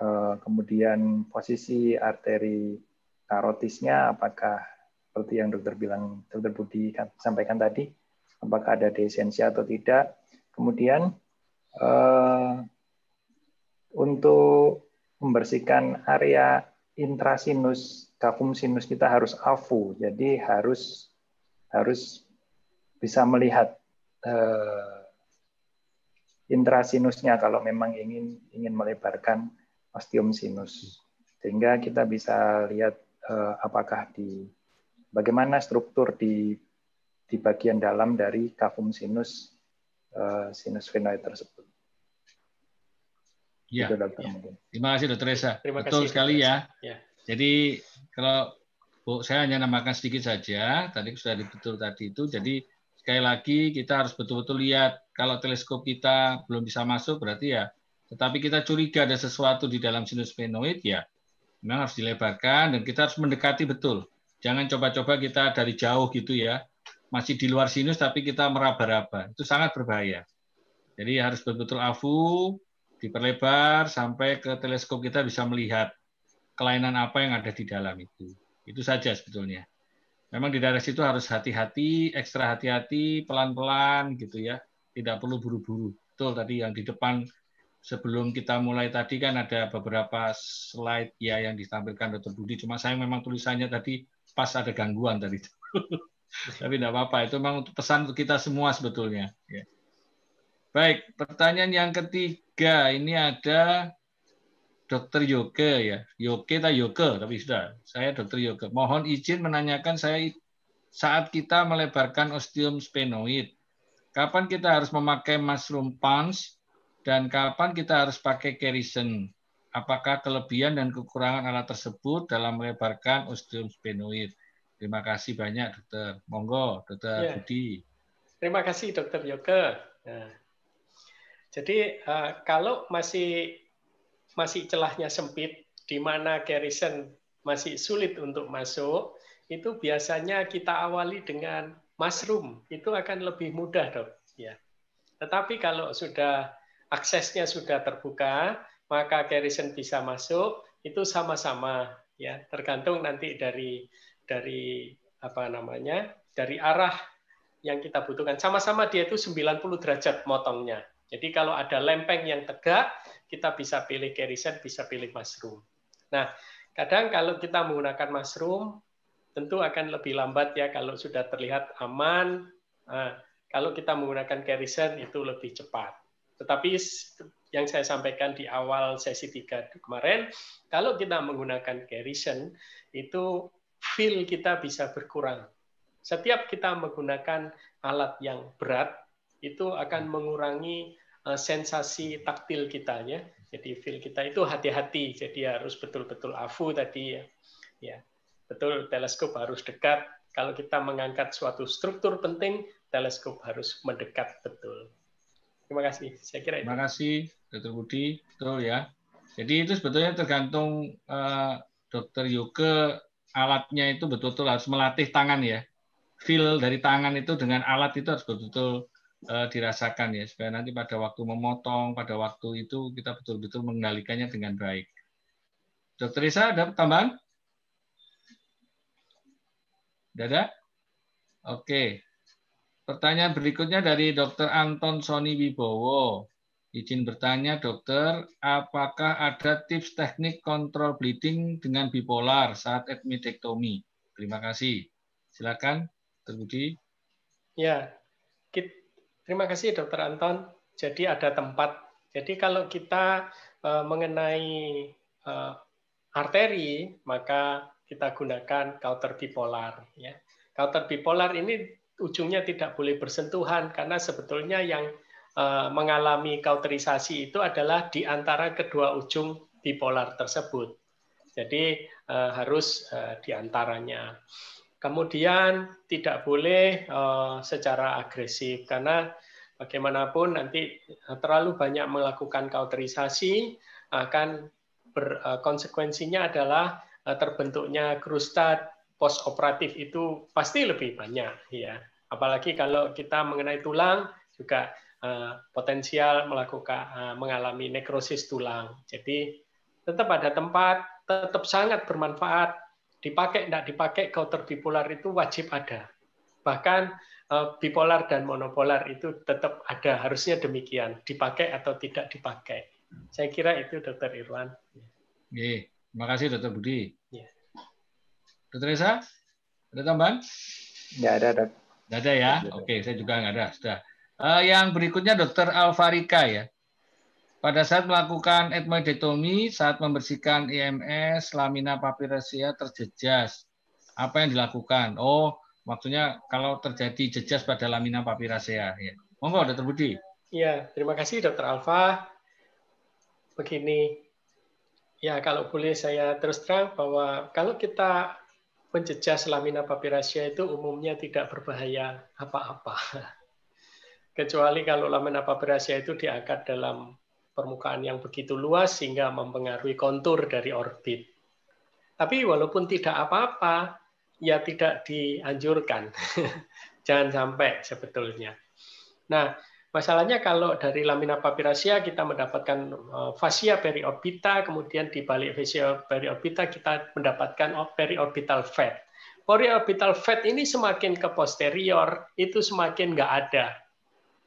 uh, kemudian posisi arteri karotisnya apakah seperti yang dokter bilang, dokter Budi sampaikan tadi, apakah ada desensia atau tidak. Kemudian uh, untuk membersihkan area intrasinus, kafum sinus kita harus AFU, jadi harus harus bisa melihat uh, intrasinusnya kalau memang ingin ingin melebarkan ostium sinus sehingga kita bisa lihat uh, apakah di bagaimana struktur di di bagian dalam dari kafum sinus uh, sinus venoid tersebut. Ya, ya. Terima kasih Dokter Reza. Terima Betul kasih, sekali ya. ya. Jadi kalau Bu, saya hanya namakan sedikit saja. Tadi sudah dibetul tadi itu. Jadi sekali lagi kita harus betul-betul lihat kalau teleskop kita belum bisa masuk berarti ya. Tetapi kita curiga ada sesuatu di dalam sinus venoid ya. Memang harus dilebarkan dan kita harus mendekati betul. Jangan coba-coba kita dari jauh gitu ya. Masih di luar sinus tapi kita meraba-raba. Itu sangat berbahaya. Jadi harus betul-betul afu, diperlebar sampai ke teleskop kita bisa melihat kelainan apa yang ada di dalam itu. Itu saja sebetulnya. Memang di daerah situ harus hati-hati, ekstra hati-hati, pelan-pelan gitu ya. Tidak perlu buru-buru. Betul tadi yang di depan sebelum kita mulai tadi kan ada beberapa slide ya yang ditampilkan Dr. Budi. Cuma saya memang tulisannya tadi pas ada gangguan tadi. Tapi tidak apa-apa. Itu memang pesan untuk kita semua sebetulnya. Ya. Baik, pertanyaan yang ketiga ini ada Dokter Yoke ya, Yoke tak Yoke, tapi sudah. Saya Dokter Yoke. Mohon izin menanyakan saya saat kita melebarkan osteum sphenoid, kapan kita harus memakai mushroom punch dan kapan kita harus pakai kerisen? Apakah kelebihan dan kekurangan alat tersebut dalam melebarkan osteum sphenoid? Terima kasih banyak, dokter. Monggo, dokter ya. Budi. Terima kasih, dokter Yoke. Nah, jadi uh, kalau masih masih celahnya sempit, di mana garrison masih sulit untuk masuk, itu biasanya kita awali dengan mushroom. Itu akan lebih mudah, dok. Ya. Tetapi kalau sudah aksesnya sudah terbuka, maka garrison bisa masuk. Itu sama-sama, ya. Tergantung nanti dari dari apa namanya, dari arah yang kita butuhkan. Sama-sama dia itu 90 derajat motongnya. Jadi kalau ada lempeng yang tegak, kita bisa pilih kerisen, bisa pilih mushroom. Nah, kadang kalau kita menggunakan mushroom, tentu akan lebih lambat ya kalau sudah terlihat aman. Nah, kalau kita menggunakan kerisen itu lebih cepat. Tetapi yang saya sampaikan di awal sesi 3 kemarin, kalau kita menggunakan kerisen, itu feel kita bisa berkurang. Setiap kita menggunakan alat yang berat, itu akan mengurangi sensasi taktil kita ya. Jadi feel kita itu hati-hati. Jadi harus betul-betul afu tadi ya. Ya. Betul teleskop harus dekat. Kalau kita mengangkat suatu struktur penting, teleskop harus mendekat betul. Terima kasih. Saya kira itu. Terima kasih, Dr. Budi. Betul ya. Jadi itu sebetulnya tergantung uh, Dokter Yoke alatnya itu betul-betul harus melatih tangan ya. Feel dari tangan itu dengan alat itu harus betul-betul uh, dirasakan ya supaya nanti pada waktu memotong pada waktu itu kita betul-betul mengendalikannya dengan baik. Dokter Isa ada tambahan? Dada? Oke. Pertanyaan berikutnya dari Dokter Anton Sony Wibowo. Izin bertanya, dokter, apakah ada tips teknik kontrol bleeding dengan bipolar saat admitektomi? Terima kasih. Silakan, Dokter Budi. Ya, Terima kasih Dokter Anton. Jadi ada tempat. Jadi kalau kita uh, mengenai uh, arteri, maka kita gunakan counter bipolar. Ya. Kauter bipolar ini ujungnya tidak boleh bersentuhan karena sebetulnya yang eh, mengalami kauterisasi itu adalah di antara kedua ujung bipolar tersebut. Jadi harus di antaranya. Kemudian tidak boleh secara agresif karena bagaimanapun nanti terlalu banyak melakukan kauterisasi akan berkonsekuensinya adalah terbentuknya krustat post operatif itu pasti lebih banyak ya. Apalagi kalau kita mengenai tulang juga potensial melakukan mengalami nekrosis tulang. Jadi tetap ada tempat, tetap sangat bermanfaat. Dipakai tidak dipakai counter bipolar itu wajib ada. Bahkan uh, bipolar dan monopolar itu tetap ada, harusnya demikian, dipakai atau tidak dipakai. Saya kira itu Dokter Irwan. Oke, terima kasih Dokter Budi. Ya. Dokter Esa, ada tambahan? Nggak ada, dok. Nggak ada ya? Oke, saya juga nggak ada. Sudah. Uh, yang berikutnya Dokter Alvarika ya. Pada saat melakukan etmoidectomy, saat membersihkan IMS, lamina papiracea terjejas. Apa yang dilakukan? Oh, maksudnya kalau terjadi jejas pada lamina papiracea. Ya. Monggo, Dokter Budi. Iya, terima kasih Dokter Alfa. Begini, ya kalau boleh saya terus terang bahwa kalau kita penjejas lamina papiracea itu umumnya tidak berbahaya apa-apa. Kecuali kalau lamina papiracea itu diangkat dalam permukaan yang begitu luas sehingga mempengaruhi kontur dari orbit. Tapi walaupun tidak apa-apa, ya tidak dianjurkan. Jangan sampai sebetulnya. Nah, Masalahnya kalau dari lamina papiracea kita mendapatkan eh, fascia periorbita, kemudian di balik fascia periorbita kita mendapatkan periorbital fat. Periorbital fat ini semakin ke posterior itu semakin nggak ada.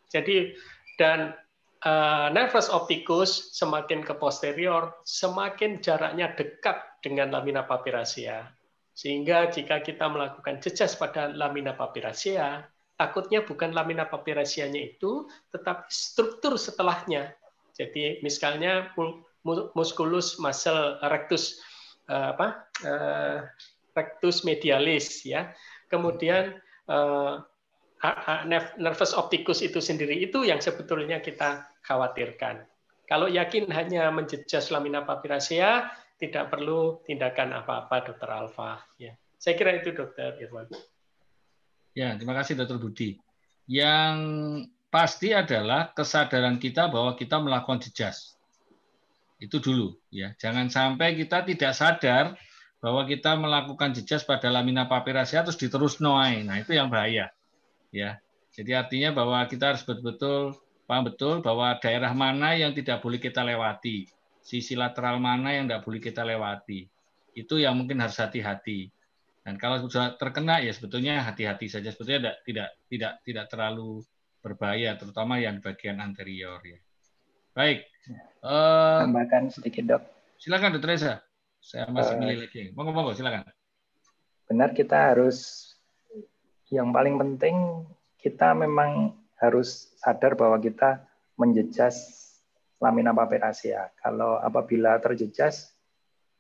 Jadi dan uh, nervus opticus semakin ke posterior semakin jaraknya dekat dengan lamina papiracea. Sehingga jika kita melakukan jejas pada lamina papiracea, takutnya bukan lamina papiraceanya itu, tetapi struktur setelahnya. Jadi misalnya musculus muscle rectus eh, apa eh, rectus medialis ya. Kemudian eh, nervus opticus itu sendiri itu yang sebetulnya kita khawatirkan. Kalau yakin hanya menjejas lamina papiracea, tidak perlu tindakan apa-apa, Dokter Alfa. Ya, saya kira itu, Dokter Irwan. Ya, terima kasih Dr. Budi. Yang pasti adalah kesadaran kita bahwa kita melakukan jejas. Itu dulu ya. Jangan sampai kita tidak sadar bahwa kita melakukan jejas pada lamina papiracea terus diterus noai. Nah, itu yang bahaya. Ya. Jadi artinya bahwa kita harus betul-betul paham betul bahwa daerah mana yang tidak boleh kita lewati, sisi lateral mana yang tidak boleh kita lewati. Itu yang mungkin harus hati-hati. Dan kalau sudah terkena ya sebetulnya hati-hati saja sebetulnya tidak tidak tidak tidak terlalu berbahaya terutama yang bagian anterior ya. Baik. Uh, Tambahkan sedikit dok. Silakan dokter Reza. Saya masih uh, milih lagi. Monggo monggo silakan. Benar kita harus yang paling penting kita memang harus sadar bahwa kita menjejas lamina papiracea. Kalau apabila terjejas,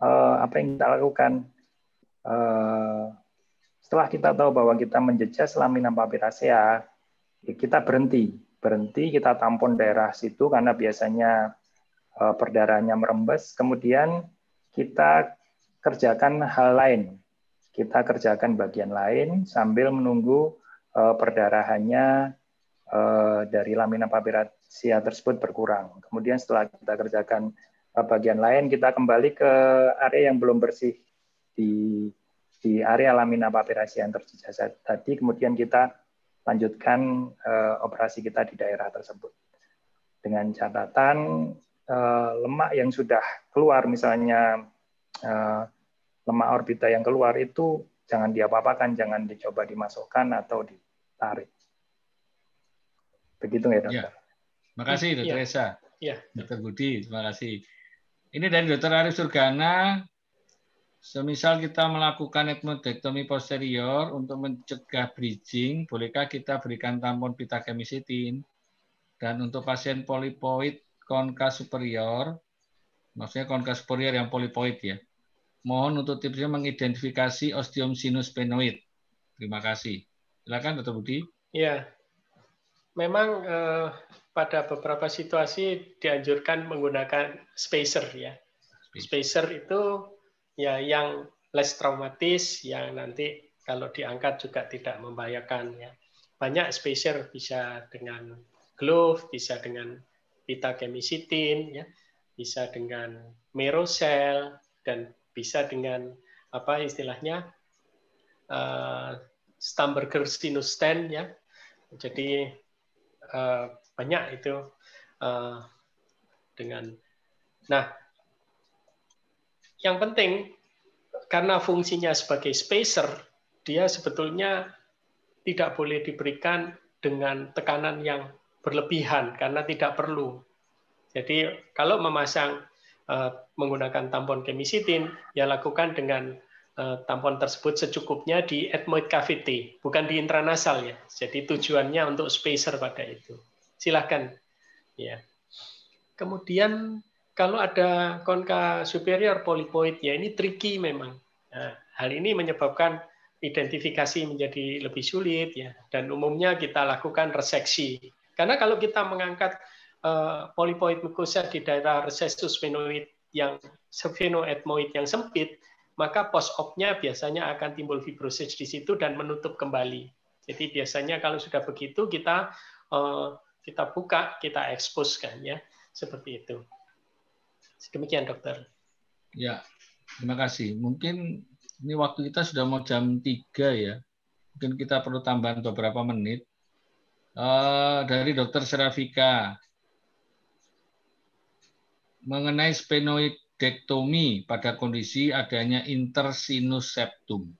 uh, apa yang kita lakukan? Eh, setelah kita tahu bahwa kita menjejas lamina papiracea, ya kita berhenti, berhenti kita tampon daerah situ karena biasanya eh, perdarahannya merembes. Kemudian kita kerjakan hal lain, kita kerjakan bagian lain sambil menunggu eh, perdarahannya dari lamina papiracea tersebut berkurang. Kemudian setelah kita kerjakan bagian lain, kita kembali ke area yang belum bersih di di area lamina papiracea yang terjejas tadi, kemudian kita lanjutkan uh, operasi kita di daerah tersebut. Dengan catatan lemak yang sudah keluar, misalnya lemak orbita yang keluar itu jangan diapa-apakan, jangan dicoba dimasukkan atau ditarik. Begitu ya, dokter? Ya. Terima kasih, dokter ya. Esa. Ya. Dokter Budi, terima kasih. Ini dari dokter Arif Surgana, Semisal kita melakukan etmodektomi posterior untuk mencegah bridging, bolehkah kita berikan tampon pitakemisitin? Dan untuk pasien polipoid konka superior, maksudnya konka superior yang polipoid ya, mohon untuk tipsnya mengidentifikasi osteum sinus penoid. Terima kasih. Silakan Dr. Budi. Ya, memang eh, pada beberapa situasi dianjurkan menggunakan spacer ya. Spacer itu ya yang less traumatis, yang nanti kalau diangkat juga tidak membahayakan ya. Banyak spacer bisa dengan glove, bisa dengan pita kemisitin, ya, bisa dengan merosel dan bisa dengan apa istilahnya uh, Stamberger sinus stent ya. Jadi uh, banyak itu uh, dengan nah yang penting karena fungsinya sebagai spacer dia sebetulnya tidak boleh diberikan dengan tekanan yang berlebihan karena tidak perlu. Jadi kalau memasang uh, menggunakan tampon kemisitin, ya lakukan dengan tampon tersebut secukupnya di ethmoid cavity, bukan di intranasal ya. Jadi tujuannya untuk spacer pada itu. Silahkan. Ya. Kemudian kalau ada konka superior polipoid, ya ini tricky memang. Nah, hal ini menyebabkan identifikasi menjadi lebih sulit ya dan umumnya kita lakukan reseksi karena kalau kita mengangkat uh, polipoid mukosa di daerah recessus venoid yang sphenoethmoid yang sempit maka post op-nya biasanya akan timbul fibrosis di situ dan menutup kembali. Jadi biasanya kalau sudah begitu kita uh, kita buka kita expose kan ya. Seperti itu. Demikian dokter. Ya terima kasih. Mungkin ini waktu kita sudah mau jam 3 ya. Mungkin kita perlu tambahan beberapa menit. Uh, dari Dokter Serafika. Mengenai sphenoidectomy pada kondisi adanya intersinus septum.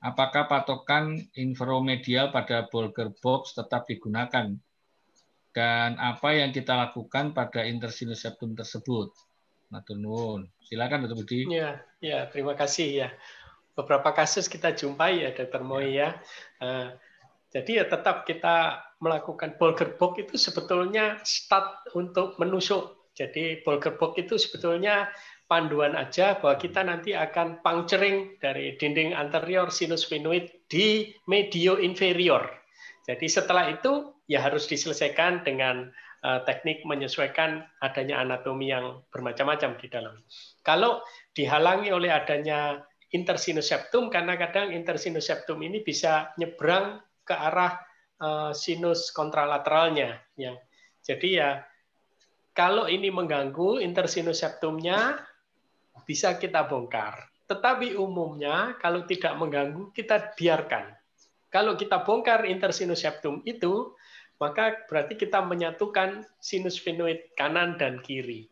Apakah patokan inferomedial pada Bolger box tetap digunakan? Dan apa yang kita lakukan pada intersinus septum tersebut? Matur nuwun. Silakan Dr. Budi. Ya, ya, terima kasih ya. Beberapa kasus kita jumpai ya Dr. Moi ya. Uh, jadi ya tetap kita melakukan Bolger box itu sebetulnya start untuk menusuk. Jadi Bolger box itu sebetulnya panduan aja bahwa kita nanti akan puncturing dari dinding anterior sinus venoid di medio inferior. Jadi setelah itu ya harus diselesaikan dengan Eh, teknik menyesuaikan adanya anatomi yang bermacam-macam di dalam. Kalau dihalangi oleh adanya intersinus septum, karena kadang intersinus septum ini bisa nyebrang ke arah eh, sinus kontralateralnya. Ya. Jadi ya kalau ini mengganggu intersinus septumnya bisa kita bongkar. Tetapi umumnya kalau tidak mengganggu kita biarkan. Kalau kita bongkar intersinus septum itu maka berarti kita menyatukan sinus venoid kanan dan kiri.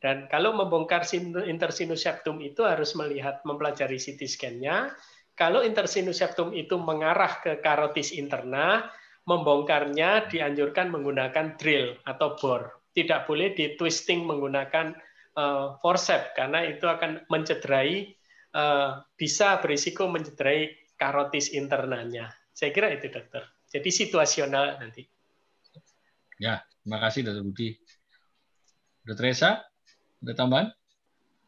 Dan kalau membongkar intersinus septum itu harus melihat mempelajari CT scan-nya. Kalau intersinus septum itu mengarah ke karotis interna, membongkarnya dianjurkan menggunakan drill atau bor. Tidak boleh di twisting menggunakan uh, forceps karena itu akan mencederai uh, bisa berisiko mencederai karotis internanya. Saya kira itu dokter. Jadi situasional nanti. Ya, terima kasih Dr. Budi. Dr. Reza, ada tambahan?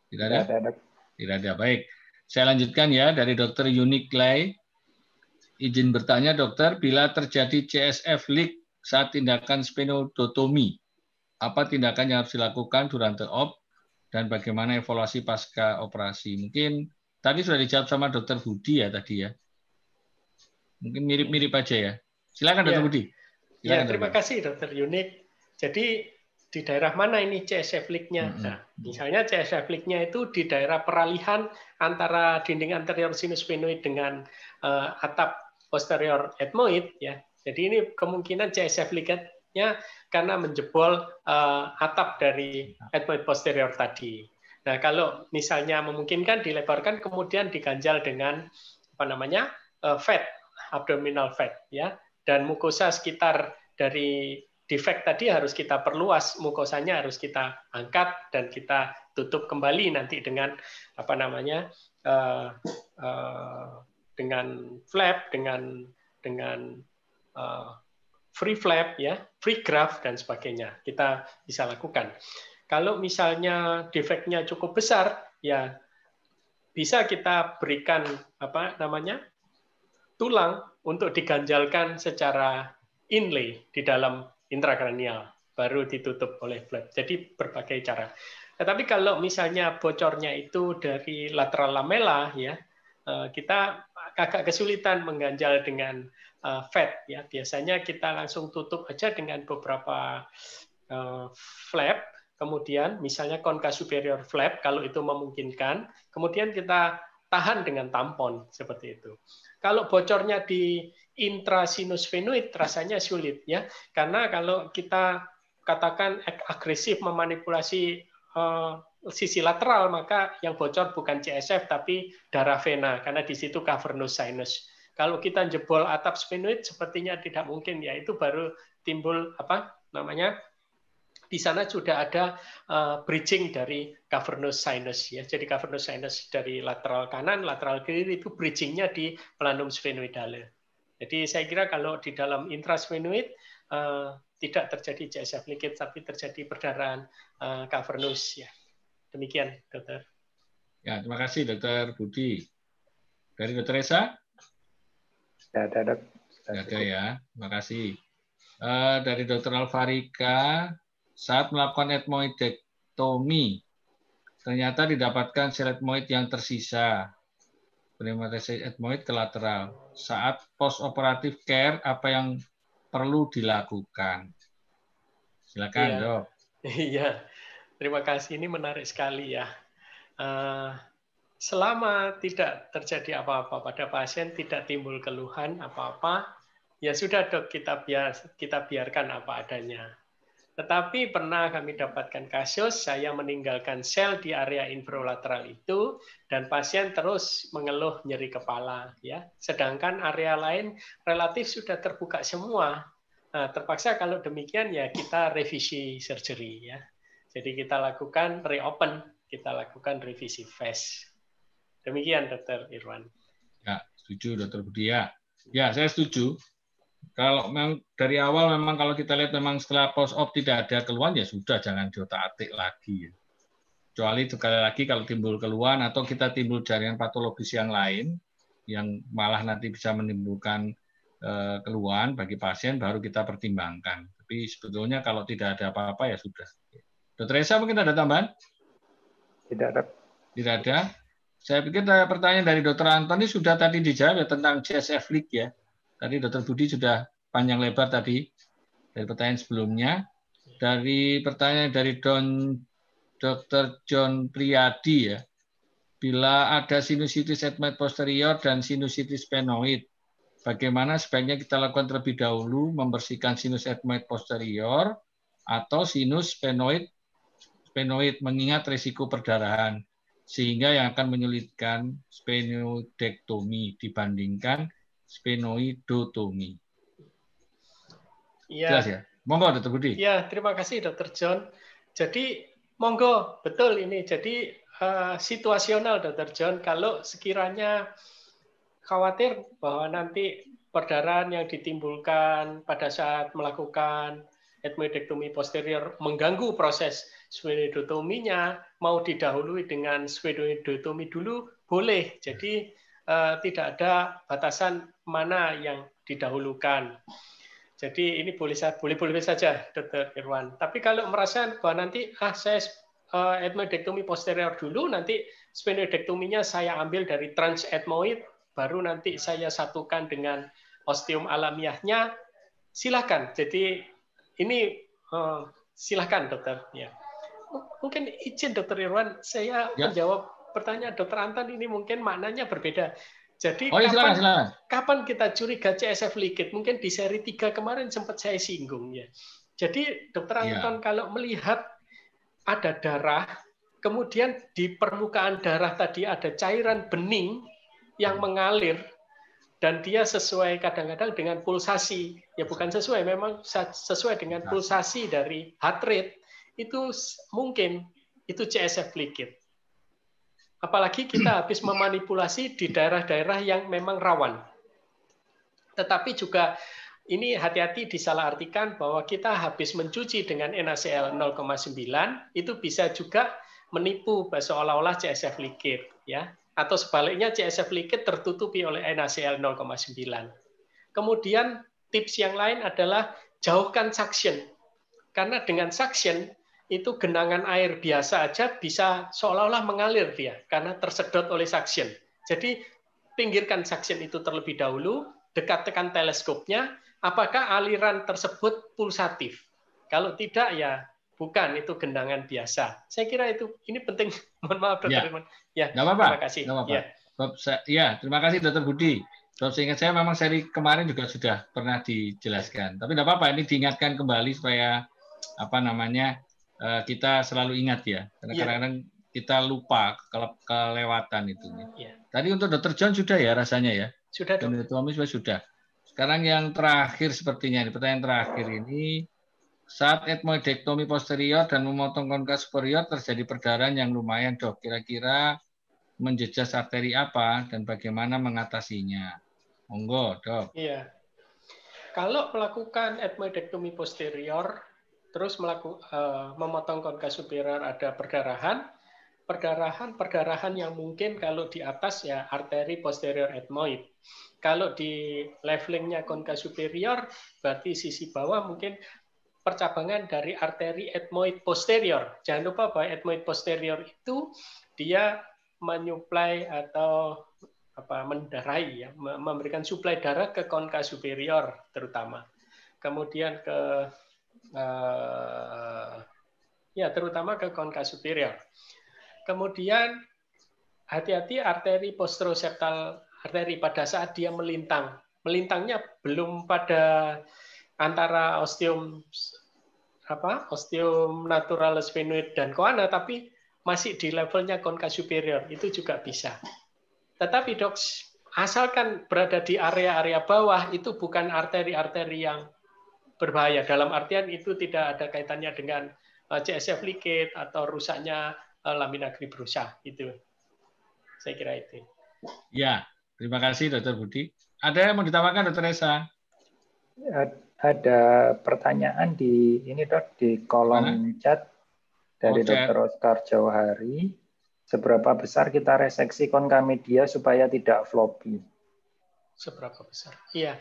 Tidak ada? Tidak ada. Tidak ada. Baik. Saya lanjutkan ya dari Dr. Uniklay. Izin bertanya dokter, bila terjadi CSF leak saat tindakan spenodotomi, apa tindakan yang harus dilakukan durante op dan bagaimana evaluasi pasca operasi? Mungkin tadi sudah dijawab sama dokter Budi ya tadi ya. Mungkin mirip-mirip aja ya. Silakan Dokter ya. Budi. Silakan, ya, terima kasih Dokter Yunik. Jadi di daerah mana ini CSF leak-nya? Mm -hmm. Nah, misalnya CSF leak-nya itu di daerah peralihan antara dinding anterior sinus venoid dengan uh, atap posterior ethmoid ya. Jadi ini kemungkinan CSF leak-nya karena menjebol uh, atap dari ethmoid posterior tadi. Nah, kalau misalnya memungkinkan dilebarkan kemudian diganjal dengan apa namanya? Uh, fat, abdominal fat ya dan mukosa sekitar dari defect tadi harus kita perluas, mukosanya harus kita angkat dan kita tutup kembali nanti dengan apa namanya uh, uh, dengan flap, dengan dengan free flap ya, free graft dan sebagainya kita bisa lakukan. Kalau misalnya defeknya cukup besar, ya bisa kita berikan apa namanya tulang untuk diganjalkan secara inlay di dalam intrakranial, baru ditutup oleh flap. Jadi berbagai cara. Tetapi kalau misalnya bocornya itu dari lateral lamela, ya eh, kita agak kesulitan mengganjal dengan uh, fat. Ya biasanya kita langsung tutup aja dengan beberapa uh, flap. Kemudian misalnya konka superior flap kalau itu memungkinkan. Kemudian kita tahan dengan tampon seperti itu. Kalau bocornya di intrasinus venoid rasanya sulit ya, karena kalau kita katakan agresif memanipulasi uh, sisi lateral maka yang bocor bukan CSF tapi darah vena karena di situ cavernous sinus. Kalau kita jebol atap sphenoid sepertinya tidak mungkin ya itu baru timbul apa namanya di sana sudah ada uh, bridging dari cavernous sinus ya. Jadi cavernous sinus dari lateral kanan, lateral kiri itu bridgingnya di planum sphenoidale. Jadi saya kira kalau di dalam intrasphenoid uh, tidak terjadi CSF leakage tapi terjadi perdarahan uh, cavernous ya. Demikian, dokter. Ya, terima kasih dokter Budi. Dari dokter Esa? Ya, ada, dok. Ada ya, terima kasih. Uh, dari dokter Alvarika, saat melakukan etmoidektomi, ternyata didapatkan sel etmoid yang tersisa. Pneumatis etmoid ke lateral. Saat post operatif care, apa yang perlu dilakukan? Silakan, iya. dok. Iya, terima kasih. Ini menarik sekali ya. Uh, selama tidak terjadi apa-apa pada pasien, tidak timbul keluhan apa-apa, ya sudah dok kita biar kita biarkan apa adanya. Tetapi pernah kami dapatkan kasus saya meninggalkan sel di area infralateral itu dan pasien terus mengeluh nyeri kepala ya. Sedangkan area lain relatif sudah terbuka semua. Nah, terpaksa kalau demikian ya kita revisi surgery ya. Jadi kita lakukan reopen, kita lakukan revisi face. Demikian Dokter Irwan. Ya, setuju Dokter Budi ya. Ya, saya setuju. Kalau memang dari awal memang kalau kita lihat memang setelah post op tidak ada keluhan ya sudah jangan diotak-atik lagi. Kecuali sekali lagi kalau timbul keluhan atau kita timbul jaringan patologis yang lain yang malah nanti bisa menimbulkan eh, keluhan bagi pasien baru kita pertimbangkan. Tapi sebetulnya kalau tidak ada apa-apa ya sudah. Dokter Esa mungkin ada tambahan? Tidak ada. Tidak ada. Saya pikir pertanyaan dari Dokter Antoni sudah tadi dijawab ya tentang CSF leak ya. Tadi Dokter Budi sudah panjang lebar tadi dari pertanyaan sebelumnya. Dari pertanyaan dari Don Dr. John Priyadi ya. Bila ada sinusitis etmoid posterior dan sinusitis penoid, bagaimana sebaiknya kita lakukan terlebih dahulu membersihkan sinus etmoid posterior atau sinus penoid sphenoid mengingat risiko perdarahan sehingga yang akan menyulitkan sphenoidektomi dibandingkan sphenoidotomi. Iya. Jelas ya? Monggo Dr. Budi. Iya, terima kasih Dr. John. Jadi monggo, betul ini. Jadi uh, situasional Dr. John kalau sekiranya khawatir bahwa nanti perdarahan yang ditimbulkan pada saat melakukan etmoidektomi posterior mengganggu proses sphenoidotominya, mau didahului dengan sphenoidotomi dulu boleh. Jadi uh, tidak ada batasan mana yang didahulukan. Jadi ini boleh boleh boleh saja, Dokter Irwan. Tapi kalau merasa bahwa nanti ah saya uh, etmoidektomi posterior dulu, nanti sphenoidektominya saya ambil dari transetmoid, baru nanti saya satukan dengan osteum alamiahnya, silakan. Jadi ini uh, silakan, Dokter. Ya. Mungkin izin, Dokter Irwan, saya ya. menjawab pertanyaan Dokter Anton ini mungkin maknanya berbeda. Jadi oh, ya, kapan, silakan, kapan kita curiga CSF leakage? Mungkin di seri 3 kemarin sempat saya singgung ya. Jadi Dokter iya. Anton ya. kalau melihat ada darah, kemudian di permukaan darah tadi ada cairan bening yang mengalir dan dia sesuai kadang-kadang dengan pulsasi. Ya bukan sesuai, memang sesuai dengan nah. pulsasi dari heart rate itu mungkin itu CSF leakage. Apalagi kita habis memanipulasi di daerah-daerah yang memang rawan. Tetapi juga ini hati-hati disalahartikan bahwa kita habis mencuci dengan NaCl 0,9 itu bisa juga menipu seolah-olah CSF liquid ya. atau sebaliknya CSF liquid tertutupi oleh NaCl 0,9. Kemudian tips yang lain adalah jauhkan suction. Karena dengan suction itu genangan air biasa aja bisa seolah-olah mengalir dia karena tersedot oleh suction. Jadi pinggirkan suction itu terlebih dahulu, dekat-dekat teleskopnya, apakah aliran tersebut pulsatif. Kalau tidak ya bukan itu genangan biasa. Saya kira itu ini penting. Mohon maaf Dokter ya. Ya, nggak apa-apa. Terima kasih. Nggak apa-apa. Ya. ya, terima kasih Dokter Budi. Terus seingat saya memang seri kemarin juga sudah pernah dijelaskan. Tapi tidak apa-apa, ini diingatkan kembali supaya apa namanya eh, kita selalu ingat ya. Karena iya. kadang-kadang ya. kita lupa kalau kelewatan itu. Ya. Tadi untuk Dokter John sudah ya rasanya ya. Sudah. Dan Dokter Tommy sudah. Sekarang yang terakhir sepertinya, pertanyaan terakhir ini saat etmoidektomi posterior dan memotong konka superior terjadi perdarahan yang lumayan dok. Kira-kira menjejas arteri apa dan bagaimana mengatasinya? Monggo dok. Iya. Kalau melakukan etmoidektomi posterior, terus melakukan uh, memotong konka superior ada perdarahan, perdarahan perdarahan yang mungkin kalau di atas ya arteri posterior etmoid. Kalau di levelingnya konka superior berarti sisi bawah mungkin percabangan dari arteri etmoid posterior. Jangan lupa bahwa etmoid posterior itu dia menyuplai atau apa mendarai ya, memberikan suplai darah ke konka superior terutama. Kemudian ke uh, ya terutama ke konka superior. Kemudian hati-hati arteri posteroseptal arteri pada saat dia melintang. Melintangnya belum pada antara osteum apa osteum naturalis venoid dan koana tapi masih di levelnya konka superior itu juga bisa. Tetapi dok asalkan berada di area-area bawah itu bukan arteri-arteri yang berbahaya dalam artian itu tidak ada kaitannya dengan eh, CSF liquid atau rusaknya eh, lamina fibrosa itu. Saya kira itu. Ya, terima kasih Dokter Budi. Ada yang mau ditambahkan Dokter Esa? Ya, ada pertanyaan di ini dok di kolom Mana? chat dari oh, Dr. Oscar Jauhari. Seberapa besar kita reseksi konkamedia supaya tidak floppy? Seberapa besar? Iya.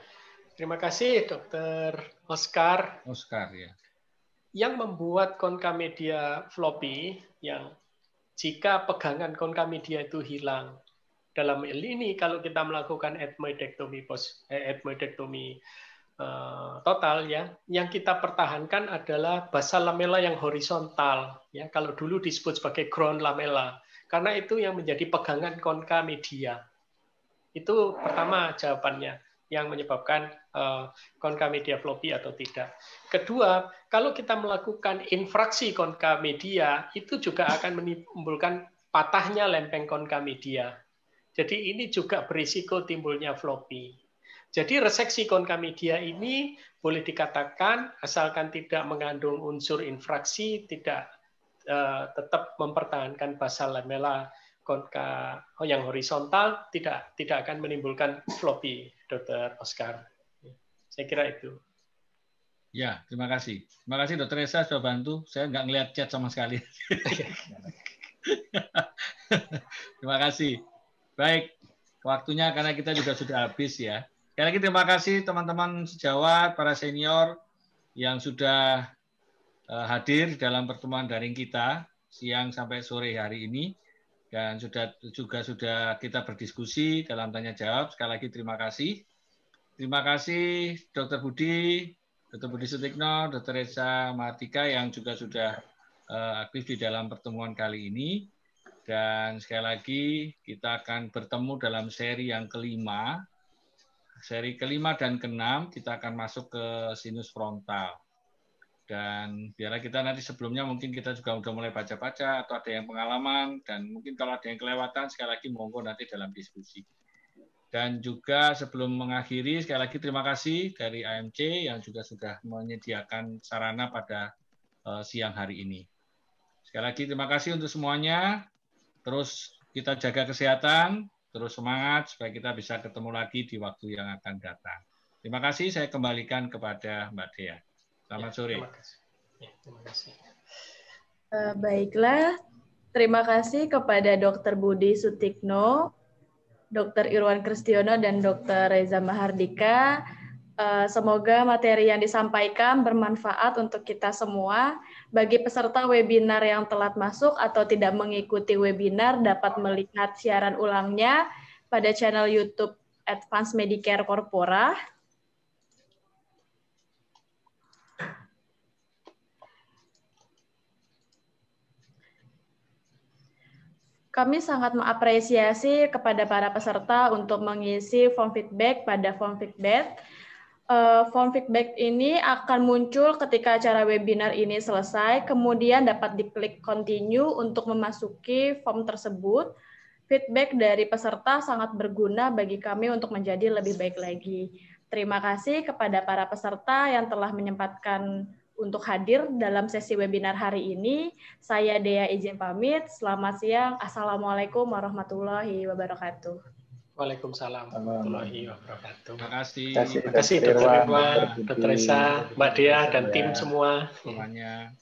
Terima kasih Dr. Oscar. Oscar ya. Yang membuat konkamedia floppy yang jika pegangan konkamedia itu hilang dalam hal ini kalau kita melakukan etmoidektomi pos eh, etmoidektomi Eh, total ya yang kita pertahankan adalah basal lamela yang horizontal ya kalau dulu disebut sebagai ground lamela karena itu yang menjadi pegangan konka media itu pertama jawabannya yang menyebabkan uh, konka media floppy atau tidak. Kedua kalau kita melakukan infraksi konka media itu juga akan menimbulkan patahnya lempeng konka media jadi ini juga berisiko timbulnya floppy. Jadi reseksi konkamedia ini boleh dikatakan asalkan tidak mengandung unsur infraksi, tidak uh, tetap mempertahankan basal lamella konka oh, yang horizontal, tidak tidak akan menimbulkan floppy, Dokter Oscar. Saya kira itu. Ya, terima kasih. Terima kasih Dokter Esa sudah bantu. Saya nggak ngelihat chat sama sekali. terima kasih. Baik, waktunya karena kita juga sudah habis ya. Sekali lagi terima kasih teman-teman sejawat, para senior yang sudah uh, hadir dalam pertemuan daring kita siang sampai sore hari ini dan sudah juga sudah kita berdiskusi dalam tanya jawab. Sekali lagi terima kasih. Terima kasih Dr. Budi, Dr. Budi Sutikno, Dr. Esa Martika yang juga sudah uh, aktif di dalam pertemuan kali ini. Dan sekali lagi kita akan bertemu dalam seri yang kelima seri kelima dan keenam kita akan masuk ke sinus frontal. Dan biarlah kita nanti sebelumnya mungkin kita juga sudah mulai baca-baca atau ada yang pengalaman dan mungkin kalau ada yang kelewatan sekali lagi monggo nanti dalam diskusi. Dan juga sebelum mengakhiri sekali lagi terima kasih dari AMC yang juga sudah menyediakan sarana pada uh, siang hari ini. Sekali lagi terima kasih untuk semuanya. Terus kita jaga kesehatan, terus semangat supaya kita bisa ketemu lagi di waktu yang akan datang. Terima kasih, saya kembalikan kepada Mbak Dea. Selamat ya, sore. Terima kasih. Ya, terima kasih. Uh, baiklah, Terima kasih kepada Dr. Budi Sutikno, Dr. Irwan Kristiono, dan Dr. Reza Mahardika. Eh, semoga materi yang disampaikan bermanfaat untuk kita semua. Bagi peserta webinar yang telat masuk atau tidak mengikuti webinar dapat melihat siaran ulangnya pada channel YouTube Advanced Medicare Corpora. Kami sangat mengapresiasi kepada para peserta untuk mengisi form feedback pada form feedback. Uh, form feedback ini akan muncul ketika acara webinar ini selesai, kemudian dapat diklik continue untuk memasuki form tersebut. Feedback dari peserta sangat berguna bagi kami untuk menjadi lebih baik lagi. Terima kasih kepada para peserta yang telah menyempatkan untuk hadir dalam sesi webinar hari ini. Saya Dea izin pamit. Selamat siang. Assalamualaikum warahmatullahi wabarakatuh. Waalaikumsalam warahmatullahi wabarakatuh. Terima kasih. Terima kasih Dr. Irwan, Dr. Esa, Mbak Dea, dan tim semua. Semuanya.